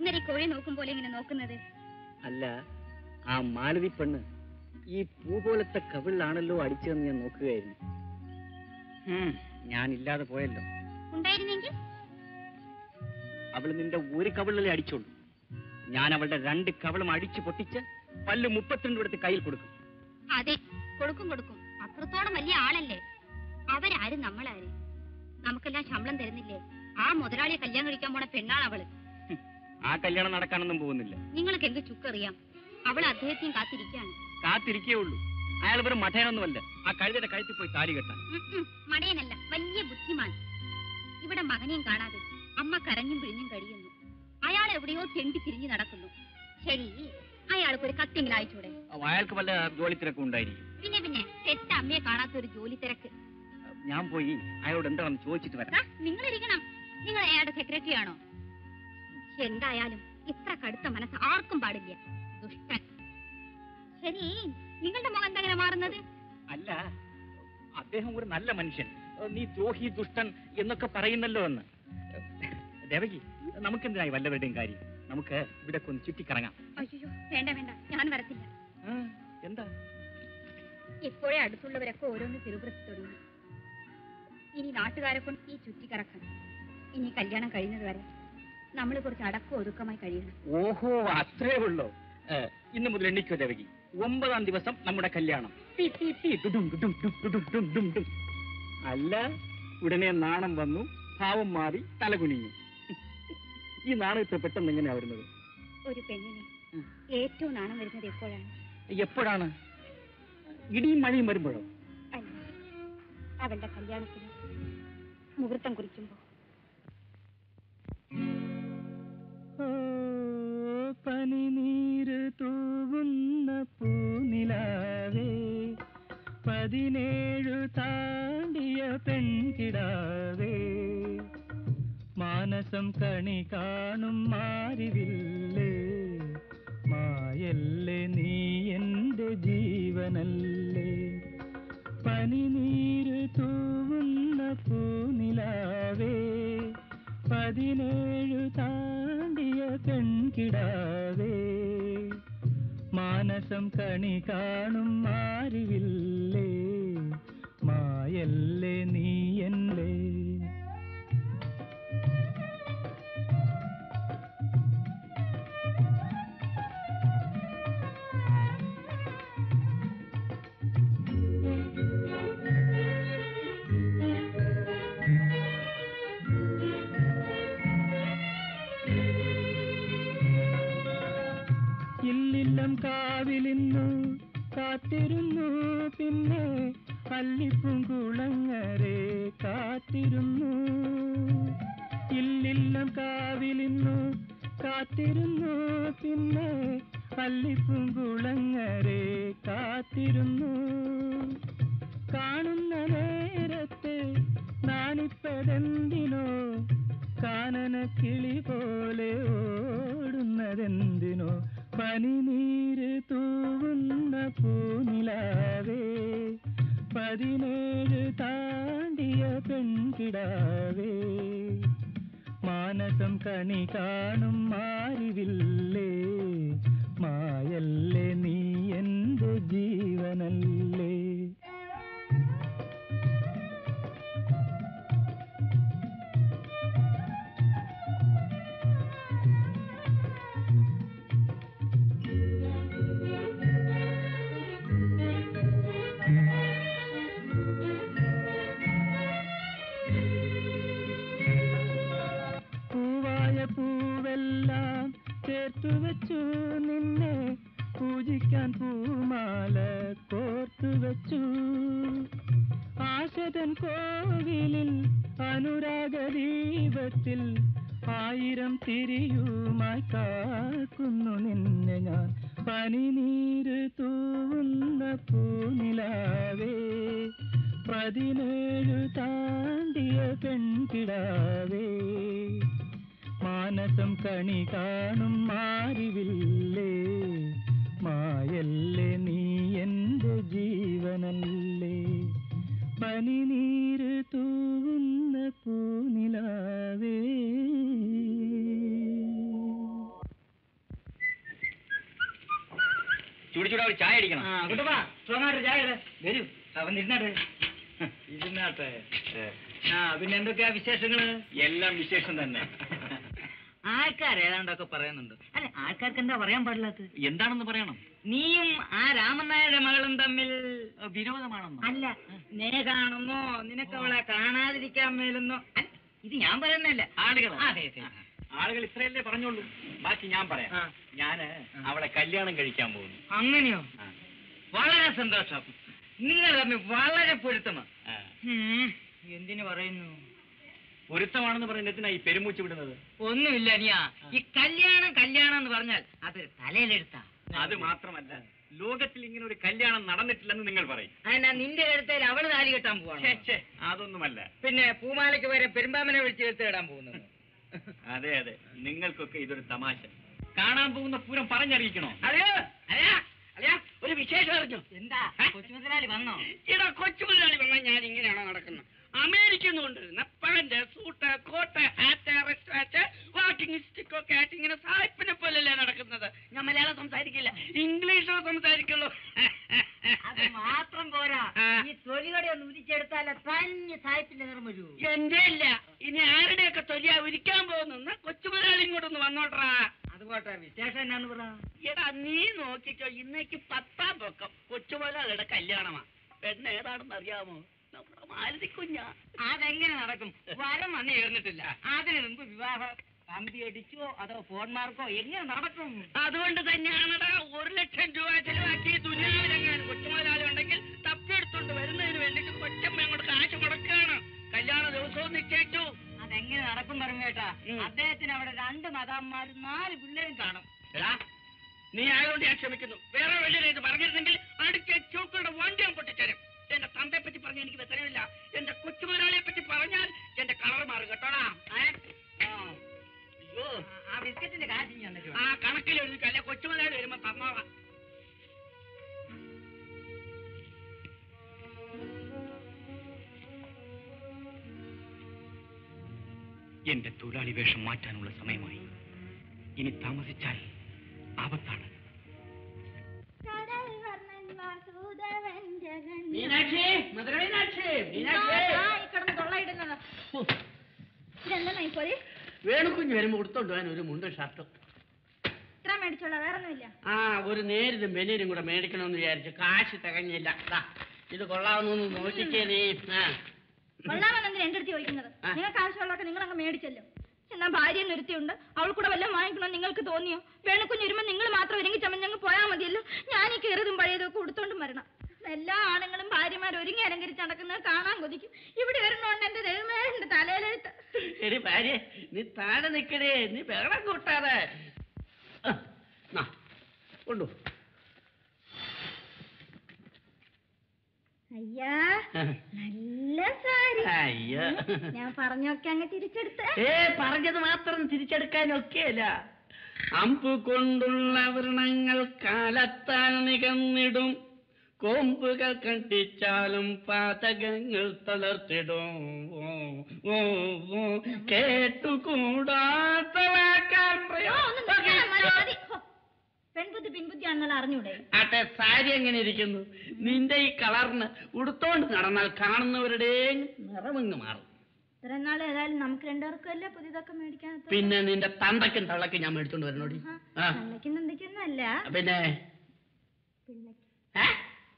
കുറുനരി കോഴി നോക്കും പോലെ ഇങ്ങനെ നോക്കുന്നത്? അല്ല ആ മാലതി പെണ്ണ് ഈ പൂ പോലത്തെ കവിളിലാണല്ലോ അടിച്ചതെന്ന് ഞാൻ നോക്കുകയായിരുന്നു. ഞാൻ ഇല്ലാതെ പോയല്ലോ. ഉണ്ടായിരുന്നെങ്കിൽ? അവൾ നിന്റെ ഒരു കവിളിലെ അടിച്ചോളൂ. ഞാൻ അവളുടെ രണ്ട് കവിളും അടിച്ചു പൊട്ടിച്ച് പല്ല് മുപ്പത്തിരണ്ട് എടുത്ത് കയ്യിൽ കൊടുക്കും. അതെ കൊടുക്കും കൊടുക്കും. അത്രത്തോളം വലിയ ആളല്ലേ? അവരാരും നമ്മളാര്? നമുക്കെല്ലാം ശമ്പളം തരുന്നില്ലേ? ആ മുതലാളിയെ കല്യാണം കഴിക്കാൻ പോണ പെണ്ണാണ് അവൾ. ആ കല്യാണം നടക്കാനൊന്നും പോകുന്നില്ല. നിങ്ങൾക്ക് എന്ത് ചുക്കറിയാം അവൾ അദ്ദേഹത്തെയും കാത്തിരിക്കാണ് കാത്തിരിക്കേ ഉള്ളൂ. അയാൾ വെറും മഠേനൊന്നുമല്ല. ആ കഴുതയുടെ കഴുത്തിൽ പോയി താലി കെട്ടാൻ. മടയനല്ല വലിയ ബുദ്ധിമാൻ. ഇവിടെ മകനെയും കാണാതെ അമ്മ കരഞ്ഞും പിഴിഞ്ഞും കഴിയുന്നു അയാൾ എവിടെയോ ചെണ്ടി തിരിഞ്ഞു നടക്കുന്നു. ശരി അയാൾക്ക് ഒരു കത്തെങ്കിലും അയച്ചൂടെ അയാൾക്ക് വല്ല ജോലി തിരക്കും ഉണ്ടായിരിക്കും. പിന്നെ പിന്നെ തെറ്റ അമ്മയെ കാണാത്ത ഒരു ജോലി തിരക്ക് ഞാൻ പോയി അയാളോട് എന്താണെന്ന് ചോദിച്ചിട്ട് വരാം. നിങ്ങൾ ഇരിക്കണം നിങ്ങൾ അയാളുടെ സെക്രട്ടറി ആണോ? എന്തായാലും ഇത്ര കടുത്ത മനസ്സ് ആർക്കും പാടില്ല. ദുഷ്ടൻ. ശരി നിങ്ങളുടെ മുഖം എന്തങ്ങനെ മാറുന്നത്? അല്ല അദ്ദേഹം ഒരു നല്ല മനുഷ്യൻ. നീ ദ്രോഹി ദുഷ്ടൻ എന്നൊക്കെ പറയുന്നല്ലോ എന്ന്. ദേവകി നമുക്കെന്തിനായി വല്ലവരുടെയും കാര്യം? നമുക്ക് ഇവിടെ ഒന്ന് ചുറ്റിക്കറങ്ങാം. അയ്യോ വേണ്ട വേണ്ട. ഞാൻ വരത്തില്ല. എന്താ? ഇപ്പോഴേ അടുത്തുള്ളവരൊക്കെ ഓരോന്ന് തിരുവൃത്തി തുടങ്ങി ഇനി നാട്ടുകാരെ കൊണ്ട് ഈ ചുറ്റിക്കറക്കണം. ഇനി കല്യാണം കഴിയുന്നത് വരെ നമ്മൾ കുറച്ച് അടക്കം ഒതുക്കമായി കഴിയണം. ഓഹോ അത്രേ ഉള്ളോ. ഇന്നു മുതൽ എണ്ണിക്കോ ദേവകി. ഒമ്പതാം ദിവസം നമ്മുടെ കല്യാണം. ടി, ടി, ടി, ടുടും, ടുടും, ഡും, ഡും, ഡും, ടും. അല്ല ഉടനെ നാണം വന്നു ഭാവം മാറി തലകുനിഞ്ഞു. ഈ നാണം ഇത്ര പെട്ടെന്ന് എങ്ങനെയാ വരുന്നത്? ഒരു പെണ്ണിനെ ഉം. ഏറ്റവും നാണം വരുന്നത് എപ്പോഴാണ്? എപ്പോഴാണ്? ഇടിയും മഴയും വരുമ്പോഴോ? അല്ല അവളുടെ കല്യാണത്തിന് മുഹൂർത്തം കുറിക്കുമ്പോ. പനിനീര് തൂവുന്ന പൂനിലാവേ പതിനേഴു താണ്ടിയ പെൺകിടാവേ. മാനസം കണി കാണും മാറിവില്ലേ മായല്ലേ നീ എന്റെ ജീവനല്ലേ. പനിനീര് തൂവുന്ന പൂനിലാവേ പതിനേഴു താണ്ടിയ പെൺകിടാവേ മാനസം കണി കാണും മാറിവില്ലേ? മായല്ലേ നീ? കാത്തിരുന്നു പിന്നെ പള്ളിപ്പും കുളങ്ങരെ കാത്തിരുന്നു. ഇല്ലില്ലം കാവിലിന്നു കാത്തിരുന്നു പിന്നെ പള്ളിപ്പും കുളങ്ങരെ കാത്തിരുന്നു. കാണുന്ന നേരത്തെ നാണിപ്പതെന്തിനോ കാനന കിളി പോലെ ഓടുന്നതെന്തിനോ പനിനീര് തൂവുന്ന പൂനിലാവേ. പതിനേഴ് താണ്ടിയ പെൺകിടാവേ. മാനസം കണി കാണും മാറിവില്ലേ മായല്ലേ നീ എന്റെ ജീവനല്ലേ. പൂജിക്കാൻ പൂമാല കോർത്തു വെച്ചു. ആശതൻ കോവിലിൽ അനുരാഗ ദീപത്തിൽ ആയിരം തിരിയുമായി കാക്കുന്നു നിന്നെ ഞാൻ. പനിനീര് തൂവുന്ന പൂനിലാവേ പതിനേഴു താണ്ടിയ പെൺകിടാവേ. മാനസം കണി കാണും മാറിവില്ലേ മായല്ലേ നീ എന്റെ ജീവനല്ലേ? പനിനീര് തൂവുന്ന പൂനിലാവേ. ചൂടിച്ചൂടാ ഒരു ചായ അടിക്കണം. ചായ. വരൂ. അവൻ ഇരുന്നാട്ടെ. ഇരുന്നാട്ടെ. ആ പിന്നെ എന്തൊക്കെയാ വിശേഷങ്ങൾ? എല്ലാം വിശേഷം തന്നെ. ആൾക്കാർ ഏതാണ്ടൊക്കെ പറയുന്നുണ്ട്. അല്ലെ ആൾക്കാർക്ക് എന്താ പറയാൻ പാടില്ലാത്തത്? എന്താണെന്ന് പറയണം. നീയും ആ രാമനായുടെ മകളും തമ്മിൽ വിരോധമാണെന്നോ? അല്ല നേകാണെന്നോ നിനക്ക് അവളെ കാണാതിരിക്കാൻ മേലെന്നോ? ഇത് ഞാൻ പറയുന്നല്ല ആളുകൾ അതെ ആളുകൾ ഇത്രയല്ലേ പറഞ്ഞോളൂ? ബാക്കി ഞാൻ പറയാം. ഞാൻ അവളെ കല്യാണം കഴിക്കാൻ പോകുന്നു. അങ്ങനെയോ? വളരെ സന്തോഷം. നിങ്ങൾ തമ്മിൽ വളരെ പൊരുത്തമാണ് എന്തിനു പറയുന്നു? പൊരുത്തമാണെന്ന് പറയുന്നത് എന്തിനാ ഈ പെരുമൂച്ച് വിടുന്നത്? ഒന്നുമില്ല അനിയാ. ഈ കല്യാണം കല്യാണം എന്ന് പറഞ്ഞാൽ അതൊരു തലയിലെടുത്താ അത് മാത്രമല്ല ലോകത്തിൽ ഇങ്ങനെ ഒരു കല്യാണം നടന്നിട്ടില്ലെന്ന് നിങ്ങൾ പറയും. അതിനാ നിന്റെ എഴുത്തേൽ അവൾ താലി കെട്ടാൻ പോവാണ്? ഛേ, അതൊന്നുമല്ല. പിന്നെ പൂമാലയ്ക്ക് വരെ പെരുമ്പാമനെ വിളിച്ച് കഴുത്ത് ഇടാൻ പോകുന്നു അതെ അതെ നിങ്ങൾക്കൊക്കെ ഇതൊരു തമാശ. കാണാൻ പോകുന്ന പൂരം പറഞ്ഞറിയിക്കണോ? അതെയോ? അല്ല അല്ല ഒരു വിശേഷം അറിഞ്ഞു? എന്താ? കൊച്ചുമുതലാളി വന്നോ? ഇടാ കൊച്ചു മുതലാളി വന്നാൽ ഞാൻ ഇങ്ങനെയാണോ നടക്കുന്നത്? അമേരിക്കയിൽ നിന്ന് കൊണ്ടുവരുന്ന suit coat hat rest walking stick ഒക്കെ ആയിട്ട് ഇങ്ങനെ സായിപ്പിനെ പോലല്ലേ നടക്കുന്നത്. ഞാൻ മലയാളം സംസാരിക്കില്ല ഇംഗ്ലീഷോ സംസാരിക്കുള്ളൂ. അത് മാത്രം പോരാ. ഈ തൊലികടെ ഒന്ന് ഉരിച്ചെടുത്താലേ തന്നെ സായിപ്പിന്റെ നിറം വരൂ. എന്റെ ഇല്ല. ഇനി ആരുടെയൊക്കെ തൊലിയാ ഉരിക്കാൻ പോകുന്ന കൊച്ചു ഇങ്ങോട്ട് വന്നോട്ടറാ അതുപോട്ടെ വിശേഷം എന്നാന്ന് പറ. എടാ നീ നോക്കിക്കോ ഇന്നേക്ക് പത്താം പൊക്കം. കൊച്ചു മുതലാളിയുടെ കല്യാണമാ. പെണ്ണ് ഏതാണെന്ന് അറിയാമോ? അതെങ്ങനെ നടക്കും? വരം വന്നു ചേർന്നിട്ടില്ല അതിന് മുമ്പ് വിവാഹം. കമ്പി അടിച്ചോ അതോ ഫോൺ മാർക്കോ എങ്ങനെ നടക്കും? അതുകൊണ്ട് തന്നെയാണടാ ഒരു ലക്ഷം രൂപ ചെലവാക്കി ദുനിയാവിലെങ്ങാൻ കൊച്ചുമുതലാളി ഉണ്ടെങ്കിൽ തപ്പിയെടുത്തോണ്ട് വരുന്നതിന് വേണ്ടിട്ട് കൊച്ചമ്മ അങ്ങോട്ട് കാശ് മുടക്കുകയാണ് കല്യാണ ദിവസവും നിശ്ചയിച്ചു അതെങ്ങനെ നടക്കും പറഞ്ഞു കേട്ടാ? അദ്ദേഹത്തിന് അവിടെ രണ്ട് മതാന്മാരും നാല് പിള്ളേരും കാണും. നീ ആയതുകൊണ്ട് ഞാൻ ക്ഷമിക്കുന്നു. വേറെ വലിയ ഇത് പറഞ്ഞിരുന്നെങ്കിൽ അടുത്ത ചൂക്കുകളുടെ വണ്ടി ഞാൻ പൊട്ടിച്ചേരും. എന്റെ തന്തയെ പറ്റി പറഞ്ഞ എനിക്ക് വ്യസനമില്ല. എന്റെ കൊച്ചുമുതലാളിയെ പറ്റി പറഞ്ഞാൽ എന്റെ കളർ മാറും കേട്ടോടാ? ആ. ബിസ്ക്കറ്റിന്റെ കാശ് ആ കണക്കിൽ എഴുതിക്കല്ല കൊച്ചുമുതലാളി വരുമ്പോ തന്നോളാം. എന്റെ തൊഴിലാളി വേഷം മാറ്റാനുള്ള സമയമായി. ഇനി താമസിച്ചാൽ ആപത്താണ്. മീനാക്ഷി. മധുര മീനാക്ഷി മീനാക്ഷി. കിടന്ന് തൊള്ളയിടുന്നത്. ഇതെന്താ പോയി വേണുക്കുഞ്ഞ് വരുമ്പോ കൊടുത്തോണ്ട് പോകാൻ ഒരു മുണ്ടും ഷർട്ടും. ഇത്ര മേടിച്ചോളാം വേറെ ഒന്നുമില്ല ആ ഒരു നേരിതും വെനീരും കൂടെ മേടിക്കണമെന്ന് വിചാരിച്ചു കാശ് തികഞ്ഞില്ല. ഇത് കൊള്ളാവുന്ന നോക്കിക്കേ നീ ആ. കൊള്ളാമെന്നെന്തിനാ എന്റെ അടുത്ത് ചോദിക്കുന്നത്? നിങ്ങൾക്ക് ആവശ്യമുള്ളതൊക്കെ നിങ്ങൾ അങ്ങ് മേടിച്ചല്ലോ. എന്നാ ഭാര്യ നിരുത്തിയുണ്ട് അവൾ കൂടെ വല്ലതും വാങ്ങിക്കണം നിങ്ങൾക്ക് തോന്നിയോ? വേണക്കുഞ്ഞ് വരുമ്പോ നിങ്ങൾ മാത്രം ഒരുങ്ങി ചമഞ്ഞങ്ങ് പോയാൽ മതിയല്ലോ. ഞാൻ ഈ കയറിയതും പഴയതും ഒക്കെ കൊടുത്തോണ്ടും വരണം. എല്ലാ ആണുങ്ങളും ഭാര്യമാർ ഒരുങ്ങി അലങ്കരിച്ച് നടക്കുന്നത് കാണാൻ കൊതിക്കും. ഇവിടെ വരണോണ്ട് എന്റെ ദൈവമേ എന്റെ തലയിലെഴുത്ത്. എടി ഭാര്യ നീ താഴെ നിക്കടേ നീ ബഹളം കൂട്ടാതെ. കൊണ്ടു. അയ്യാ നല്ല സാരി. അയ്യോ. ഞാൻ പറഞ്ഞൊക്കെ അങ്ങ് തിരിച്ചെടുത്ത്. ഏ പറഞ്ഞത് മാത്രം തിരിച്ചെടുക്കാനൊക്കെയല്ല. അമ്പ് കൊണ്ടുള്ള വ്രണങ്ങൾ കാലത്താൽ നികന്നിടും. കൊമ്പുകൾ കണ്ടിച്ചാലും പാതകങ്ങൾ തളർത്തിടും. മതി, മതി. ഹോ, അറിഞ്ഞൂടെ? ആട്ടെ സാരി എങ്ങനെ ഇരിക്കുന്നു? നിന്റെ ഈ കളറിന് ഉടുത്തോണ്ട് നടന്നാൽ കാണുന്നവരുടെ നിറമങ്ങ് മാറും. ഇത്രയും നാൾ ഏതായാലും നമുക്ക് രണ്ടുപേർക്കും അല്ലേ പുതിയതൊക്കെ മേടിക്കാൻ പിന്നെ നിന്റെ തന്തക്കും തള്ളക്കും ഞാൻ മേടിച്ചോണ്ട് വരണോടി ആ പിന്നെ? തന്തയ്ക്കൊന്നും അല്ല പിന്നെ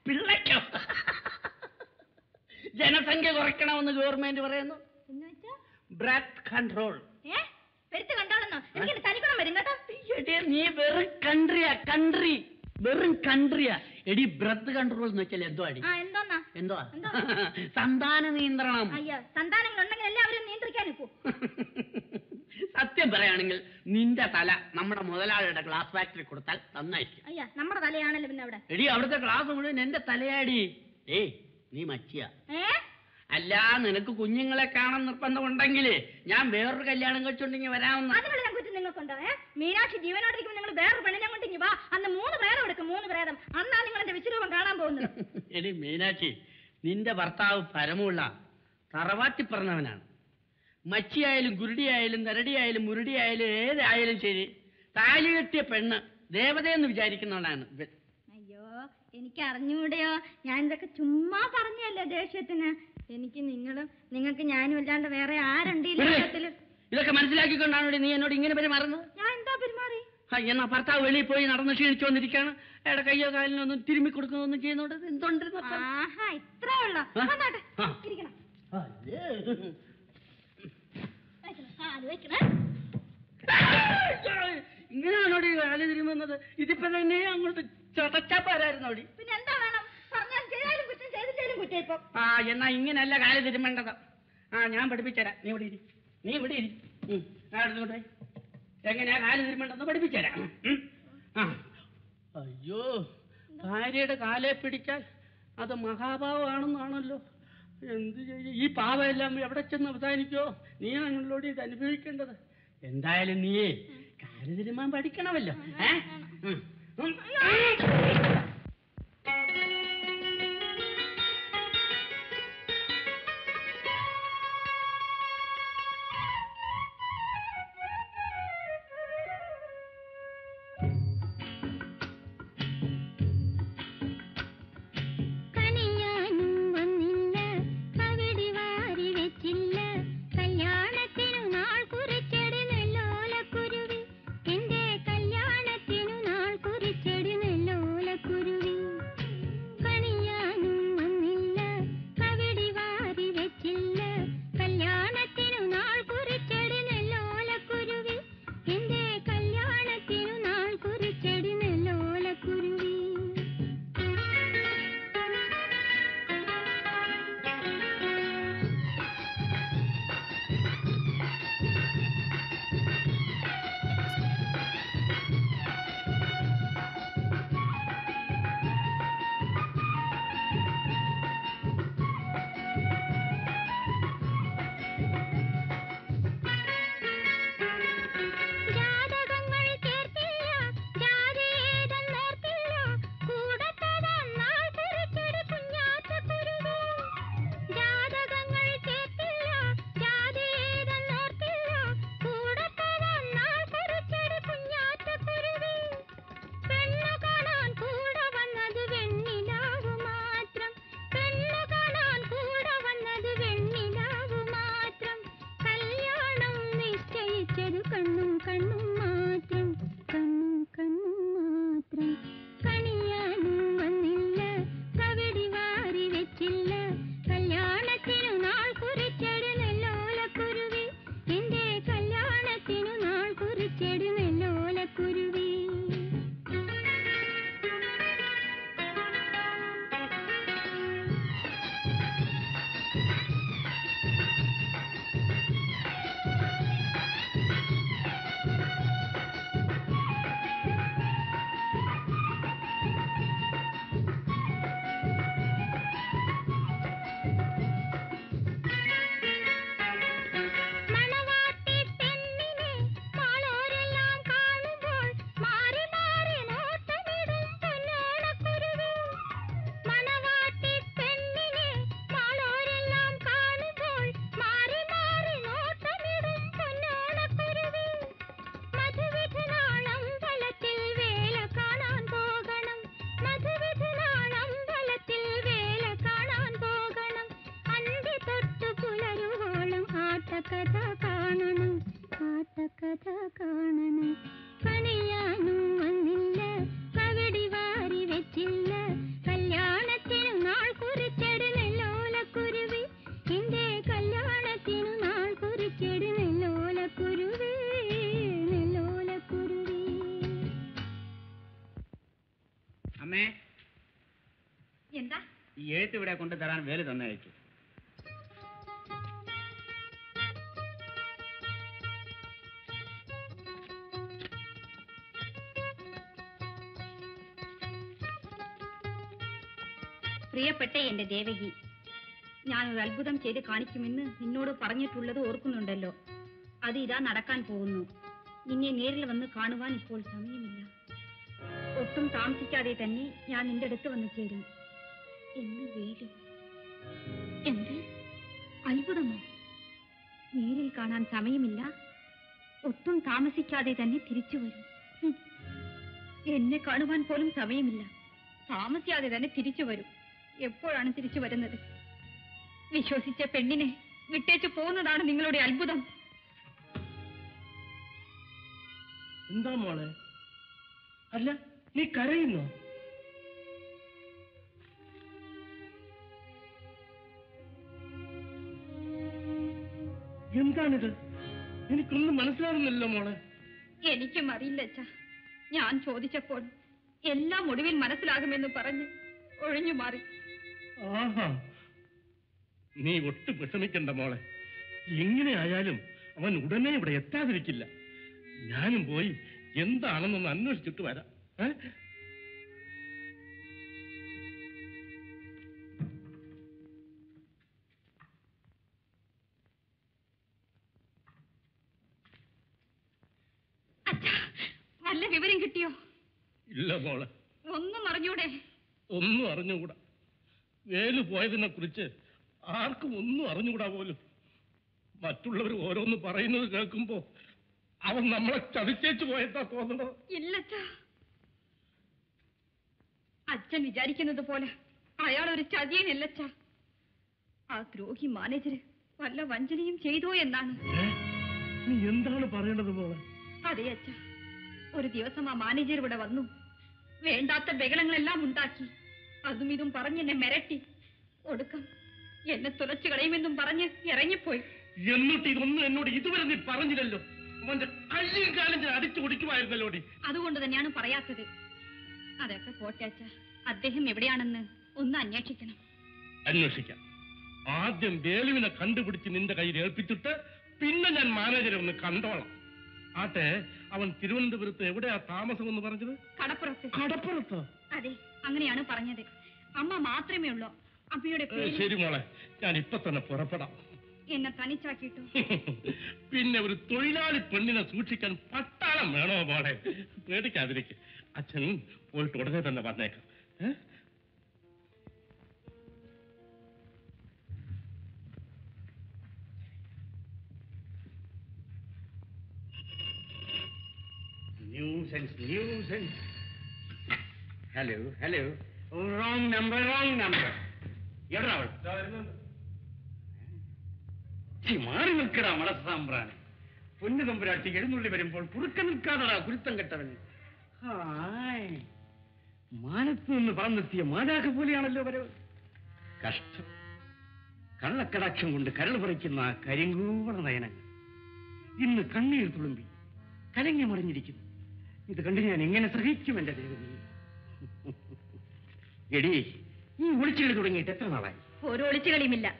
പിള്ളയ്ക്ക്? ജനസംഖ്യ കുറയ്ക്കണമെന്ന് ഗവൺമെന്റ് പറയുന്നു. ബ്രത്ത് കൺട്രോൾ നീ വെറും കൺട്രിയാ കൺട്രി. വെറും കൺട്രിയാ. എടി ബ്രത്ത് കൺട്രോൾ എന്ന് വെച്ചാൽ എന്തോ അടി? എന്തോ? എന്തോ? സന്താന നിയന്ത്രണം. സന്താനങ്ങൾ ഉണ്ടെങ്കിൽ എല്ലാവരും നിയന്ത്രിക്കാൻ സത്യം പറയുകയാണെങ്കിൽ നിന്റെ തല നമ്മുടെ മുതലാളിയുടെ ഗ്ലാസ് ഫാക്ടറി കൊടുത്താൽ നന്നായിരിക്കും. അയ്യാ നമ്മുടെ തലയാണല്ലോ പിന്നെ അവിടെ. എടി അവിടുത്തെ ക്ലാസ് മുഴുവൻ എന്റെ തലയാടി. ഏയ് നീ മച്ചിയ. ഏ? അല്ല നിനക്ക് കുഞ്ഞുങ്ങളെ കാണാൻ നിർബന്ധമുണ്ടെങ്കിൽ ഞാൻ വേറൊരു കല്യാണം കഴിച്ചുണ്ടെങ്കിൽ വരാമെന്ന് അതിനുള്ള കുറ്റം നിങ്ങൾക്കുണ്ടോ ഏ? മീനാക്ഷി ജീവനോടിരിക്കുമ്പോൾ നിങ്ങൾ വേറൊരു പെണ്ണിനെ കൊണ്ട് വാ. അന്ന് മൂന്ന് പ്രേതം എടുക്കും മൂന്ന് പ്രേതം അന്നാ നിങ്ങൾ എന്റെ വിശ്വരൂപം കാണാൻ പോകുന്നത്. എടി മീനാക്ഷി നിന്റെ ഭർത്താവ് പരമുള്ള തറവാട്ടി പറഞ്ഞവനാണ് മച്ചിയായാലും ഗുരുടിയായാലും നരടിയായാലും മുരുടിയായാലും ഏതായാലും ശരി. താലി കെട്ടിയ പെണ്ണ് ദേവതയെന്ന് വിചാരിക്കുന്നവളാണ്. അയ്യോ എനിക്ക് അറിഞ്ഞൂടെയോ ഞാൻ ഇതൊക്കെ ചുമ്മാ പറഞ്ഞല്ലേ ദേഷ്യത്തിന്? എനിക്ക് നിങ്ങളും നിങ്ങൾക്ക് ഞാനും അല്ലാണ്ട് വേറെ ആരുണ്ട് ഈ ലോകത്തിൽ ഇതൊക്കെ മനസ്സിലാക്കിക്കൊണ്ടാണ് നീ എന്നോട് ഇങ്ങനെ പെരുമാറുന്നത്? ഞാൻ എന്താ പെരുമാറി? എന്നാ ഭർത്താവ് വെളിയിൽ പോയി നടന്ന് ക്ഷീണിച്ചു വന്നിരിക്കാണ് അയാളുടെ കയ്യോ കാലിനോ ഒന്നും തിരുമ്മി കൊടുക്കുന്നൊന്നും ചെയ്യുന്നോണ്ട് എന്തുണ്ട് ഇത്രേ ഉള്ളോ. വെക്കണം. ഇങ്ങനെയാണോടി കാൽ തിരുമുന്നത് ഇതിപ്പോ തന്നെ അങ്ങോട്ട് പിന്നെ എന്താ വേണം? പറഞ്ഞാൽ ചെയ്താലും കുറ്റം ചെയ്തിട്ടാലും കുറ്റം ഇപ്പൊ. ആ എന്നാ ഇങ്ങനല്ല കാൽ തിരുമേണ്ടത് ആ ഞാൻ പഠിപ്പിച്ചുതരാം. നീ ഇവിടെ ഇരി. നീ ഇവിടെ ഇരി. എങ്ങനെയാ കാൽ തിരുമേണ്ടെന്ന് പഠിപ്പിച്ചുതരാം. ആ. അയ്യോ ഭാര്യയുടെ കാലെ പിടിച്ചാൽ അത് മഹാഭാവമാണെന്നാണല്ലോ. എന്ത് ചെയ്യും? ഈ പാവമെല്ലാം എവിടെ ചെന്ന് അവസാനിക്കോ? നീയാണല്ലോടി ഇത് അനുഭവിക്കേണ്ടത്. എന്തായാലും നീയേ കാര്യതിരുമാൻ പഠിക്കണമല്ലോ. ഏ? കൊണ്ട് തരാൻ വേല തന്നയച്ചു പ്രിയപ്പെട്ട എന്റെ ദേവകി ഞാൻ ഒരു അത്ഭുതം ചെയ്ത് കാണിക്കുമെന്ന് നിന്നോട് പറഞ്ഞിട്ടുള്ളത് ഓർക്കുന്നുണ്ടല്ലോ. അത് ഇതാ നടക്കാൻ പോകുന്നു. നിന്നെ നേരിൽ വന്ന് കാണുവാൻ ഇപ്പോൾ സമയമില്ല. ഒട്ടും താമസിക്കാതെ തന്നെ ഞാൻ നിന്റെ അടുത്ത് വന്നു ചേരും. വേലും. എന്ത്? അത്ഭുതമോ? നേരിൽ കാണാൻ സമയമില്ല. ഒട്ടും താമസിക്കാതെ തന്നെ തിരിച്ചു വരും. എന്നെ കാണുവാൻ പോലും സമയമില്ല. താമസിയാതെ തന്നെ തിരിച്ചു വരും. എപ്പോഴാണ് തിരിച്ചു വരുന്നത്? വിശ്വസിച്ച പെണ്ണിനെ വിട്ടേച്ചു പോകുന്നതാണ് നിങ്ങളുടെ അത്ഭുതം. എന്താ മോളെ? അല്ല നീ കരയുന്നോ? എന്താണിത് എനിക്കൊന്നും മനസ്സിലാകുന്നില്ലല്ലോ മോളെ. എനിക്കും അറിയില്ല അച്ഛ. ഞാൻ ചോദിച്ചപ്പോൾ എല്ലാം ഒടുവിൽ മനസ്സിലാകുമെന്ന് പറഞ്ഞ് ഒഴിഞ്ഞു മാറി. ആഹാ. നീ ഒട്ടും വിഷമിക്കണ്ട മോളെ. എങ്ങനെ ആയാലും അവൻ ഉടനെ ഇവിടെ എത്താതിരിക്കില്ല. ഞാനും പോയി എന്താണെന്നൊന്ന് അന്വേഷിച്ചിട്ട് വരാം. ഏ? ഒന്നും അറിഞ്ഞുകൂടാ? വേലു പോയതിനെ കുറിച്ച് ആർക്കും ഒന്നും അറിഞ്ഞുകൂടാ പോലും. മറ്റുള്ളവർ ഓരോന്ന് പറയുന്നത് കേൾക്കുമ്പോ അവൻ നമ്മളെ ചതിച്ചേച്ചു പോയെത്താ തോന്നണത് ഇല്ലച്ചാ. അച്ഛൻ വിചാരിക്കുന്നത് പോലെ അയാൾ ഒരു ചതിയനല്ലച്ച. ആ ദ്രോഹി മാനേജര് വല്ല വഞ്ചനയും ചെയ്തു എന്നാണ്. നീ എന്താണ് പറയണത് മോളെ? അതെ അച്ഛ. ഒരു ദിവസം ആ മാനേജർ ഇവിടെ വന്നു. വേണ്ടാത്ത ബഹളങ്ങളെല്ലാം ഉണ്ടാക്കി. അതും ഇതും പറഞ്ഞ് എന്നെ മിരട്ടി. ഒടുക്കം എന്നെ തുലച്ചു കളയുമെന്നും പറഞ്ഞ് ഇറങ്ങിപ്പോയി. എന്നിട്ട് ഇതൊന്നും എന്നോട് ഇതുവരെ നീ പറഞ്ഞില്ലല്ലോ? അവന്റെ കയ്യും കാലം ഞാൻ അടിച്ചു കുടിക്കുമായിരുന്നല്ലോ അതുകൊണ്ട് തന്നെയാണ് പറയാത്തത്. അതൊക്കെ പോട്ടെ അച്ഛ. അദ്ദേഹം എവിടെയാണെന്ന് ഒന്ന് അന്വേഷിക്കണം. അന്വേഷിക്കാം. ആദ്യം വേലുവിനെ കണ്ടുപിടിച്ച് നിന്റെ കയ്യിൽ ഏൽപ്പിച്ചിട്ട് പിന്നെ ഞാൻ മാനേജരെ ഒന്ന് കണ്ടോളാം. ആട്ടെ അവൻ തിരുവനന്തപുരത്ത് എവിടെയാ താമസം എന്ന് പറഞ്ഞത്? കടപ്പുറത്ത്. കടപ്പുറത്തോ? അതെ അങ്ങനെയാണ് പറഞ്ഞത്. അമ്മ മാത്രമേ ഉള്ളൂ. അപ്പിയുടെ പേര് ശരി മോളെ. ഞാൻ ഇപ്പൊ തന്നെ പുറപ്പെടാം. എന്നെ തനിച്ചാക്കിട്ടു പിന്നെ ഒരു തൊഴിലാളി പെണ്ണിനെ സൂക്ഷിക്കാൻ പട്ടാളം വേണോ മോളെ? പേടിക്കാതിരിക്കെ. അച്ഛൻ പോയിട്ട് ഉടനെ തന്നെ വന്നേക്കാം? Nuisance nuisance hello hello wrong number wrong number എവിടാ അവൾ? മാറി നിൽക്കടാ മടസാമ്പ്രാണ് പൊന്നു തമ്പുരാട്ടി എഴുന്നള്ളി വരുമ്പോൾ കുറുക്ക നിൽക്കാതടാ കുരുത്തം കെട്ടവൻ. ഹായ്. മാനത്ത് നിന്ന് പറന്നെത്തിയ മാതാക പോലെയാണല്ലോ വരവ്. കഷ്ടം. കള്ളക്കടാക്ഷം കൊണ്ട് കരൾ പറിക്കുന്ന ആ കരിങ്കൂവള നയനങ്ങൾ. ഇന്ന് കണ്ണീർ തുളുമ്പി കലങ്ങി മറിഞ്ഞിരിക്കുന്നു. ഇത് കണ്ട് ഞാൻ എങ്ങനെ സഹിക്കും എന്റെ ദേവനി എടി ഈ ഒളിച്ചുകളി തുടങ്ങിയിട്ട് എത്ര നാളായി? ഒരു ഒളിച്ചുകളിയുമില്ല.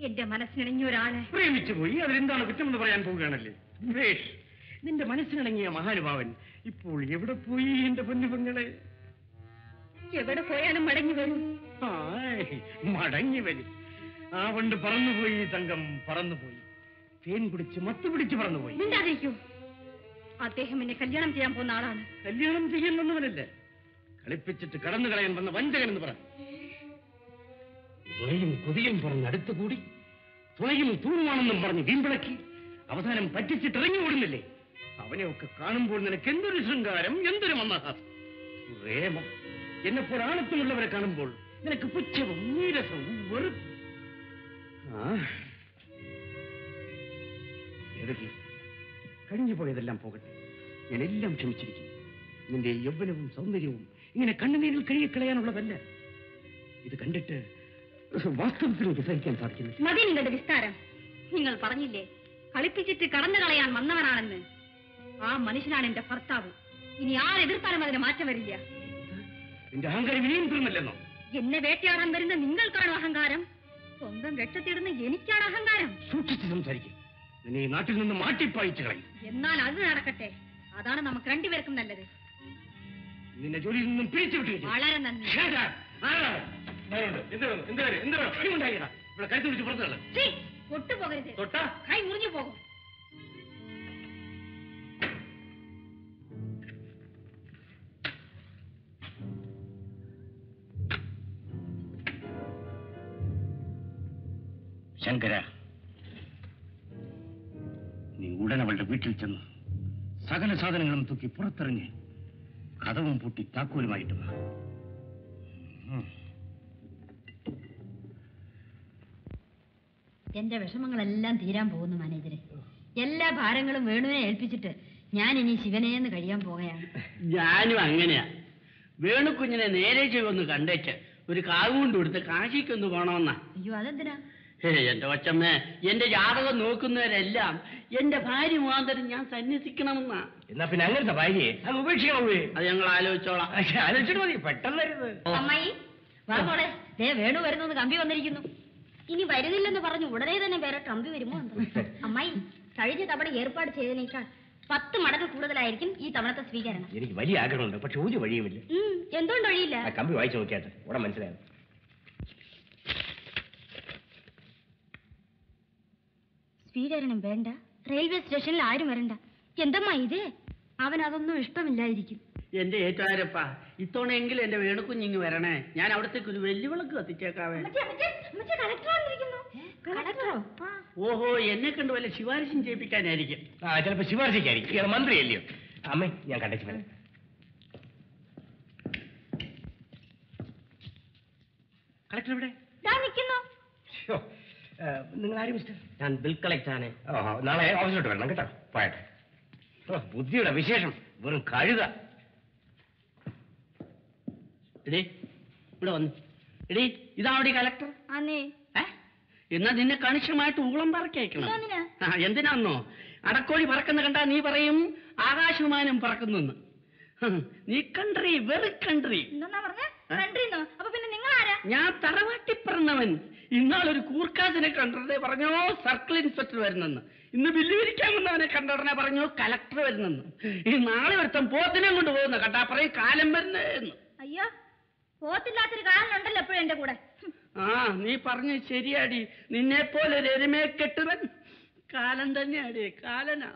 എന്റെ മനസ്സിനിണങ്ങിയ ഒരാളെ. പ്രേമിച്ചു പോയി അതിലെന്താണ് കുറ്റമെന്ന് പറയാൻ പോവുകയാണല്ലേ? നിന്റെ മനസ്സിനിണങ്ങിയ മഹാനുഭാവൻ ഇപ്പോൾ എവിടെ പോയി എന്റെ പൊന്നു പെങ്ങളെ? എവിടെ പോയാലും മടങ്ങി വരും. മടങ്ങി വരും. ആ പണ്ട് പറന്നുപോയി തങ്കം പറന്നുപോയി. തേൻ കുടിച്ച് മത്ത് പിടിച്ച് പറന്നുപോയി. മിണ്ടാതിരിക്കൂ. അദ്ദേഹം എന്നെ കല്യാണം ചെയ്യാൻ പോകുന്ന ആളാണ്. കല്യാണം ചെയ്യാൻ വന്നവനല്ലേ? കളിപ്പിച്ചിട്ട് കടന്നു കളയാൻ വന്ന വഞ്ചകൻ എന്ന് പറ. തുണയും കൊതിയും പറഞ്ഞ് അടുത്തുകൂടി തുളയും തൂണുമാണെന്നും പറഞ്ഞ് വീമ്പിളക്കി അവസാനം പറ്റിച്ചിട്ട് ഇറങ്ങി ഓടുന്നില്ലേ? അവനെയൊക്കെ കാണുമ്പോൾ നിനക്ക് എന്തൊരു ശൃംഗാരം എന്തൊരു മന്നാഹാസം പ്രേമം. എന്നെപ്പോൾ ആണത്തിലുള്ളവരെ കാണുമ്പോൾ നിനക്ക് പുച്ഛവും നീരസവും വെറുപ്പും. കഴിഞ്ഞു പോയതെല്ലാം പോകട്ടെ. ഞാൻ എല്ലാം ക്ഷമിച്ചിരിക്കുന്നു. നിന്റെ യൗവനവും സൗന്ദര്യവും ഇങ്ങനെ കണ്ണുനീരിൽ കഴുകിക്കളയാനുള്ളതല്ല ഇത് കണ്ടിട്ട് വാസ്തവത്തിൽ എനിക്ക് സഹിക്കാൻ സാധിക്കുന്നു മതി നിങ്ങളുടെ വിസ്താരം. നിങ്ങൾ പറഞ്ഞില്ലേ കളിപ്പിച്ചിട്ട് കടന്നു കളയാൻ വന്നവനാണെന്ന്. ആ മനുഷ്യനാണ് എന്റെ ഭർത്താവ്. ഇനി ആരെതിർത്താലും അതിന് മാറ്റം വരില്ല. നിന്റെ അഹങ്കാരം ഇനിയും തീർന്നില്ലെന്നോ? എന്നെ വേട്ടയാടാൻ വരുന്ന നിങ്ങൾക്കാണോ അഹങ്കാരം? സ്വന്തം രക്ഷത്തിടുന്ന എനിക്കാണ് അഹങ്കാരം. സൂക്ഷിച്ച് സംസാരിക്കും. നിന്നെ ഈ നാട്ടിൽ നിന്ന് മാറ്റിപ്പായിച്ചു കളയും. എന്നാൽ അത് നടക്കട്ടെ. അതാണ് നമുക്ക് രണ്ടുപേർക്കും നല്ലത്. നിന്നെ ജോലിയിൽ നിന്നും പിരിച്ചു വിട്ടിരിക്കും. വളരെ നന്ദി. ഇവിടെ കരുത്ത് പിടിച്ച് പുറത്തു കളയും ഛീ, ഒട്ടുപോകരുത് തൊട്ടാ? കൈ മുറിഞ്ഞു പോകും. ശങ്കര നീ ഉടൻ അവളുടെ വീട്ടിൽ ചെന്ന് സകല സാധനങ്ങളും തൂക്കി പുറത്തിറങ്ങി. കഥവും പൂട്ടി താക്കോലുമായിട്ട് വാ. എന്റെ വിഷമങ്ങളെല്ലാം തീരാൻ പോകുന്നു മാനേജരെ. എല്ലാ ഭാരങ്ങളും വേണുവിനെ ഏൽപ്പിച്ചിട്ട് ഞാൻ ഇനി ശിവനെയെന്ന് കഴിയാൻ പോകുകയാണ് ഞാനും അങ്ങനെയാ. വേണുക്കുഞ്ഞിനെ നേരെ ചെയ്യുമെന്ന് കണ്ടേച്ച് ഒരു കാവ് കൊണ്ട് കൊടുത്ത് കാശിക്കൊന്ന് പോണമെന്നാ. അയ്യോ അതെന്തിനാ? എന്റെ കൊച്ചമ്മേ എന്റെ ജാതകം നോക്കുന്നവരെല്ലാം എന്റെ ഭാര്യ മുഖാന്തരം ഞാൻ സന്യസിക്കണമെന്നാ. എന്നാ പിന്നെ അങ്ങനത്തെ ഭാര്യയെ അങ്ങ് ഉപേക്ഷിക്കണം പോയി അത് ഞങ്ങൾ ആലോചിച്ചോളാം. ആലോചിച്ചിട്ട് മതി പെട്ടെന്ന് വരുന്നത്. അമ്മായി വാ മോളെ. ദേ വേണു വരുന്നു കമ്പി വന്നിരിക്കുന്നു. ഇനി വരുന്നില്ലെന്ന് പറഞ്ഞു ഉടനെ തന്നെ വേറെ കമ്പി വരുമോ എന്തോ. അമ്മായി കഴിഞ്ഞ തവണ ഏർപ്പാട് ചെയ്തതിനേക്കാൾ പത്ത് മടങ്ങ് കൂടുതലായിരിക്കും ഈ തവണത്തെ സ്വീകരണം. എനിക്ക് വലിയ ആഗ്രഹമുണ്ട് പക്ഷെ ഒരു വഴിയുമില്ല. ഉം, എന്തുകൊണ്ട് ഒഴിയില്ല ആ കമ്പി വായിച്ചു നോക്കിയാട്ടെ ഉടൻ മനസ്സിലായത് സ്വീകരണം വേണ്ട റെയിൽവേ സ്റ്റേഷനിൽ ആരും വരണ്ട. എന്തമ്മാ ഇത്? അവൻ അതൊന്നും ഇഷ്ടമില്ലായിരിക്കും. എന്റെ ഏറ്റുകാരപ്പ ഇത്തവണയെങ്കിലും എന്റെ വേണുക്കുഞ്ഞിങ് വരണേ. ഞാൻ അവിടത്തേക്ക് ഒരു വെല്ലുവിളക്ക് വിളക്ക് കത്തിച്ചേക്കാവേ കളക്ടറോ ഓഹോ എന്നെ കണ്ട് വല്ല ശിവാരിശം ചെയ്യിപ്പിക്കാനായിരിക്കും ആ ചിലപ്പോ ശിവാർശിക്കായിരിക്കും ഇയാൾ മന്ത്രിയല്ലയോ? അമ്മേ ഞാൻ കണ്ടേച്ചു വരാം. കളക്ടർ ഇവിടെ നിങ്ങൾ ആര് മിസ്റ്റർ? ഞാൻ ബിൽ കളക്ടറാണ് ആണ്. ഓഹോ നാളെ ഓഫീസിലോട്ട് വരണം കേട്ടോ. പോയട്ടെ. ബുദ്ധിയുടെ വിശേഷം വെറും കഴുത. എടേ ഇവിടെ വന്നു. എടേ ഇതാവിടെ കലക്ടർ? എന്നാ നിന്നെ കണിശമായിട്ട് ഊളം? ആ എന്തിനാന്നോ? അടക്കോഴി പറക്കുന്ന കണ്ടാ നീ പറയും ആകാശമാനം പറക്കുന്നെന്ന്. നീ കൺട്രി വെറു കൺട്രി ആരാ ഞാൻ തറവാട്ടി പറഞ്ഞവൻ ഇന്നാളൊരു കൂർക്കാസിനെ കണ്ടടനെ പറഞ്ഞോ സർക്കിൾ ഇൻസ്പെക്ടർ വരുന്നെന്ന്. ഇന്ന് ബില്ല് വിരിക്കാൻ വന്നവനെ കണ്ടടനെ പറഞ്ഞോ കലക്ടർ വരുന്നെന്ന്. ഈ നാളെ ഒരുത്തം പോത്തിനെ കൊണ്ട് പോകുന്ന കണ്ടാ പറയും കാലം വരുന്നേന്ന്. അയ്യോ പോത്തില്ലാത്തൊരു കാലനുണ്ടല്ലോ എപ്പോഴും എന്റെ കൂടെ. ആ നീ പറഞ്ഞു ശരിയാടി. നിന്നെ പോലെ ഒരു എരുമയെ കെട്ടുവൻ കാലം തന്നെയാടി കാലനാ.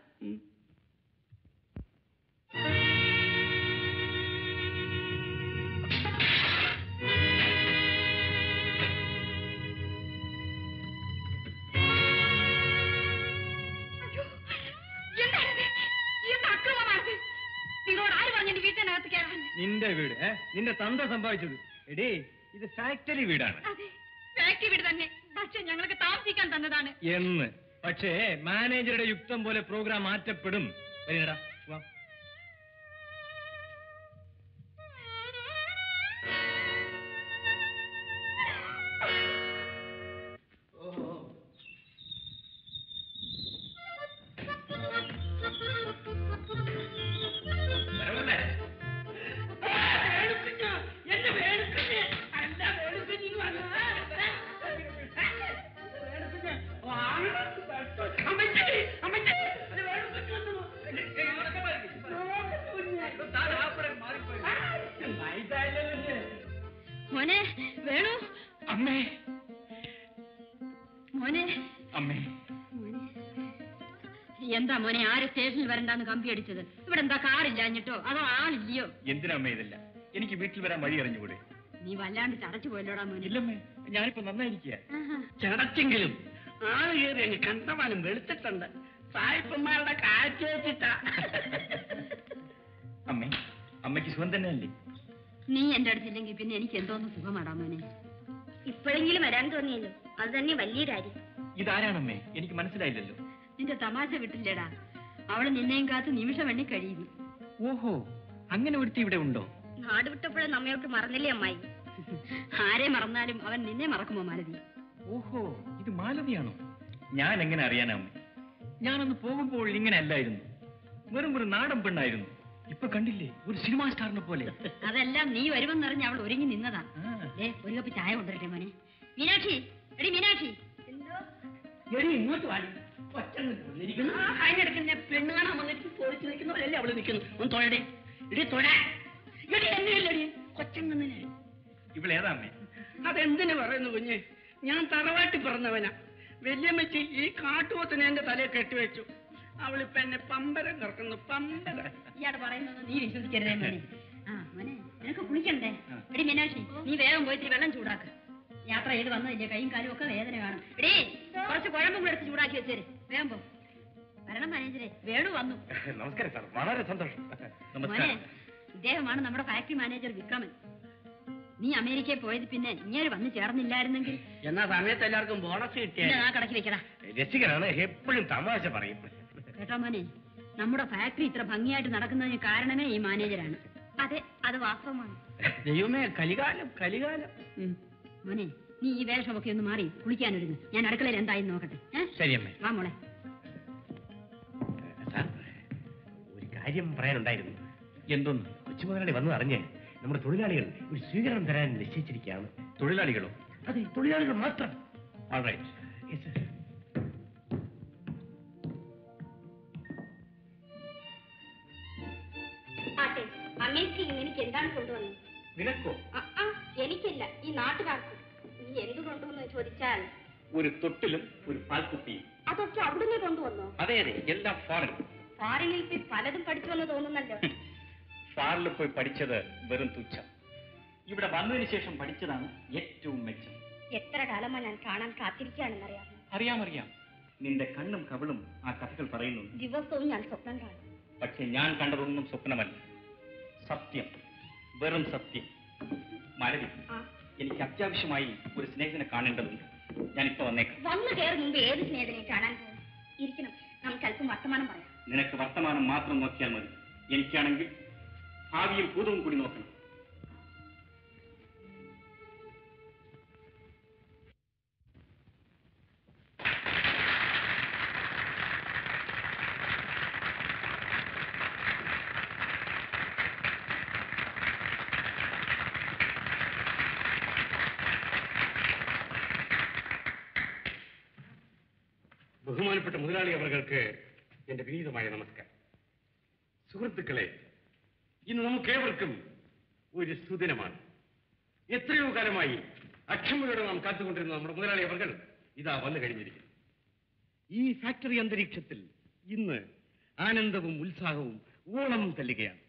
പറഞ്ഞു വീട്ടിനകത്ത് കയറാൻ. നിന്റെ വീട് ഏ? നിന്റെ തന്ത സമ്പാദിച്ചത് എടേ ഇത് ഫാക്ടറി വീടാണ്. അതെ ഫാക്ടറി വീട് തന്നെ. പക്ഷെ ഞങ്ങൾക്ക് താമസിക്കാൻ തന്നതാണ്. എന്ന്. പക്ഷേ മാനേജറുടെ യുക്തം പോലെ പ്രോഗ്രാം മാറ്റപ്പെടും. വരീനടാ മോനെ ആര് സ്റ്റേഷനിൽ വരണ്ടാന്ന് കമ്പി അടിച്ചത്? ഇവിടെ എന്താ കാറില്ലാഞ്ഞിട്ടോ? അതോ ആളില്ലയോ? എന്തിനമ്മ അമ്മേ ഇതല്ല? എനിക്ക് വീട്ടിൽ വരാൻ വഴി അറിഞ്ഞുകൂടെ? നീ വല്ലാണ്ട് ചടച്ചു പോയല്ലോടാ മോനെ. ഇല്ലമ്മേ ഞാനിപ്പോ നന്നായിരിക്കുക. ചടച്ചെങ്കിലും ആൾ കയറി അങ്ങ് കണ്ടമാനം വെളുത്തിട്ടുണ്ട്. സായിപ്പന്മാരുടെ കാറ്റേറ്റിട്ടാ അമ്മേ അമ്മയ്ക്ക് സുഖം തന്നെയല്ലേ? നീ എന്റെ അടുത്തില്ലെങ്കിൽ പിന്നെ എനിക്ക് എന്തോന്ന് സുഖമാടാ മോനെ? ഇപ്പോഴെങ്കിലും വരാൻ തോന്നിയല്ലോ. അത് തന്നെ വലിയ കാര്യം. ഇതാരാണമ്മേ? എനിക്ക് മനസ്സിലായില്ലല്ലോ. നിന്റെ തമാശ വിട്ടില്ലേടാ. അവൾ നിന്നെയും കാത്ത് നിമിഷം എണ്ണി കഴിയുന്നു. ഓഹോ അങ്ങനെ ഒരുത്തി ഇവിടെ ഉണ്ടോ? നാട് വിട്ടപ്പോഴും നമ്മയോട്ട് മറന്നില്ലേ അമ്മായി? ആരെ മറന്നാലും അവൻ നിന്നെ മറക്കുമോ മാലതി? ഓഹോ ഇത് മാലതിയാണോ? ഞാൻ എങ്ങനെ അറിയാനാ അമ്മേ? ഞാനന്ന് പോകുമ്പോൾ ഇങ്ങനെ അല്ലായിരുന്നു. വെറും ഒരു നാടൻ പെണ്ണായിരുന്നു. ഇപ്പൊ കണ്ടില്ലേ ഒരു സിനിമാ സ്റ്റാറിനെ പോലെ. അതെല്ലാം നീ വരുമെന്നറിഞ്ഞ് അവൾ ഒരുങ്ങി നിന്നതാ. ഏ ഒരു കപ്പ് ചായ കൊണ്ടുവരട്ടെ മോനെ. മീനാക്ഷി എടി മീനാക്ഷി. എടി ഇങ്ങോട്ട് വാടി അതിനിടയ്ക്ക് ഞാൻ പെണ്ണ് കാണാൻ വന്നിട്ട് നിൽക്കുന്നവരല്ലേ അവൾ നിൽക്കുന്നു. ഒന്ന് തൊഴടി. ഇടി തൊഴ. എടി എന്നെയല്ലടി കൊച്ചങ്ങനെ ഇവളേതാ അമ്മേ? അതെന്തിനു പറയുന്നു കുഞ്ഞ്? ഞാൻ തറവാട്ടി പറഞ്ഞവനാ വല്യമ്മച്ചി ഈ കാട്ടുപോത്തിനെ എന്റെ തലയെ കെട്ടിവെച്ചു. അവളിപ്പ എന്നെ പമ്പരം കറക്കുന്നു പമ്പരം. ഇയാൾ പറയുന്നത് നീ വിശ്വസിക്കരുതേ മോനെ ആ മോനെ നിനക്ക് കുളിക്കണ്ടേ. എടി മീനാക്ഷി നീ വേഗം പോയി വെള്ളം ചൂടാക്ക്. യാത്ര ചെയ്ത് വന്നതിന്റെ കൈയും കാലും ഒക്കെ വേദന കാണും എടീ കുറച്ച് കുഴമ്പും കൂടെ എടുത്ത് ചൂടാക്കി വെച്ചേര്. വരണം മാനേജരെ. വേണു വന്നു. നമസ്കാരം സാർ. വളരെ സന്തോഷം. നമസ്കാരം ഇദ്ദേഹമാണ് നമ്മുടെ ഫാക്ടറി മാനേജർ വിക്രമൻ. നീ അമേരിക്കയിൽ പോയത് പിന്നെ ഇങ്ങനെ വന്ന് ചേർന്നില്ലായിരുന്നെങ്കിൽ? എന്നാ സമയത്ത് എല്ലാവർക്കും ബോണസ് കിട്ടിയാ? കടക്കി വെക്കടാ. രസികനാണ് എപ്പോഴും തമാശ പറയും. കേട്ടോ മോനെ നമ്മുടെ ഫാക്ടറി ഇത്ര ഭംഗിയായിട്ട് നടക്കുന്നതിന് കാരണമേ ഈ മാനേജരാണ്. അതെ അത് വാസ്തവമാണ്. ദൈവമേ കലികാലം കലികാലം. മോനെ നീ ഈ വേഷമൊക്കെ ഒന്ന് മാറി കുളിക്കാനൊരുങ്ങ്. ഞാൻ അടുക്കളയിൽ എന്തായെന്ന് നോക്കട്ടെ. ശരിയമ്മേ ശരി അമ്മേ. വാ മോളെ. ഒരു കാര്യം പറയാനുണ്ടായിരുന്നു. എന്തൊന്ന്? കൊച്ചു മുതലാളി വന്നു അറിഞ്ഞ് നമ്മുടെ തൊഴിലാളികൾ ഒരു സ്വീകരണം തരാൻ നിശ്ചയിച്ചിരിക്കുകയാണ്. തൊഴിലാളികളോ? അതെ തൊഴിലാളികൾ മാത്രം. അമേരിക്കയിൽ എനിക്ക് എന്താണ് കൊണ്ടുവന്നത്? നിനക്കോ? ആ, ആ, എനിക്കല്ല ഈ നാട്ടുകാർക്ക്. എന്ത് കൊണ്ടുവന്നു ചോദിച്ചാൽ? ഒരു തൊട്ടിലും ഒരു പാൽക്കുപ്പിയും. അതൊക്കെ അവിടുന്ന് കൊണ്ടുവന്നോ? അതെ അതെ എല്ലാം ഫോറിൻ ഫോറിനിൽ പോയി പലതും പഠിച്ചുവെന്ന് തോന്നുന്നല്ലോ. ഫോറിൽ പോയി പഠിച്ചത് വെറും തുച്ഛം. ഇവിടെ വന്നതിന് ശേഷം പഠിച്ചതാണ് ഏറ്റവും മെച്ചം. എത്ര കാലമാ ഞാൻ കാണാൻ കാത്തിരിക്കുകയാണെന്നറിയാമോ? അറിയാമറിയാം നിന്റെ കണ്ണും കവിളും ആ കഥകൾ പറയുന്നു ദിവസവും ഞാൻ സ്വപ്നം കാണും. പക്ഷെ ഞാൻ കണ്ടതൊന്നും സ്വപ്നമല്ല. സത്യം വെറും സത്യം. മരവി. എനിക്ക് അത്യാവശ്യമായി ഒരു സ്നേഹിതനെ കാണേണ്ടതുണ്ട്. ഞാൻ ഇപ്പൊ വന്നേക്കാം. വന്നു കയറി മുമ്പ് ഏത് സ്നേഹിതനെ കാണാൻ പോകും? ഇരിക്കണം. നമുക്ക് അല്പം വർത്തമാനം പറയാം. നിനക്ക് വർത്തമാനം മാത്രം നോക്കിയാൽ മതി. എനിക്കാണെങ്കിൽ ഭാവിയും ഭൂതവും കൂടി നോക്കണം. ഇതാ വന്നു കഴിഞ്ഞിരിക്കുന്നു. ഈ ഫാക്ടറി അന്തരീക്ഷത്തിൽ ഇന്ന് ആനന്ദവും ഉത്സാഹവും ഓണം തല്ലുകയാണ്.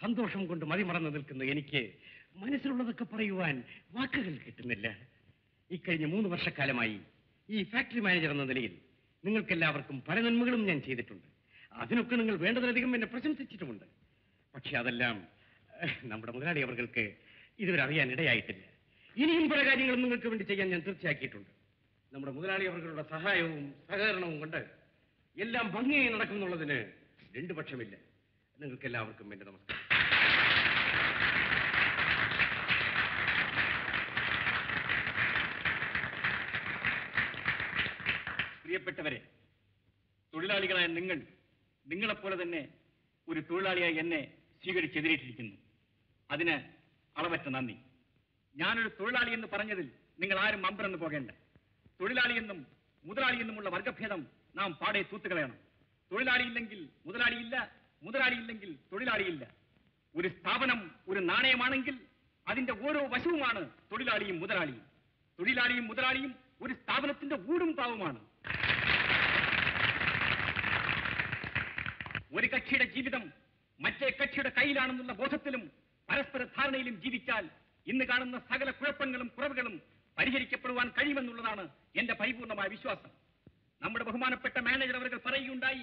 സന്തോഷം കൊണ്ട് മതിമറന്ന് നിൽക്കുന്ന എനിക്ക് മനസ്സിലുള്ളതൊക്കെ പറയുവാൻ വാക്കുകൾ കിട്ടുന്നില്ല. ഇക്കഴിഞ്ഞ മൂന്ന് വർഷക്കാലമായി ഈ ഫാക്ടറി മാനേജർ എന്ന നിലയിൽ നിങ്ങൾക്കെല്ലാവർക്കും പല നന്മകളും ഞാൻ ചെയ്തിട്ടുണ്ട്. അതിനൊക്കെ നിങ്ങൾ വേണ്ടതിലധികം എന്നെ പ്രശംസിച്ചിട്ടുമുണ്ട്. പക്ഷെ അതെല്ലാം നമ്മുടെ മുതലാളി അവർക്ക് ഇതുവരെ അറിയാൻ ഇടയായിട്ടില്ല. ഇനിയും പല കാര്യങ്ങളും നിങ്ങൾക്ക് വേണ്ടി ചെയ്യാൻ ഞാൻ തീർച്ചയാക്കിയിട്ടുണ്ട്. നമ്മുടെ മുതലാളി അവർക്കുള്ള സഹായവും സഹകരണവും കൊണ്ട് എല്ലാം ഭംഗിയായി നടക്കുന്നുള്ളതിന് രണ്ടു പക്ഷമില്ല. നിങ്ങൾക്ക് എല്ലാവർക്കും എന്റെ നമസ്കാരം. പ്രിയപ്പെട്ടവരെ തൊഴിലാളികളായ നിങ്ങൾ നിങ്ങളെപ്പോലെ തന്നെ ഒരു തൊഴിലാളിയായി എന്നെ സ്വീകരിച്ചെതിരിട്ടിരിക്കുന്നു. അതിന് അളവറ്റ നന്ദി. ഞാനൊരു തൊഴിലാളി എന്ന് പറഞ്ഞതിൽ നിങ്ങൾ ആരും അമ്പരന്ന് പോകേണ്ട. തൊഴിലാളി എന്നും മുതലാളി എന്നുമുള്ള വർഗഭേദം നാം പാടെ തൂത്തുകളയണം. തൊഴിലാളിയില്ലെങ്കിൽ മുതലാളിയില്ല മുതലാളിയില്ലെങ്കിൽ തൊഴിലാളിയില്ല ഒരു സ്ഥാപനം ഒരു നാണയമാണെങ്കിൽ അതിന്റെ ഓരോ വശവുമാണ് തൊഴിലാളിയും മുതലാളിയും. തൊഴിലാളിയും മുതലാളിയും ഒരു സ്ഥാപനത്തിന്റെ ഊടും പാവുമാണ്. ഒരു കക്ഷിയുടെ ജീവിതം മറ്റേ കക്ഷിയുടെ കയ്യിലാണെന്നുള്ള ബോധത്തിലും പരസ്പര ധാരണയിലും ജീവിച്ചാൽ ഇന്ന് കാണുന്ന സകല കുഴപ്പങ്ങളും കുറവുകളും പരിഹരിക്കപ്പെടുവാൻ കഴിയുമെന്നുള്ളതാണ് എന്റെ പരിപൂർണമായ വിശ്വാസം. നമ്മുടെ ബഹുമാനപ്പെട്ട മാനേജർ അവർ പറയുകയുണ്ടായി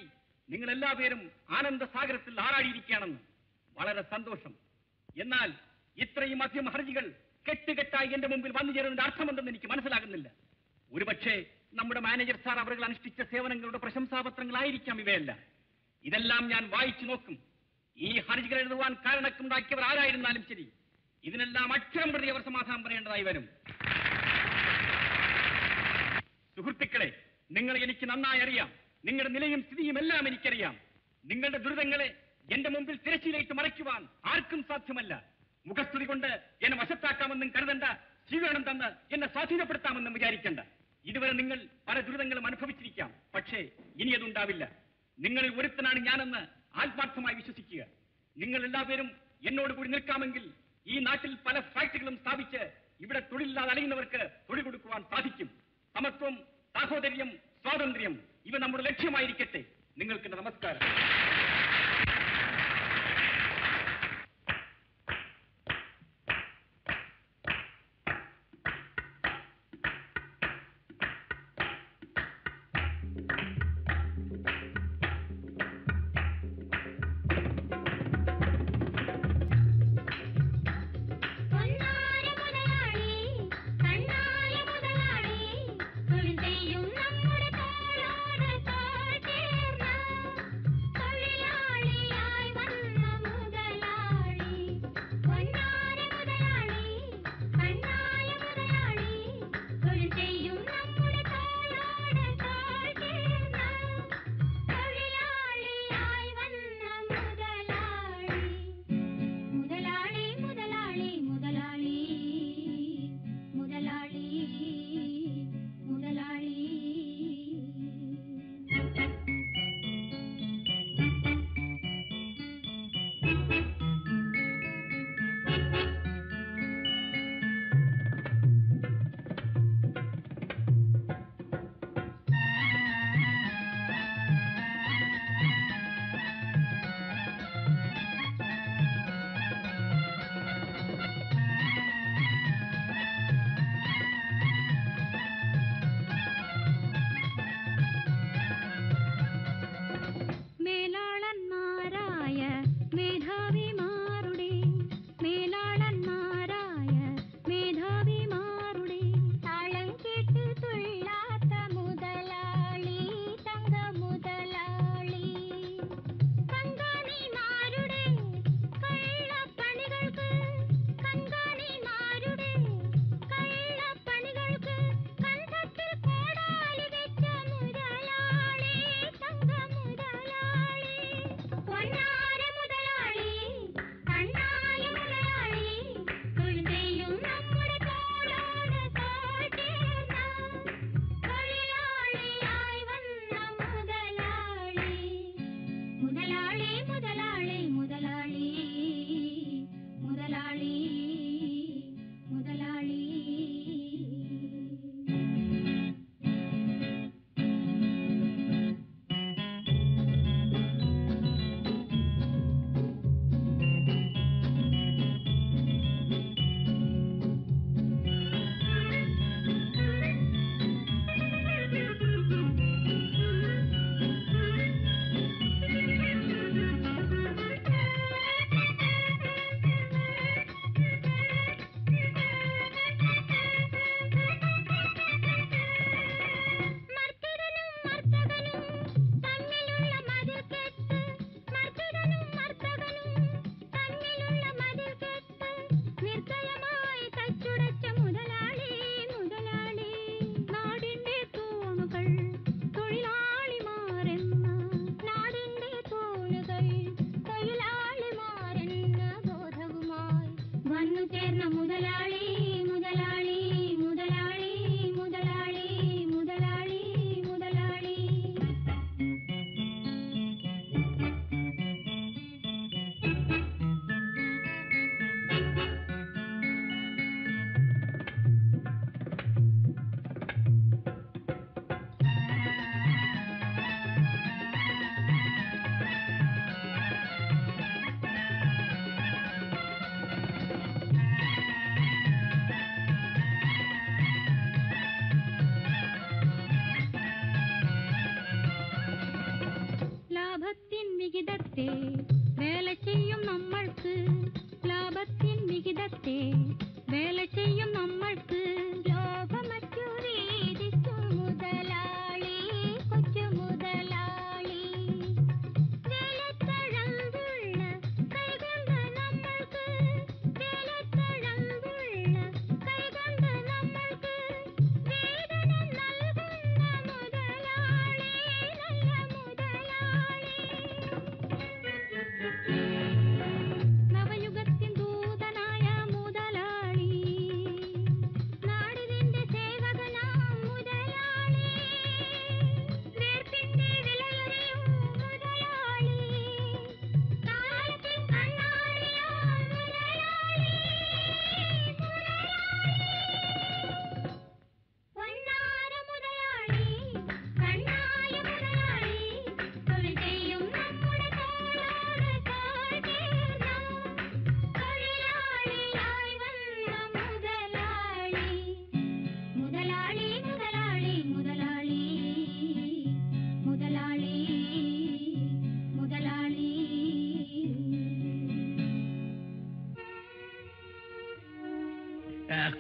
നിങ്ങൾ എല്ലാവരും ആനന്ദ സാഗരത്തിൽ ആറാടിയിരിക്കുകയാണെന്ന്. വളരെ സന്തോഷം. എന്നാൽ ഇത്രയും അധികം ഹർജികൾ കെട്ടുകെട്ടായി എന്റെ മുമ്പിൽ വന്നു ചേരുന്നതിന്റെ അർത്ഥമെന്തെന്ന് എനിക്ക് മനസ്സിലാകുന്നില്ല. ഒരുപക്ഷെ നമ്മുടെ മാനേജർ സാർ അവർ അനുഷ്ഠിച്ച സേവനങ്ങളുടെ പ്രശംസാപത്രങ്ങളായിരിക്കാം ഇവയല്ല. ഇതെല്ലാം ഞാൻ വായിച്ചു നോക്കും. ഈ ഹർജികൾ എഴുതുവാൻ കാരണക്കുണ്ടാക്കിയവർ ആരായിരുന്നാലും ശരി. ഇതിനെല്ലാം അക്ഷരം പ്രതി അവർ സമാധാനം പറയേണ്ടതായി വരും. സുഹൃത്തുക്കളെ നിങ്ങൾ എനിക്ക് നന്നായി അറിയാം. നിങ്ങളുടെ നിലയും സ്ഥിതിയും എല്ലാം എനിക്കറിയാം. നിങ്ങളുടെ ദുരിതങ്ങളെ എന്റെ മുമ്പിൽ തിരശ്ശീലയിട്ട് മറയ്ക്കുവാൻ ആർക്കും സാധ്യമല്ല. മുഖസ്തുതി കൊണ്ട് എന്നെ വശത്താക്കാമെന്നും കരുതണ്ട ജീവനം തന്ന് എന്നെ സ്വാധീനപ്പെടുത്താമെന്നും വിചാരിക്കണ്ട. ഇതുവരെ നിങ്ങൾ പല ദുരിതങ്ങളും അനുഭവിച്ചിരിക്കാം പക്ഷേ ഇനി അതുണ്ടാവില്ല. നിങ്ങളിൽ ഒരുത്തനാണ് ഞാനെന്ന് ആത്മാർത്ഥമായി വിശ്വസിക്കുക. നിങ്ങൾ എല്ലാവരും എന്നോട് കൂടി നിൽക്കാമെങ്കിൽ ഈ നാട്ടിൽ പല ഫാക്ടറികളും സ്ഥാപിച്ച് ഇവിടെ തൊഴിലില്ലാതെ അലയുന്നവർക്ക് തൊഴിൽ കൊടുക്കുവാൻ സാധിക്കും. സമത്വം സാഹോദര്യം സ്വാതന്ത്ര്യം ഇവ നമ്മുടെ ലക്ഷ്യമായിരിക്കട്ടെ. നിങ്ങൾക്ക് നമസ്കാരം.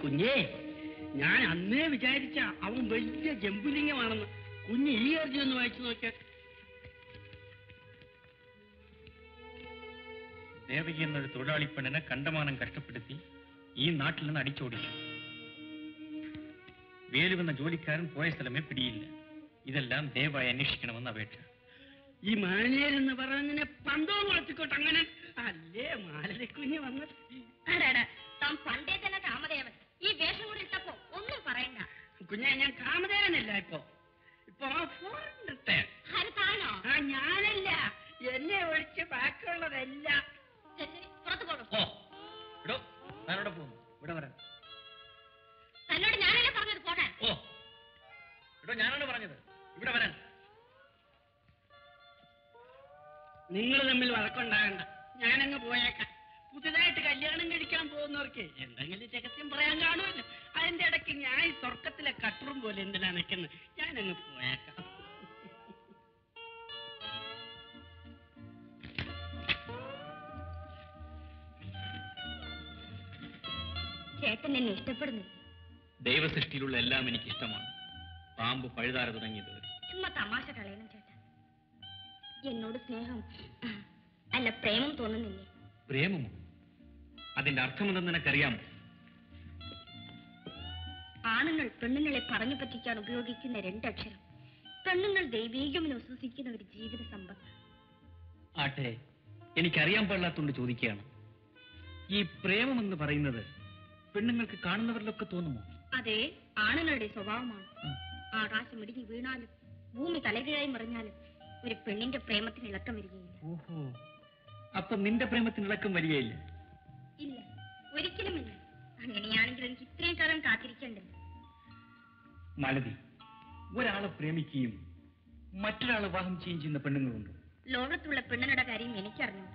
കുഞ്ഞേ ഞാൻ അന്നേ വിചാരിച്ച അവൻ വലിയ ജമ്പുലിംഗമാണെന്ന്. കുഞ്ഞ് ഈ അർജി ഒന്ന് വായിച്ചു നോക്കിയ ദേവകി എന്നൊരു തൊഴിലാളി പെണ്ണിനെ കണ്ടമാനം കഷ്ടപ്പെടുത്തി ഈ നാട്ടിൽ നിന്ന് അടിച്ചോടിച്ചു. വേലുവെന്ന ജോലിക്കാരൻ പോയ സ്ഥലമേ പിടിയില്ല. ഇതെല്ലാം ദയവായി അന്വേഷിക്കണമെന്ന് അപേക്ഷ. ഈ മാനേരെന്ന് പറഞ്ഞതിനെ പന്തോ വളർത്തിക്കോട്ടെ അങ്ങനെ. അല്ലേ മാലതി കുഞ്ഞ് വന്നത്? അടാടാ താൻ പണ്ടേ തന്നെ കാമദേവൻ ഈ വേഷം കൂടി ഇട്ടപ്പോ ഒന്നും പറയണ്ട കുഞ്ഞെ ഞാൻ കാമതേനല്ല ഇപ്പൊ. ഇപ്പൊ ആ ഞാനല്ല. എന്നെ ഒഴിച്ച് ബാക്കിയുള്ളതെല്ലാം. ശരി, പുറത്തു പോകണം. ഓ പോകുന്നു. ഇവിടെ വരാം. തന്നോട് ഞാനല്ലേ പറഞ്ഞത്? പോകാൻ ഓ ഞാനാണ് പറഞ്ഞത്. ഇവിടെ വരാൻ നിങ്ങൾ തമ്മിൽ വഴക്കുണ്ടാകണ്ട. ഞാനങ്ങ് പോയേക്കാം. പുതുതായിട്ട് കല്യാണം കഴിക്കാൻ പോകുന്നവർക്ക് എന്തെങ്കിലും രഹസ്യം പറയാൻ കാണുമല്ലോ. അതിന്റെ ഇടയ്ക്ക് ഞാൻ ഈ സ്വർഗത്തിലെ കട്ടറും പോലെ എന്തിനാ നിൽക്കുന്നത്? ഞാനങ്ങ് പോയേക്കാം. ചേട്ടൻ എന്നെ ഇഷ്ടപ്പെടുന്നു ദൈവസൃഷ്ടിയിലുള്ള എല്ലാം എനിക്ക് ഇഷ്ടമാണ് പാമ്പ് പഴുതാര തുടങ്ങിയത് വരെ. ചുമ്മാ തമാശ കളയണം ചേട്ടാ. എന്നോട് സ്നേഹം അല്ല പ്രേമം തോന്നുന്നില്ലേ? പ്രേമമോ? അതിന്റെ അർത്ഥമെന്തെന്ന് നിനക്കറിയാം? ആണുങ്ങൾ പെണ്ണുങ്ങളെ പറഞ്ഞു പറ്റിക്കാൻ ഉപയോഗിക്കുന്ന രണ്ടക്ഷരം. പെണ്ണുങ്ങൾ ദൈവീകമെന്ന് വിശ്വസിക്കുന്ന ഒരു ജീവിത സമ്പത്ത്. ആട്ടെ എനിക്കറിയാൻ പാടില്ലാത്തോണ്ട് ചോദിക്കുകയാണ്. ഈ പ്രേമം എന്ന് പറയുന്നത് പെണ്ണുങ്ങൾക്ക് കാണുന്നവരിലൊക്കെ തോന്നുമോ? അതെ ആണുങ്ങളുടെ സ്വഭാവമാണ്. ആകാശം ഇടിഞ്ഞു വീണാലും ഭൂമി തലകയായി മറിഞ്ഞാലും ഒരു പെണ്ണിന്റെ പ്രേമത്തിന് ഇളക്കം വരികയില്ല. ഓഹോ അപ്പൊ നിന്റെ പ്രേമത്തിന് ഇളക്കം വരികയില്ല. ഇല്ല. ഒരിക്കലുമില്ല അങ്ങനെയാണെങ്കിൽ എനിക്ക് ഇത്രയും കാലം കാത്തിരിക്കേണ്ടത് മലതി ഒരാളെ പ്രേമിക്കുകയും മറ്റൊരാളെ വിവാഹം ചെയ്യുകയും ചെയ്യുന്ന പെണ്ണുങ്ങളുണ്ട്? ലോകത്തുള്ള പെണ്ണുങ്ങളുടെ കാര്യം എനിക്കറിഞ്ഞു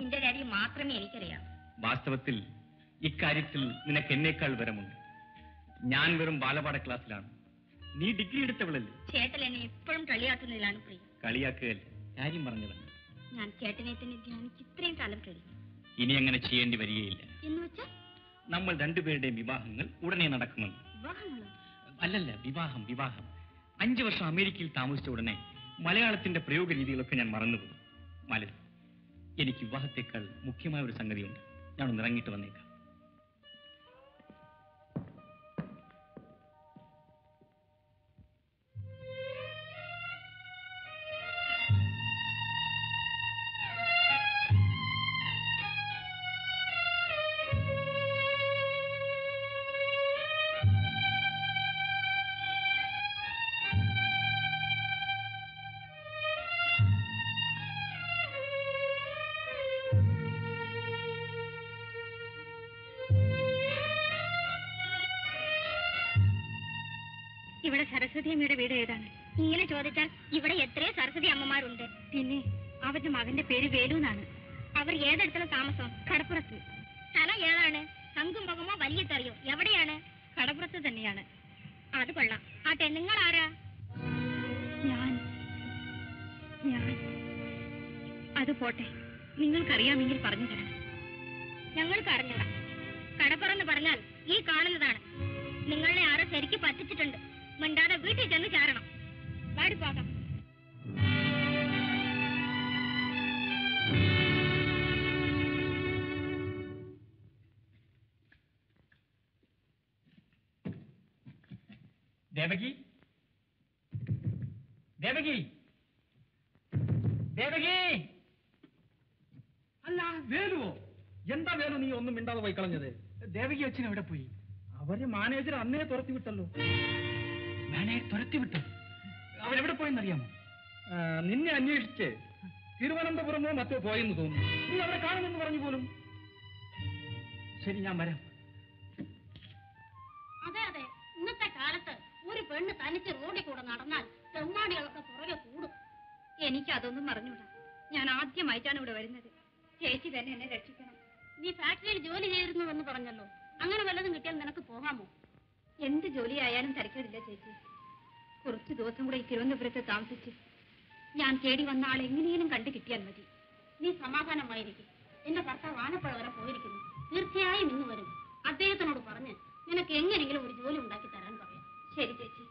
എന്റെ കാര്യം മാത്രമേ എനിക്കറിയാം വാസ്തവത്തിൽ ഇക്കാര്യത്തിൽ നിനക്ക് എന്നേക്കാൾ വരമുണ്ട് ഞാൻ വെറും ബാലപാഠ ക്ലാസ്സിലാണ്. നീ ഡിഗ്രി എടുത്തവളല്ലേ? ചേട്ടൽ എന്നെ എപ്പോഴും കളിയാക്കുന്നതിലാണ് പ്രിയം. കളിയാക്കുകയല്ല? കാര്യം പറഞ്ഞതാണ്. ഞാൻ ചേട്ടനെ തന്നെ ധ്യാനിച്ച് ഇത്രയും കാലം കഴിഞ്ഞു ഇനി അങ്ങനെ ചെയ്യേണ്ടി വരികയില്ല. നമ്മൾ രണ്ടുപേരുടെയും വിവാഹങ്ങൾ ഉടനെ നടക്കുമെന്ന്. അല്ലല്ല വിവാഹം വിവാഹം. അഞ്ചു വർഷം അമേരിക്കയിൽ താമസിച്ച ഉടനെ മലയാളത്തിന്റെ പ്രയോഗ രീതികളൊക്കെ ഞാൻ മറന്നുപോയി. മാലതി എനിക്ക് വിവാഹത്തെക്കാൾ മുഖ്യമായ ഒരു സംഗതിയുണ്ട്. ഞാനൊന്ന് ഇറങ്ങിയിട്ട് വന്നേക്കാം. അവരുടെ മകന്റെ പേര് വേലു എന്നാണ്. അവർ ഏതെടുത്തുള്ള താമസം? കടപ്പുറത്ത്. സ്ഥലം ഏതാണ്? ശംഖും പകമോ വലിയ തെറിയോ? എവിടെയാണ്? കടപ്പുറത്ത് തന്നെയാണ്. അത് കൊള്ളാം. ആട്ടെ നിങ്ങൾ ആരാ ഞാൻ. ഞാൻ. അത് പോട്ടെ. നിങ്ങൾക്കറിയാമെങ്കിൽ പറഞ്ഞു തരണം ഞങ്ങൾക്ക് അറിഞ്ഞില്ല കടപ്പുറന്ന് പറഞ്ഞാൽ ഈ കാണുന്നതാണ്. നിങ്ങളെ ആരോ ശരിക്ക് പറ്റിച്ചിട്ടുണ്ട്. മിണ്ടാതെ വീട്ടിൽ ചെന്ന് ചാരണം. വാടി പോകാം. ദേവകി? ദേവകി? ദേവകി? അല്ല വേലുവോ? എന്താ വേലു നീ ഒന്നും മിണ്ടാതെ പോയി കളഞ്ഞത്? ദേവകി അച്ഛൻ എവിടെ പോയി? അവർ മാനേജർ അന്നേ തുരത്തി വിട്ടല്ലോ മാനേജർ തുരത്തി വിട്ടു അവരെവിടെ പോയെന്നറിയാമോ? നിന്നെ അന്വേഷിച്ച് തിരുവനന്തപുരമോ മറ്റോ പോയെന്ന് തോന്നുന്നു. നീ അവരെ കാണുമെന്ന് പറഞ്ഞു പോലും. ശരി ഞാൻ വരാം. അതെ അതെ. ഇന്നത്തെ കാലത്ത് പെണ്ണ് തനിച്ച് റോഡിൽ കൂടെ നടന്നാൽ തെമ്മാടികളൊക്കെ പുറകെ കൂടും. എനിക്കതൊന്നും അറിഞ്ഞൂടാ. ഞാൻ ആദ്യമായിട്ടാണ് ഇവിടെ വരുന്നത്. ചേച്ചി തന്നെ എന്നെ രക്ഷിക്കണം. നീ ഫാക്ടറിയിൽ ജോലി ചെയ്തിരുന്നുവെന്ന് പറഞ്ഞല്ലോ. അങ്ങനെ വല്ലതും കിട്ടിയാൽ നിനക്ക് പോകാമോ? എന്ത് ജോലി ആയാലും തിരക്കടില്ല ചേച്ചി. കുറച്ച് ദിവസം കൂടെ ഈ തിരുവനന്തപുരത്ത് താമസിച്ച് ഞാൻ തേടി വന്ന ആൾ എങ്ങനെയും കണ്ടു കിട്ടിയാൽ മതി. നീ സമാധാനമായിരിക്കും. എന്റെ ഭർത്താവ് ആനപ്പുഴ വരെ പോയിരിക്കുന്നു. തീർച്ചയായും ഇന്ന് വരും. അദ്ദേഹത്തിനോട് പറഞ്ഞ് നിനക്ക് എങ്ങനെയെങ്കിലും ഒരു ജോലി ഉണ്ടാക്കി പറയാം ശരി ചേച്ചി.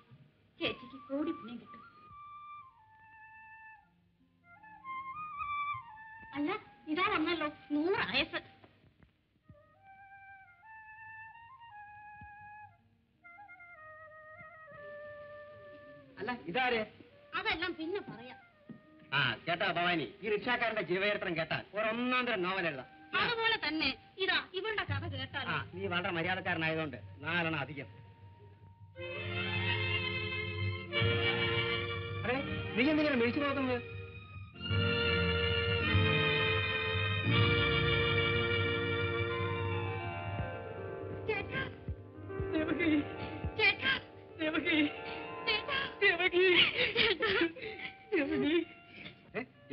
ചേച്ചിക്ക് കോടി പുണ്യം കിട്ടും. അല്ല ഇതാ വന്നല്ലോ. നൂറ് അയസ് അല്ല ഇതാരെ? അതെല്ലാം പിന്നെ പറയാം. ആ കേട്ടാ ഭവാനി. ഈ റിക്ഷാക്കാരന്റെ ജീവചരിത്രം കേട്ടാൽ ഒരൊന്നാം തരം നോവൽ എഴുതാം. അതുപോലെ തന്നെ ഇതാ ഇവളുടെ കഥ കേട്ടാൽ നീ വളരെ മര്യാദക്കാരനായതുകൊണ്ട് നാലെണ്ണം അധികം. അതെ നീ എന്തിനാണ് മേടിച്ചു നോക്കുന്നത്?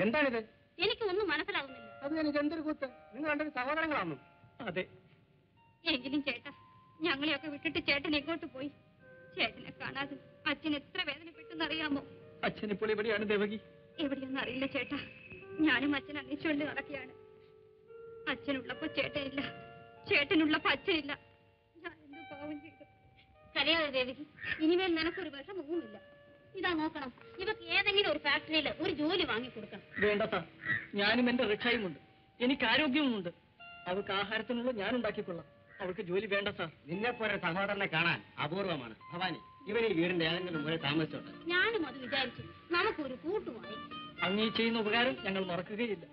എന്താണിത്? എനിക്ക് ഒന്നും മനസ്സിലാവുന്നില്ല. അത് എനിക്ക് എന്തൊരു കൂത്ത്? നിങ്ങൾ രണ്ടൊരു സഹോദരങ്ങളാണോ അതെ. എങ്കിലും ചേട്ടാ ഞങ്ങളെയൊക്കെ വിട്ടിട്ട് ചേട്ടൻ എങ്ങോട്ട് പോയി. ചേട്ടനെ കാണാതെ അച്ഛൻ എത്ര വേദനപ്പെട്ടെന്നറിയാമോ? അച്ഛൻ ഇപ്പോൾ എവിടെയാണ് ദേവകി? എവിടെയൊന്നും അറിയില്ല ചേട്ടാ. ഞാനും അച്ഛൻ അന്വേഷിച്ചുകൊണ്ട് നടക്കുകയാണ്. അച്ഛനുള്ളപ്പോ ചേട്ടനില്ല. ചേട്ടനുള്ളപ്പോ അച്ഛനില്ല. ഞാൻ എന്ത് പാവം ചെയ്തു. കരയാതെ ദേവിക്ക് ഇനിമേൽ നിനക്കൊരു വിഷമവുമില്ല. ഇതാ നോക്കണം ഇവക്ക് ഏതെങ്കിലും ഒരു ഫാക്ടറിയിൽ ഒരു ജോലി വാങ്ങി കൊടുക്കണം വേണ്ട ഞാനും എന്റെ റിക്ഷയുമുണ്ട് എനിക്ക് ആരോഗ്യവുമുണ്ട്. അവൾക്ക് ആഹാരത്തിനുള്ള ഞാൻ ഉണ്ടാക്കിക്കൊള്ളാം. അവൾക്ക് ജോലി വേണ്ട സാർ നിന്നെ പോലെ സഹോദരനെ കാണാൻ അപൂർവമാണ് ഭവാനി ഇവൻ ഈ വീടിന്റെ ഏതെങ്കിലും മുകളിൽ താമസിച്ചോട്ടെ ഞാനും അത് വിചാരിച്ചു നമുക്കൊരു കൂട്ടുമായി അങ്ങീ ചെയ്യുന്ന ഉപകാരം ഞങ്ങൾ മറക്കുകയില്ല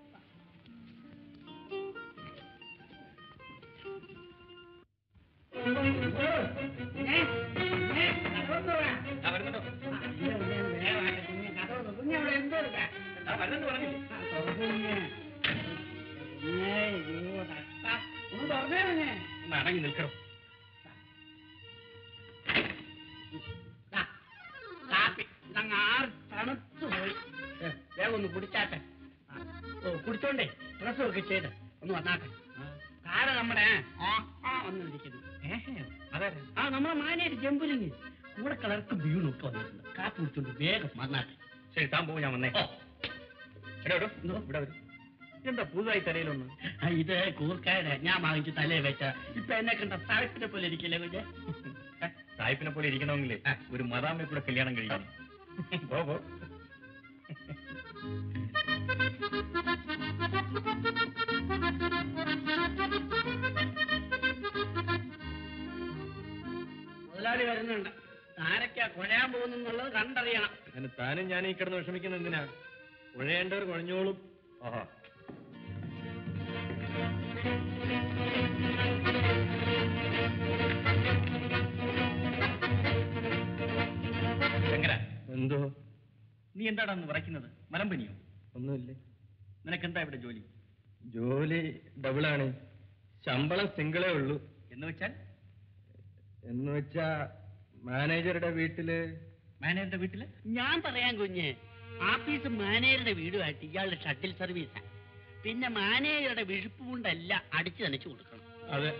ഒന്ന് അടങ്ങി നിൽക്കണം. കാപ്പി. ആറ് തണുത്തു പോയി. വേഗം ഒന്ന് കുടിച്ചാട്ടെ. കുടിച്ചോണ്ടേ. ഡ്രസ്സൊക്കെ ചെയ്ത്. ഒന്ന് വന്നാട്ടെ. കാര നമ്മുടെ ഒന്ന് ഇരിക്കുന്നു. ആ നമ്മളെ മാനേജ് ജമ്പുലിങ് കൂടെ കളർക്ക് വീണൊക്കെ വന്നിട്ടുണ്ട്. കാപ്പി കുടിച്ചോണ്ട് വേഗം വന്നാട്ടെ. ശരി താൻ പോകും ഞാൻ വന്നേ. ഇവിടെ വരും. എന്താ പുതുതായി തലയിലൊന്ന്. ഇത് കൂർക്കായുടെ ഞാൻ വാങ്ങിച്ചു തലേ വെച്ച ഇപ്പൊ എന്നെ കണ്ട തഴപ്പിനെ പോലെ ഇരിക്കില്ലേ കുഞ്ഞെ? സായിപ്പിനെ പോലെ ഇരിക്കണമെങ്കിൽ ഒരു മദാമെ കൂടെ കല്യാണം കഴിക്കണം. പോ മുതലാളി വരുന്നുണ്ട്. ആരൊക്കെയാ കുഴയാൻ പോകുന്നുള്ളത് കണ്ടറിയണം. താനും ഞാൻ ഈ കിടന്ന് വിഷമിക്കുന്ന എന്തിനാ? കുഴയേണ്ടവർ കുഴഞ്ഞോളും. ഓഹോ. എന്തോ? നീ എന്താടാ അന്ന് വിറയ്ക്കുന്നത് മലമ്പനിയോ ഒന്നുമില്ലേ. നിനക്കെന്താ ഇവിടെ ജോലി? ജോലി ഡബിളാണ്. ശമ്പളം സിംഗിളേ ഉള്ളൂ. എന്ന് വെച്ചാൽ? എന്ന് വെച്ചാ മാനേജറുടെ വീട്ടിൽ. മാനേജറുടെ വീട്ടിൽ? ഞാൻ പറയാൻ കുഞ്ഞ്. ആഫീസ് മാനേജറുടെ വീടുമായിട്ട് ഇയാളുടെ ഷട്ടിൽ സർവീസാ. പിന്നെ മാനേജറുടെ വിഴുപ്പ് കൊണ്ടല്ല അടിച്ചു നനച്ചു കൊടുക്കണം. അതെ.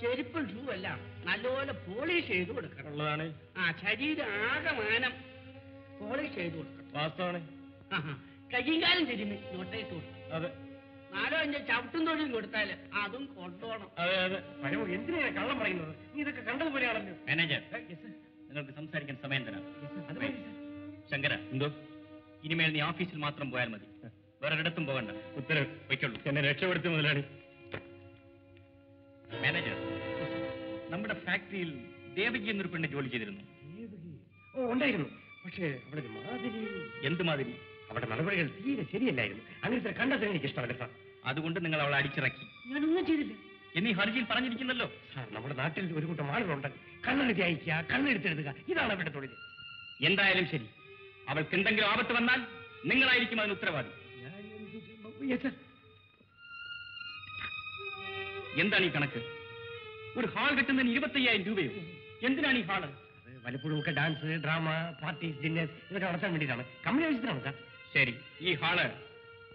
ചെരുപ്പും ഷൂ അല്ല നല്ലപോലെ പോളിഷ് ചെയ്ത് കൊടുക്കണം. ഉള്ളതാണ്. ആ ശരീരം ആകമാനം പോളിഷ് ചെയ്ത് കൊടുക്കണം വാസ്തവാണ്. കയ്യും കാലം തിരുമ്മി നോട്ടയിട്ട് കൊടുക്കണം അതെ. നാലോ അഞ്ചോ ചവിട്ടും തൊഴിലും കൊടുത്താൽ അതും കൊണ്ടോണം. അതെ അതെ. പരമു എന്തിനാ കള്ളം പറയുന്നത്? നീ ഇതൊക്കെ കണ്ടതുപോലെയാണല്ലോ. മാനേജർ നിങ്ങൾക്ക് സംസാരിക്കാൻ സമയം തരാം. ശങ്കര എന്തോ? ഇനിമേൽ നീ ഓഫീസിൽ മാത്രം പോയാൽ മതി. വേറെ ഒരിടത്തും പോകണ്ട. ഉത്തരവ് വയ്ക്കുള്ളൂ. എന്നെ രക്ഷപ്പെടുത്തി മുതലാളി മാനേജർ നമ്മുടെ ഫാക്ടറിയിൽ ദേവകി എന്നൊരു പെണ്ണ് ജോലി ചെയ്തിരുന്നു. ഓ ഉണ്ടായിരുന്നു. പക്ഷേ അവിടെ മാതിരി. എന്ത് മാതിരി? അവളുടെ നടപടികൾ തീരെ ശരിയല്ലായിരുന്നു. അങ്ങനത്തെ കണ്ടെത്താൻ എനിക്ക് ഇഷ്ടമല്ല സാർ? അതുകൊണ്ട് നിങ്ങൾ അവളെ അടിച്ചിറക്കി. ഞാനൊന്നും ചെയ്തില്ല. എന്നീ ഹർജിയിൽ പറഞ്ഞിരിക്കുന്നല്ലോ. സാർ നമ്മുടെ നാട്ടിൽ ഒരു കൂട്ടം ആളുകളുണ്ട്. കണ്ണെഴുതി അയക്കുക കണ്ണെടുത്തെഴുതുക ഇതാണ് അവരുടെ തൊഴിൽ എന്തായാലും ശരി. അവൾക്ക് എന്തെങ്കിലും ആപത്ത് വന്നാൽ നിങ്ങളായിരിക്കും അതിന് ഉത്തരവാദി. എന്താണ് ഈ കണക്ക്? ഒരു ഹാൾ കിട്ടുന്നതിന് ഇരുപത്തയ്യായിരം രൂപയോ? എന്തിനാണ് ഈ ഹാൾ? അത് വല്ലപ്പോഴും ഒക്കെ ഡാൻസ് ഡ്രാമ പാർട്ടീസ് ഡിന്നേഴ്സ് ഇതൊക്കെ നടത്താൻ വേണ്ടിയിട്ടാണ്. കമ്പനി ആവശ്യത്തിനാണ് സാർ? ശരി ഈ ഹാൾ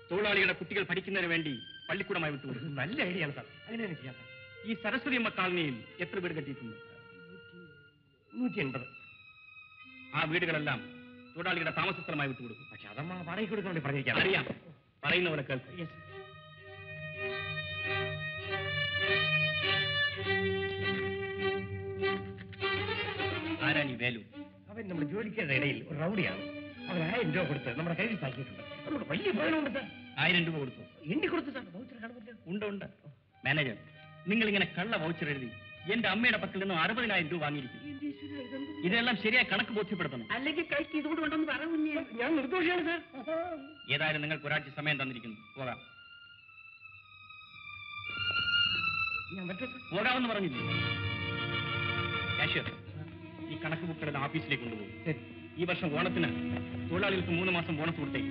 തൊഴിലാളികളുടെ കുട്ടികൾ പഠിക്കുന്നതിന് വേണ്ടി പള്ളിക്കൂടമായി വിട്ടുകൊടുക്കും നല്ല ഐഡിയ ആണ് സാർ. അങ്ങനെ തന്നെ ചെയ്യാം സാർ. ഈ സരസ്വതി അമ്മ കോളനിയിൽ എത്ര വീട് കെട്ടിയിട്ടുണ്ട്? നൂറ്റി എൺപത് ആ വീടുകളെല്ലാം തൊഴിലാളികളുടെ താമസ സ്ഥലമായി വിട്ടുകൊടുക്കും പക്ഷെ അതമ്മ വാടകയ്ക്ക് കൊടുക്കാൻ വേണ്ടി പറഞ്ഞിരിക്കാം അറിയാം. പറയുന്ന പോലെ കേൾക്കും വേലു. അവൻ നമ്മുടെ ജോലിക്കാരുടെ ഇടയിൽ ഒരു റൗഡിയാണ്. അവൻ ആയിരം രൂപ കൊടുത്ത് നമ്മുടെ കയ്യിൽ താക്കിയിട്ടുണ്ട് അതുകൊണ്ട് വലിയ പ്രയോജനമുണ്ട് സാർ. ആയിരം രൂപ കൊടുത്തു? എണ്ണി കൊടുത്തു സാർ. വൗച്ചർ കാണുന്നില്ല ഉണ്ട് ഉണ്ട്. മാനേജർ നിങ്ങൾ ഇങ്ങനെ കള്ള വൗച്ചർ എഴുതി എന്റെ അമ്മയുടെ പക്കൽ നിന്നും അറുപതിനായിരം രൂപ വാങ്ങിയിരിക്കുന്നു. ഇതെല്ലാം ശരിയായി കണക്ക് ബോധ്യപ്പെടുത്തണം. അല്ലെങ്കിൽ കൈക്ക് ഇതുകൊണ്ട് ഉണ്ടെന്ന് പറഞ്ഞു ഞാൻ നിർദോഷിയാണ് സാർ. ഏതായാലും നിങ്ങൾക്ക് ഒരാഴ്ച സമയം തന്നിരിക്കുന്നു. പോകാം. പോകാമെന്ന് പറഞ്ഞില്ലേ? കാഷ്യർ ഈ കണക്ക് ബുക്കുകളുടെ ഓഫീസിലേക്ക് കൊണ്ടുപോകും. ഈ വർഷം ഓണത്തിന് തൊഴിലാളികൾക്ക് മൂന്ന് മാസം ബോണസ് കൊടുത്തേ.